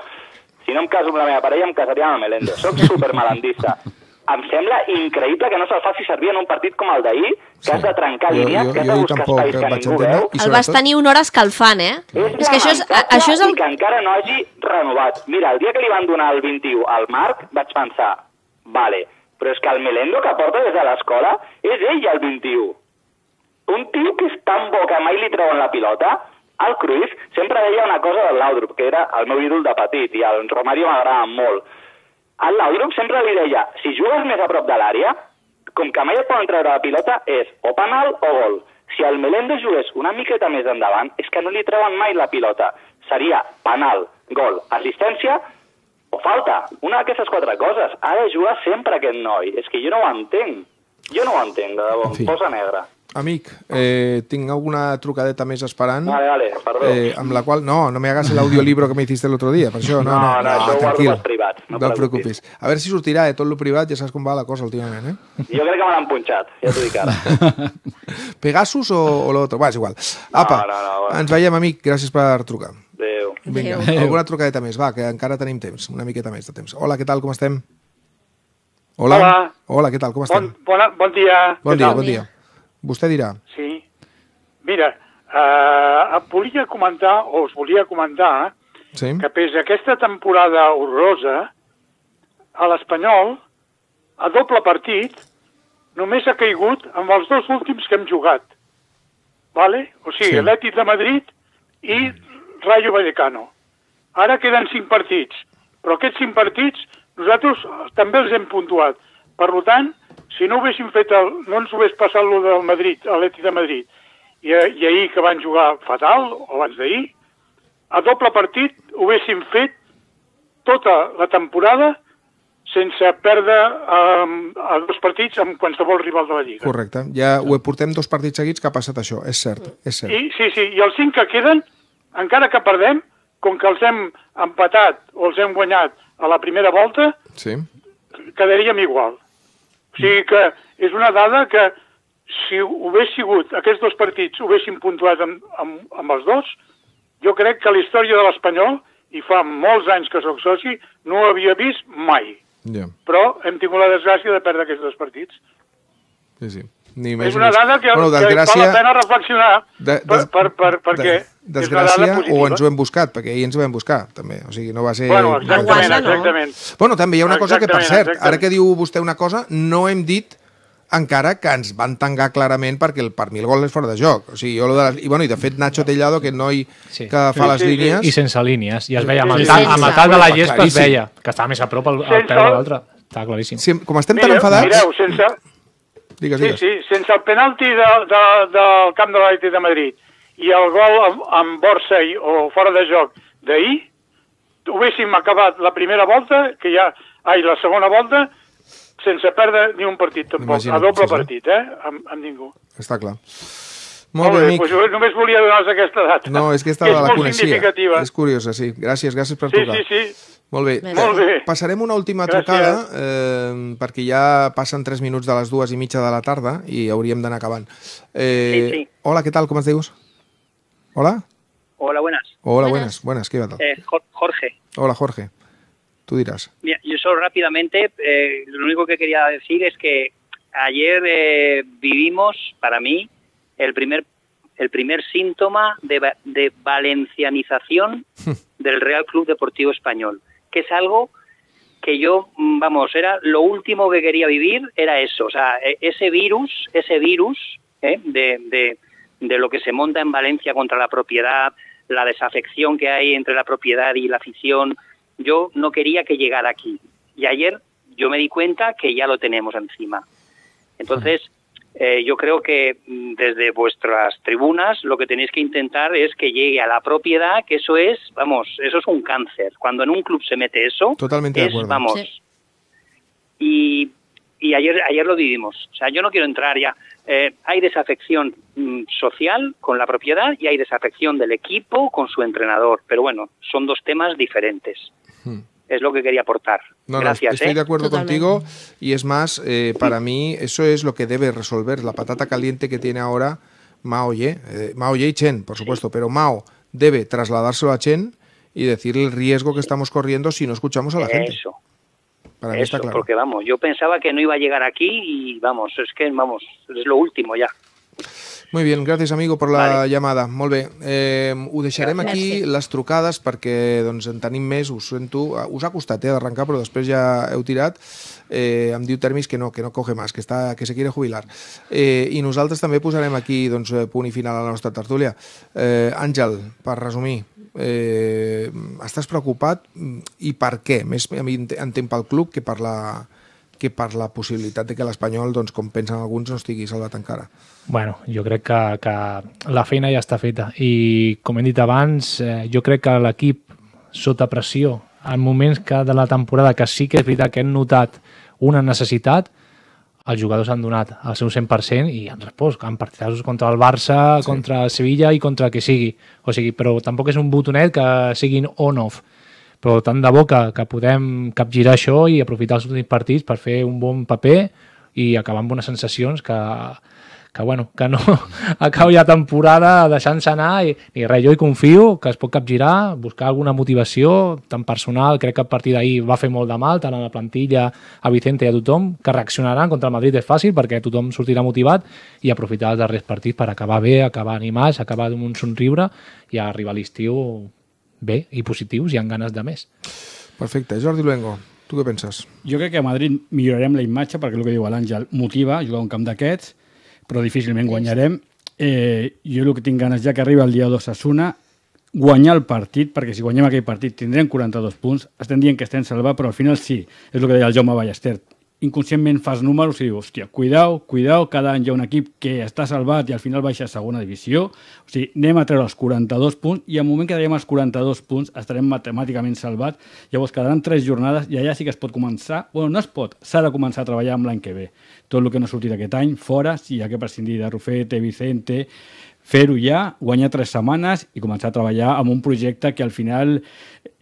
[SPEAKER 14] si no em caso amb la meva parella, em casaria amb el Melendo. Sóc [LAUGHS] supermalandista. Em sembla increïble que no se'l faci servir en un partit com el d'ahir, que has de trencar línies,
[SPEAKER 2] jo-
[SPEAKER 14] que has de buscar
[SPEAKER 2] tampoc
[SPEAKER 14] espais que
[SPEAKER 2] vaig
[SPEAKER 14] ningú
[SPEAKER 2] entendre.
[SPEAKER 14] veu.
[SPEAKER 2] I
[SPEAKER 3] El vas tenir una hora escalfant, eh? És que això és, això és el...
[SPEAKER 14] I que encara no hagi renovat. Mira, el dia que li van donar el 21 al Marc, vaig pensar, vale, però és que el Melendo que porta des de l'escola és ell el 21. Un tio que és tan bo que mai li treuen la pilota, El Cruyff sempre deia una cosa del Laudrup, que era el meu ídol de petit, i el Romario m'agrada molt. El Laudrup sempre li deia, si jugues més a prop de l'àrea, com que mai et poden treure la pilota, és o penal o gol. Si el Melendo jugués una miqueta més endavant, és que no li treuen mai la pilota. Seria penal, gol, assistència o falta. Una d'aquestes quatre coses. Ha de jugar sempre aquest noi. És que jo no ho entenc. Jo no ho entenc, de debò.
[SPEAKER 2] En fi.
[SPEAKER 14] Posa negra.
[SPEAKER 2] Amic, eh, tinc alguna trucadeta més esperant.
[SPEAKER 14] Vale, vale, perdó.
[SPEAKER 2] Eh, amb la qual... No, no me hagas el audiolibro que me hiciste el otro día, per això. No, no,
[SPEAKER 14] No, no, guardo
[SPEAKER 2] tranquil.
[SPEAKER 14] privats, no
[SPEAKER 2] no et
[SPEAKER 14] preocupis.
[SPEAKER 2] A veure si sortirà, eh? Tot lo privat, ja saps com va la cosa últimament, eh?
[SPEAKER 14] Jo crec que me l'han punxat, ja t'ho dic ara. [LAUGHS]
[SPEAKER 2] Pegasus o, o lo otro? Va, és igual. Apa,
[SPEAKER 14] no, no, va.
[SPEAKER 2] ens veiem, amic. Gràcies per trucar.
[SPEAKER 14] Adéu.
[SPEAKER 2] Vinga,
[SPEAKER 14] Adéu.
[SPEAKER 2] alguna trucadeta més, va, que encara tenim temps, una miqueta més de temps. Hola, què tal, com estem? Hola.
[SPEAKER 15] Hola.
[SPEAKER 2] Hola, què tal, com estem?
[SPEAKER 15] Bon, bona, bon dia.
[SPEAKER 2] Bon dia, bon dia. Vostè dirà.
[SPEAKER 15] Sí. Mira, eh, volia comentar, o us volia comentar,
[SPEAKER 2] Sí?
[SPEAKER 15] que pes aquesta temporada horrorosa, a l'Espanyol, a doble partit, només ha caigut amb els dos últims que hem jugat. Vale? O sigui,
[SPEAKER 16] Sí.
[SPEAKER 15] sí. l'Ètic de Madrid i Rayo Vallecano. Ara queden cinc partits, però aquests cinc partits nosaltres també els hem puntuat. Per tant, si no haguéssim fet el, no ens hagués passat lo del Madrid, a l'Ètic de Madrid, i, i ahir que van jugar fatal, o abans d'ahir, a doble partit ho haguéssim fet tota la temporada sense perdre um, a dos partits amb qualsevol rival de la Lliga.
[SPEAKER 2] Correcte. Ja ho portem dos partits seguits que ha passat això. És cert, és cert.
[SPEAKER 15] I, sí, sí, i els cinc que queden, encara que perdem, com que els hem empatat o els hem guanyat a la primera volta,
[SPEAKER 2] Sí.
[SPEAKER 15] quedaríem igual. O sigui que és una dada que si ho hagués sigut, aquests dos partits ho haguessin puntuat amb, amb, amb els dos, jo crec que la història de l'Espanyol, i fa molts anys que sóc soci, no ho havia vist mai.
[SPEAKER 2] Ja,
[SPEAKER 15] Però hem tingut la desgràcia de perdre aquests dos partits.
[SPEAKER 2] sí, sí. Ni
[SPEAKER 15] és
[SPEAKER 2] més
[SPEAKER 15] una
[SPEAKER 2] ni menys.
[SPEAKER 15] dada que,
[SPEAKER 2] bueno,
[SPEAKER 15] que val la pena reflexionar
[SPEAKER 2] de-
[SPEAKER 15] per,
[SPEAKER 2] des-
[SPEAKER 15] per, per, perquè
[SPEAKER 2] de-
[SPEAKER 15] és una
[SPEAKER 2] desgràcia o ens ho hem buscat, perquè ahir ens ho vam buscar, també. O sigui, no va ser...
[SPEAKER 15] Bueno, exactament,
[SPEAKER 2] no?
[SPEAKER 15] exactament.
[SPEAKER 2] Bueno, també hi ha una cosa que, per
[SPEAKER 15] Exactament,
[SPEAKER 2] cert, ara que diu vostè una cosa, no hem dit encara que ens van tangar clarament perquè el, per mi el gol és fora de joc. O sigui, jo lo de les, I, bueno, i de fet Nacho Tellado, aquest noi
[SPEAKER 11] Sí.
[SPEAKER 2] que fa les línies...
[SPEAKER 11] I sense línies. I es veia amb el,
[SPEAKER 2] Sí, sí,
[SPEAKER 11] amb el
[SPEAKER 2] sí.
[SPEAKER 11] de la gespa es veia que estava més a prop al, al peu de l'altre. Estava claríssim.
[SPEAKER 2] Sí, com estem tan
[SPEAKER 15] Mireu,
[SPEAKER 2] enfadats...
[SPEAKER 15] Mireu, sense,
[SPEAKER 2] Digues,
[SPEAKER 15] sí,
[SPEAKER 2] digues.
[SPEAKER 15] sí, sense el penalti de, de, del camp de l'Atlètic de Madrid i el gol amb, amb Borsey o fora de joc d'ahir, haguéssim acabat la primera volta, que ja, ai, la segona volta, sense perdre ni un partit tampoc,
[SPEAKER 2] Imagina't,
[SPEAKER 15] a doble
[SPEAKER 2] sí, sí.
[SPEAKER 15] partit, eh, amb, amb ningú.
[SPEAKER 2] Està clar. Molt bé, amic.
[SPEAKER 15] doncs jo només volia donar-vos aquesta data.
[SPEAKER 2] No, és que esta
[SPEAKER 15] que
[SPEAKER 2] la
[SPEAKER 15] molt
[SPEAKER 2] coneixia. És curiosa, sí. Gràcies, gràcies per
[SPEAKER 15] Sí,
[SPEAKER 2] trucar.
[SPEAKER 15] sí, sí.
[SPEAKER 2] Molt bé.
[SPEAKER 15] Molt bé.
[SPEAKER 2] Passarem una última
[SPEAKER 15] Gràcies.
[SPEAKER 2] trucada, eh, perquè ja passen 3 minuts de les dues i mitja de la tarda i hauríem d'anar acabant. Eh,
[SPEAKER 16] Sí, sí.
[SPEAKER 2] Hola, què tal? Com es dius? Hola?
[SPEAKER 16] Hola, buenas.
[SPEAKER 2] Hola, buenas. Buenas, ¿qué tal?
[SPEAKER 16] Eh, Jor- Jorge,
[SPEAKER 2] Hola, Jorge. Tú dirás.
[SPEAKER 16] mira, yo solo rápidamente, eh, lo único que quería decir es que ayer eh, vivimos, para mí, el primer el primer síntoma de valencianización [LAUGHS] del Real Club Deportivo Español, que es algo que yo, mm, vamos, era lo último que quería vivir, era eso, o sea, e- ese virus, ese virus ¿eh? de, de, de lo que se monta en Valencia contra la propiedad, la desafección que hay entre la propiedad y la afición, yo no quería que llegara aquí. Y ayer yo me di cuenta que ya lo tenemos encima. Entonces, eh, yo creo que mm, desde vuestras tribunas lo que tenéis que intentar es que llegue a la propiedad, que eso es, vamos, eso es un cáncer. Cuando en un club se mete eso,
[SPEAKER 2] Totalmente de
[SPEAKER 16] es,
[SPEAKER 2] acuerdo.
[SPEAKER 16] vamos,
[SPEAKER 2] Sí.
[SPEAKER 16] y, y ayer, ayer lo vivimos. O sea, yo no quiero entrar ya. Eh, hay desafección mm, social con la propiedad y hay desafección del equipo con su entrenador. Pero bueno, son dos temas diferentes.
[SPEAKER 2] Hmm.
[SPEAKER 16] Es lo que quería aportar.
[SPEAKER 2] No, no,
[SPEAKER 16] Gracias.
[SPEAKER 2] estoy
[SPEAKER 16] ¿eh?
[SPEAKER 2] de acuerdo contigo y es más, eh, para mí eso es lo que debe resolver la patata caliente que tiene ahora Mao Ye, eh, Mao Ye y Chen, por supuesto, pero Mao debe trasladárselo a Chen y decirle el riesgo que estamos corriendo si no escuchamos a la gente.
[SPEAKER 16] Eso.
[SPEAKER 2] Para mí
[SPEAKER 16] Eso,
[SPEAKER 2] está claro.
[SPEAKER 16] porque vamos, yo pensaba que no iba a llegar aquí y vamos, es que vamos, es lo último ya.
[SPEAKER 2] Muy bien, gràcies amigo per la llamada. Molt bé, eh, ho deixarem
[SPEAKER 16] Gràcies.
[SPEAKER 2] aquí, les trucades, perquè doncs, en tenim més, us sento, us ha costat eh, d'arrencar, però després ja heu tirat. eh, em diu Termis que no, que no coge más, que, està, que se quiere jubilar. Eh, I nosaltres també posarem aquí doncs, eh, punt i final a la nostra tertúlia. Eh, Àngel, per resumir, eh, estàs preocupat i per què? Més a mi entenc pel club que per la, que per la possibilitat de que l'Espanyol, doncs, com pensen alguns, no estigui salvat encara.
[SPEAKER 11] Bueno, jo crec que, que la feina ja està feta i, com hem dit abans, eh, jo crec que l'equip sota pressió, en moments que de la temporada que sí que és veritat que hem notat una necessitat, els jugadors han donat el seu 100% i han respost, en partidassos contra el Barça, sí. contra el Sevilla i contra el que sigui. O sigui, però tampoc és un botonet que siguin on-off. Però tant de bo que, que podem capgirar això i aprofitar els últims partits per fer un bon paper i acabar amb unes sensacions que, que, bueno, que no [LAUGHS] acabi la temporada deixant-se anar i, i res, jo hi confio que es pot capgirar, buscar alguna motivació tant personal, crec que a partir d'ahir va fer molt de mal, tant a la plantilla a Vicente i a tothom, que reaccionaran contra el Madrid és fàcil perquè tothom sortirà motivat i aprofitar els darrers partits per acabar bé, acabar animats, acabar amb un somriure i arribar a l'estiu bé i positius i amb ganes de més.
[SPEAKER 2] Perfecte. Jordi Luengo, tu què penses?
[SPEAKER 12] Jo crec que a Madrid millorarem la imatge perquè el que diu l'Àngel motiva jugar un camp d'aquests però difícilment guanyarem. Eh, jo el que tinc ganes ja que arriba el dia 2 a Suna, guanyar el partit, perquè si guanyem aquell partit tindrem 42 punts, estem dient que estem salvats, però al final sí, és el que deia el Jaume Ballester, inconscientment fas números i dius, hòstia, cuidao, cuidao, cada any hi ha un equip que està salvat i al final baixa a segona divisió, o sigui, anem a treure els 42 punts i al moment que traiem els 42 punts estarem matemàticament salvats, llavors quedaran 3 jornades i allà sí que es pot començar, bueno, no es pot, s'ha de començar a treballar amb l'any que ve. Tot el que no ha sortit aquest any, fora, si hi ha que prescindir de Rufete, Vicente, fer-ho ja, guanyar tres setmanes i començar a treballar amb un projecte que al final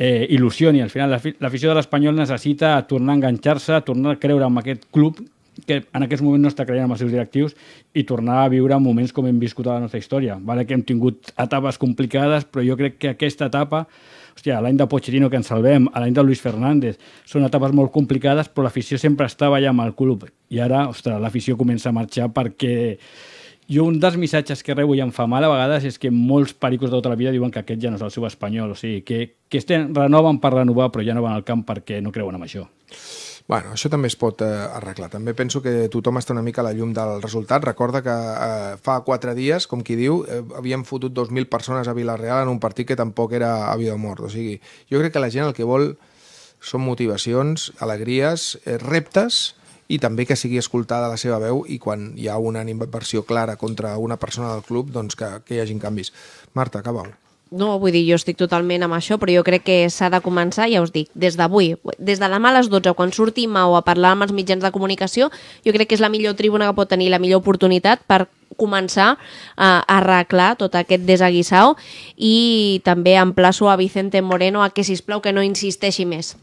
[SPEAKER 12] eh, il·lusioni. Al final l'afició de l'Espanyol necessita tornar a enganxar-se, tornar a creure en aquest club que en aquest moment no està creient amb els seus directius i tornar a viure moments com hem viscut a la nostra història. Vale que hem tingut etapes complicades, però jo crec que aquesta etapa hòstia, l'any de Pochettino que ens salvem, l'any de Luis Fernández, són etapes molt complicades, però l'afició sempre estava allà amb el club. I ara, ostres, l'afició comença a marxar perquè jo un dels missatges que rebo i em fa mal a vegades és que molts pericos de tota la vida diuen que aquest ja no és el seu espanyol, o sigui, que, que estem, renoven per renovar però ja no van al camp perquè no creuen en això.
[SPEAKER 2] Bueno, això també es pot eh, arreglar. També penso que tothom està una mica a la llum del resultat. Recorda que eh, fa quatre dies, com qui diu, eh, havíem fotut 2.000 persones a Vilareal en un partit que tampoc era a vida o mort. O sigui, jo crec que la gent el que vol són motivacions, alegries, eh, reptes, i també que sigui escoltada la seva veu i quan hi ha una inversió clara contra una persona del club, doncs que, que hi hagin canvis. Marta, acaba-ho.
[SPEAKER 3] No, vull dir, jo estic totalment amb això, però jo crec que s'ha de començar, ja us dic, des d'avui, des de demà a les 12, quan surti Mau a parlar amb els mitjans de comunicació, jo crec que és la millor tribuna que pot tenir, la millor oportunitat per començar a arreglar tot aquest desaguissau i també emplaço a Vicente Moreno a que, sisplau, que no insisteixi més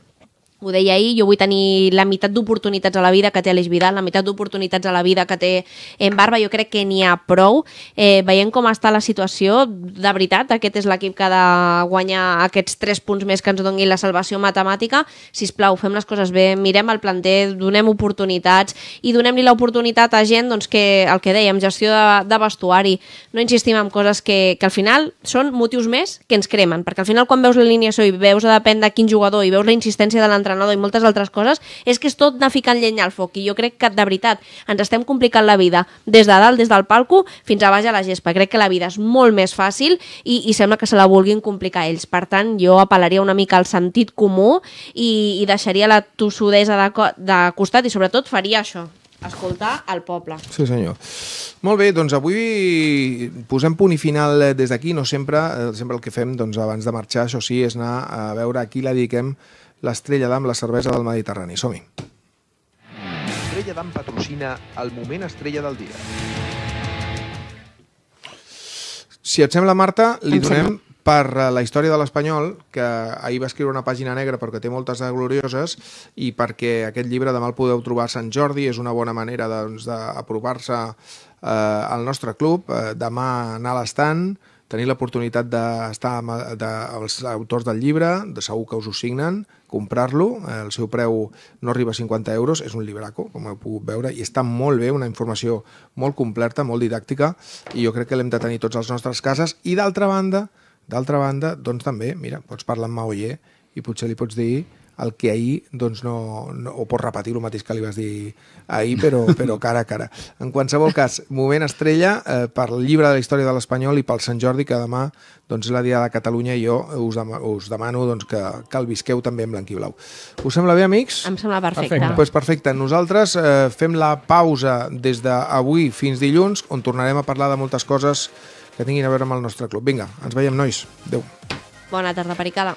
[SPEAKER 3] ho deia ahir, jo vull tenir la meitat d'oportunitats a la vida que té Aleix Vidal, la meitat d'oportunitats a la vida que té en Barba, jo crec que n'hi ha prou. Eh, veient com està la situació, de veritat, aquest és l'equip que ha de guanyar aquests tres punts més que ens donin la salvació matemàtica. Si us plau, fem les coses bé, mirem el planter, donem oportunitats i donem-li l'oportunitat a gent doncs, que, el que dèiem, gestió de, de vestuari. No insistim en coses que, que al final són motius més que ens cremen, perquè al final quan veus l'alineació i veus a depèn de quin jugador i veus la insistència de l'entrenador l'entrenador i moltes altres coses, és que és tot anar ficant llenya al foc. I jo crec que, de veritat, ens estem complicant la vida des de dalt, des del palco, fins a baix a la gespa. Crec que la vida és molt més fàcil i, i sembla que se la vulguin complicar ells. Per tant, jo apel·laria una mica al sentit comú i, i deixaria la tossudesa de, de costat i, sobretot, faria això, escoltar el poble.
[SPEAKER 2] Sí, senyor. Molt bé, doncs avui posem punt i final des d'aquí, no sempre, eh, sempre el que fem doncs, abans de marxar, això sí, és anar a veure a qui la dediquem l'estrella d'am, la cervesa del Mediterrani. Som-hi.
[SPEAKER 17] Estrella d'am patrocina el moment estrella del dia.
[SPEAKER 2] Si et sembla, Marta, li donem per eh, la història de l'Espanyol, que ahir va escriure una pàgina negra perquè té moltes de glorioses, i perquè aquest llibre demà el podeu trobar a Sant Jordi, és una bona manera doncs, d'apropar-se eh, al nostre club, eh, demà anar a l'estant, tenir l'oportunitat d'estar amb de, els autors del llibre, de segur que us ho signen, comprar-lo, el seu preu no arriba a 50 euros, és un libraco, com heu pogut veure, i està molt bé, una informació molt completa, molt didàctica, i jo crec que l'hem de tenir tots als nostres cases, i d'altra banda, d'altra banda, doncs també, mira, pots parlar amb Maoyer i potser li pots dir el que ahir doncs no, no, o pots repetir el mateix que li vas dir ahir, però, [LAUGHS] però cara a cara. En qualsevol cas, moment estrella eh, per el llibre de la història de l'Espanyol i pel Sant Jordi, que demà doncs, és la Dia de Catalunya i jo us, dem us demano doncs, que, que el visqueu també en blanc i blau. Us sembla bé, amics?
[SPEAKER 3] Em sembla perfecte.
[SPEAKER 2] Doncs pues perfecte. Nosaltres eh, fem la pausa des d'avui fins dilluns, on tornarem a parlar de moltes coses que tinguin a veure amb el nostre club. Vinga, ens veiem, nois. Adéu.
[SPEAKER 3] Bona tarda, Pericada.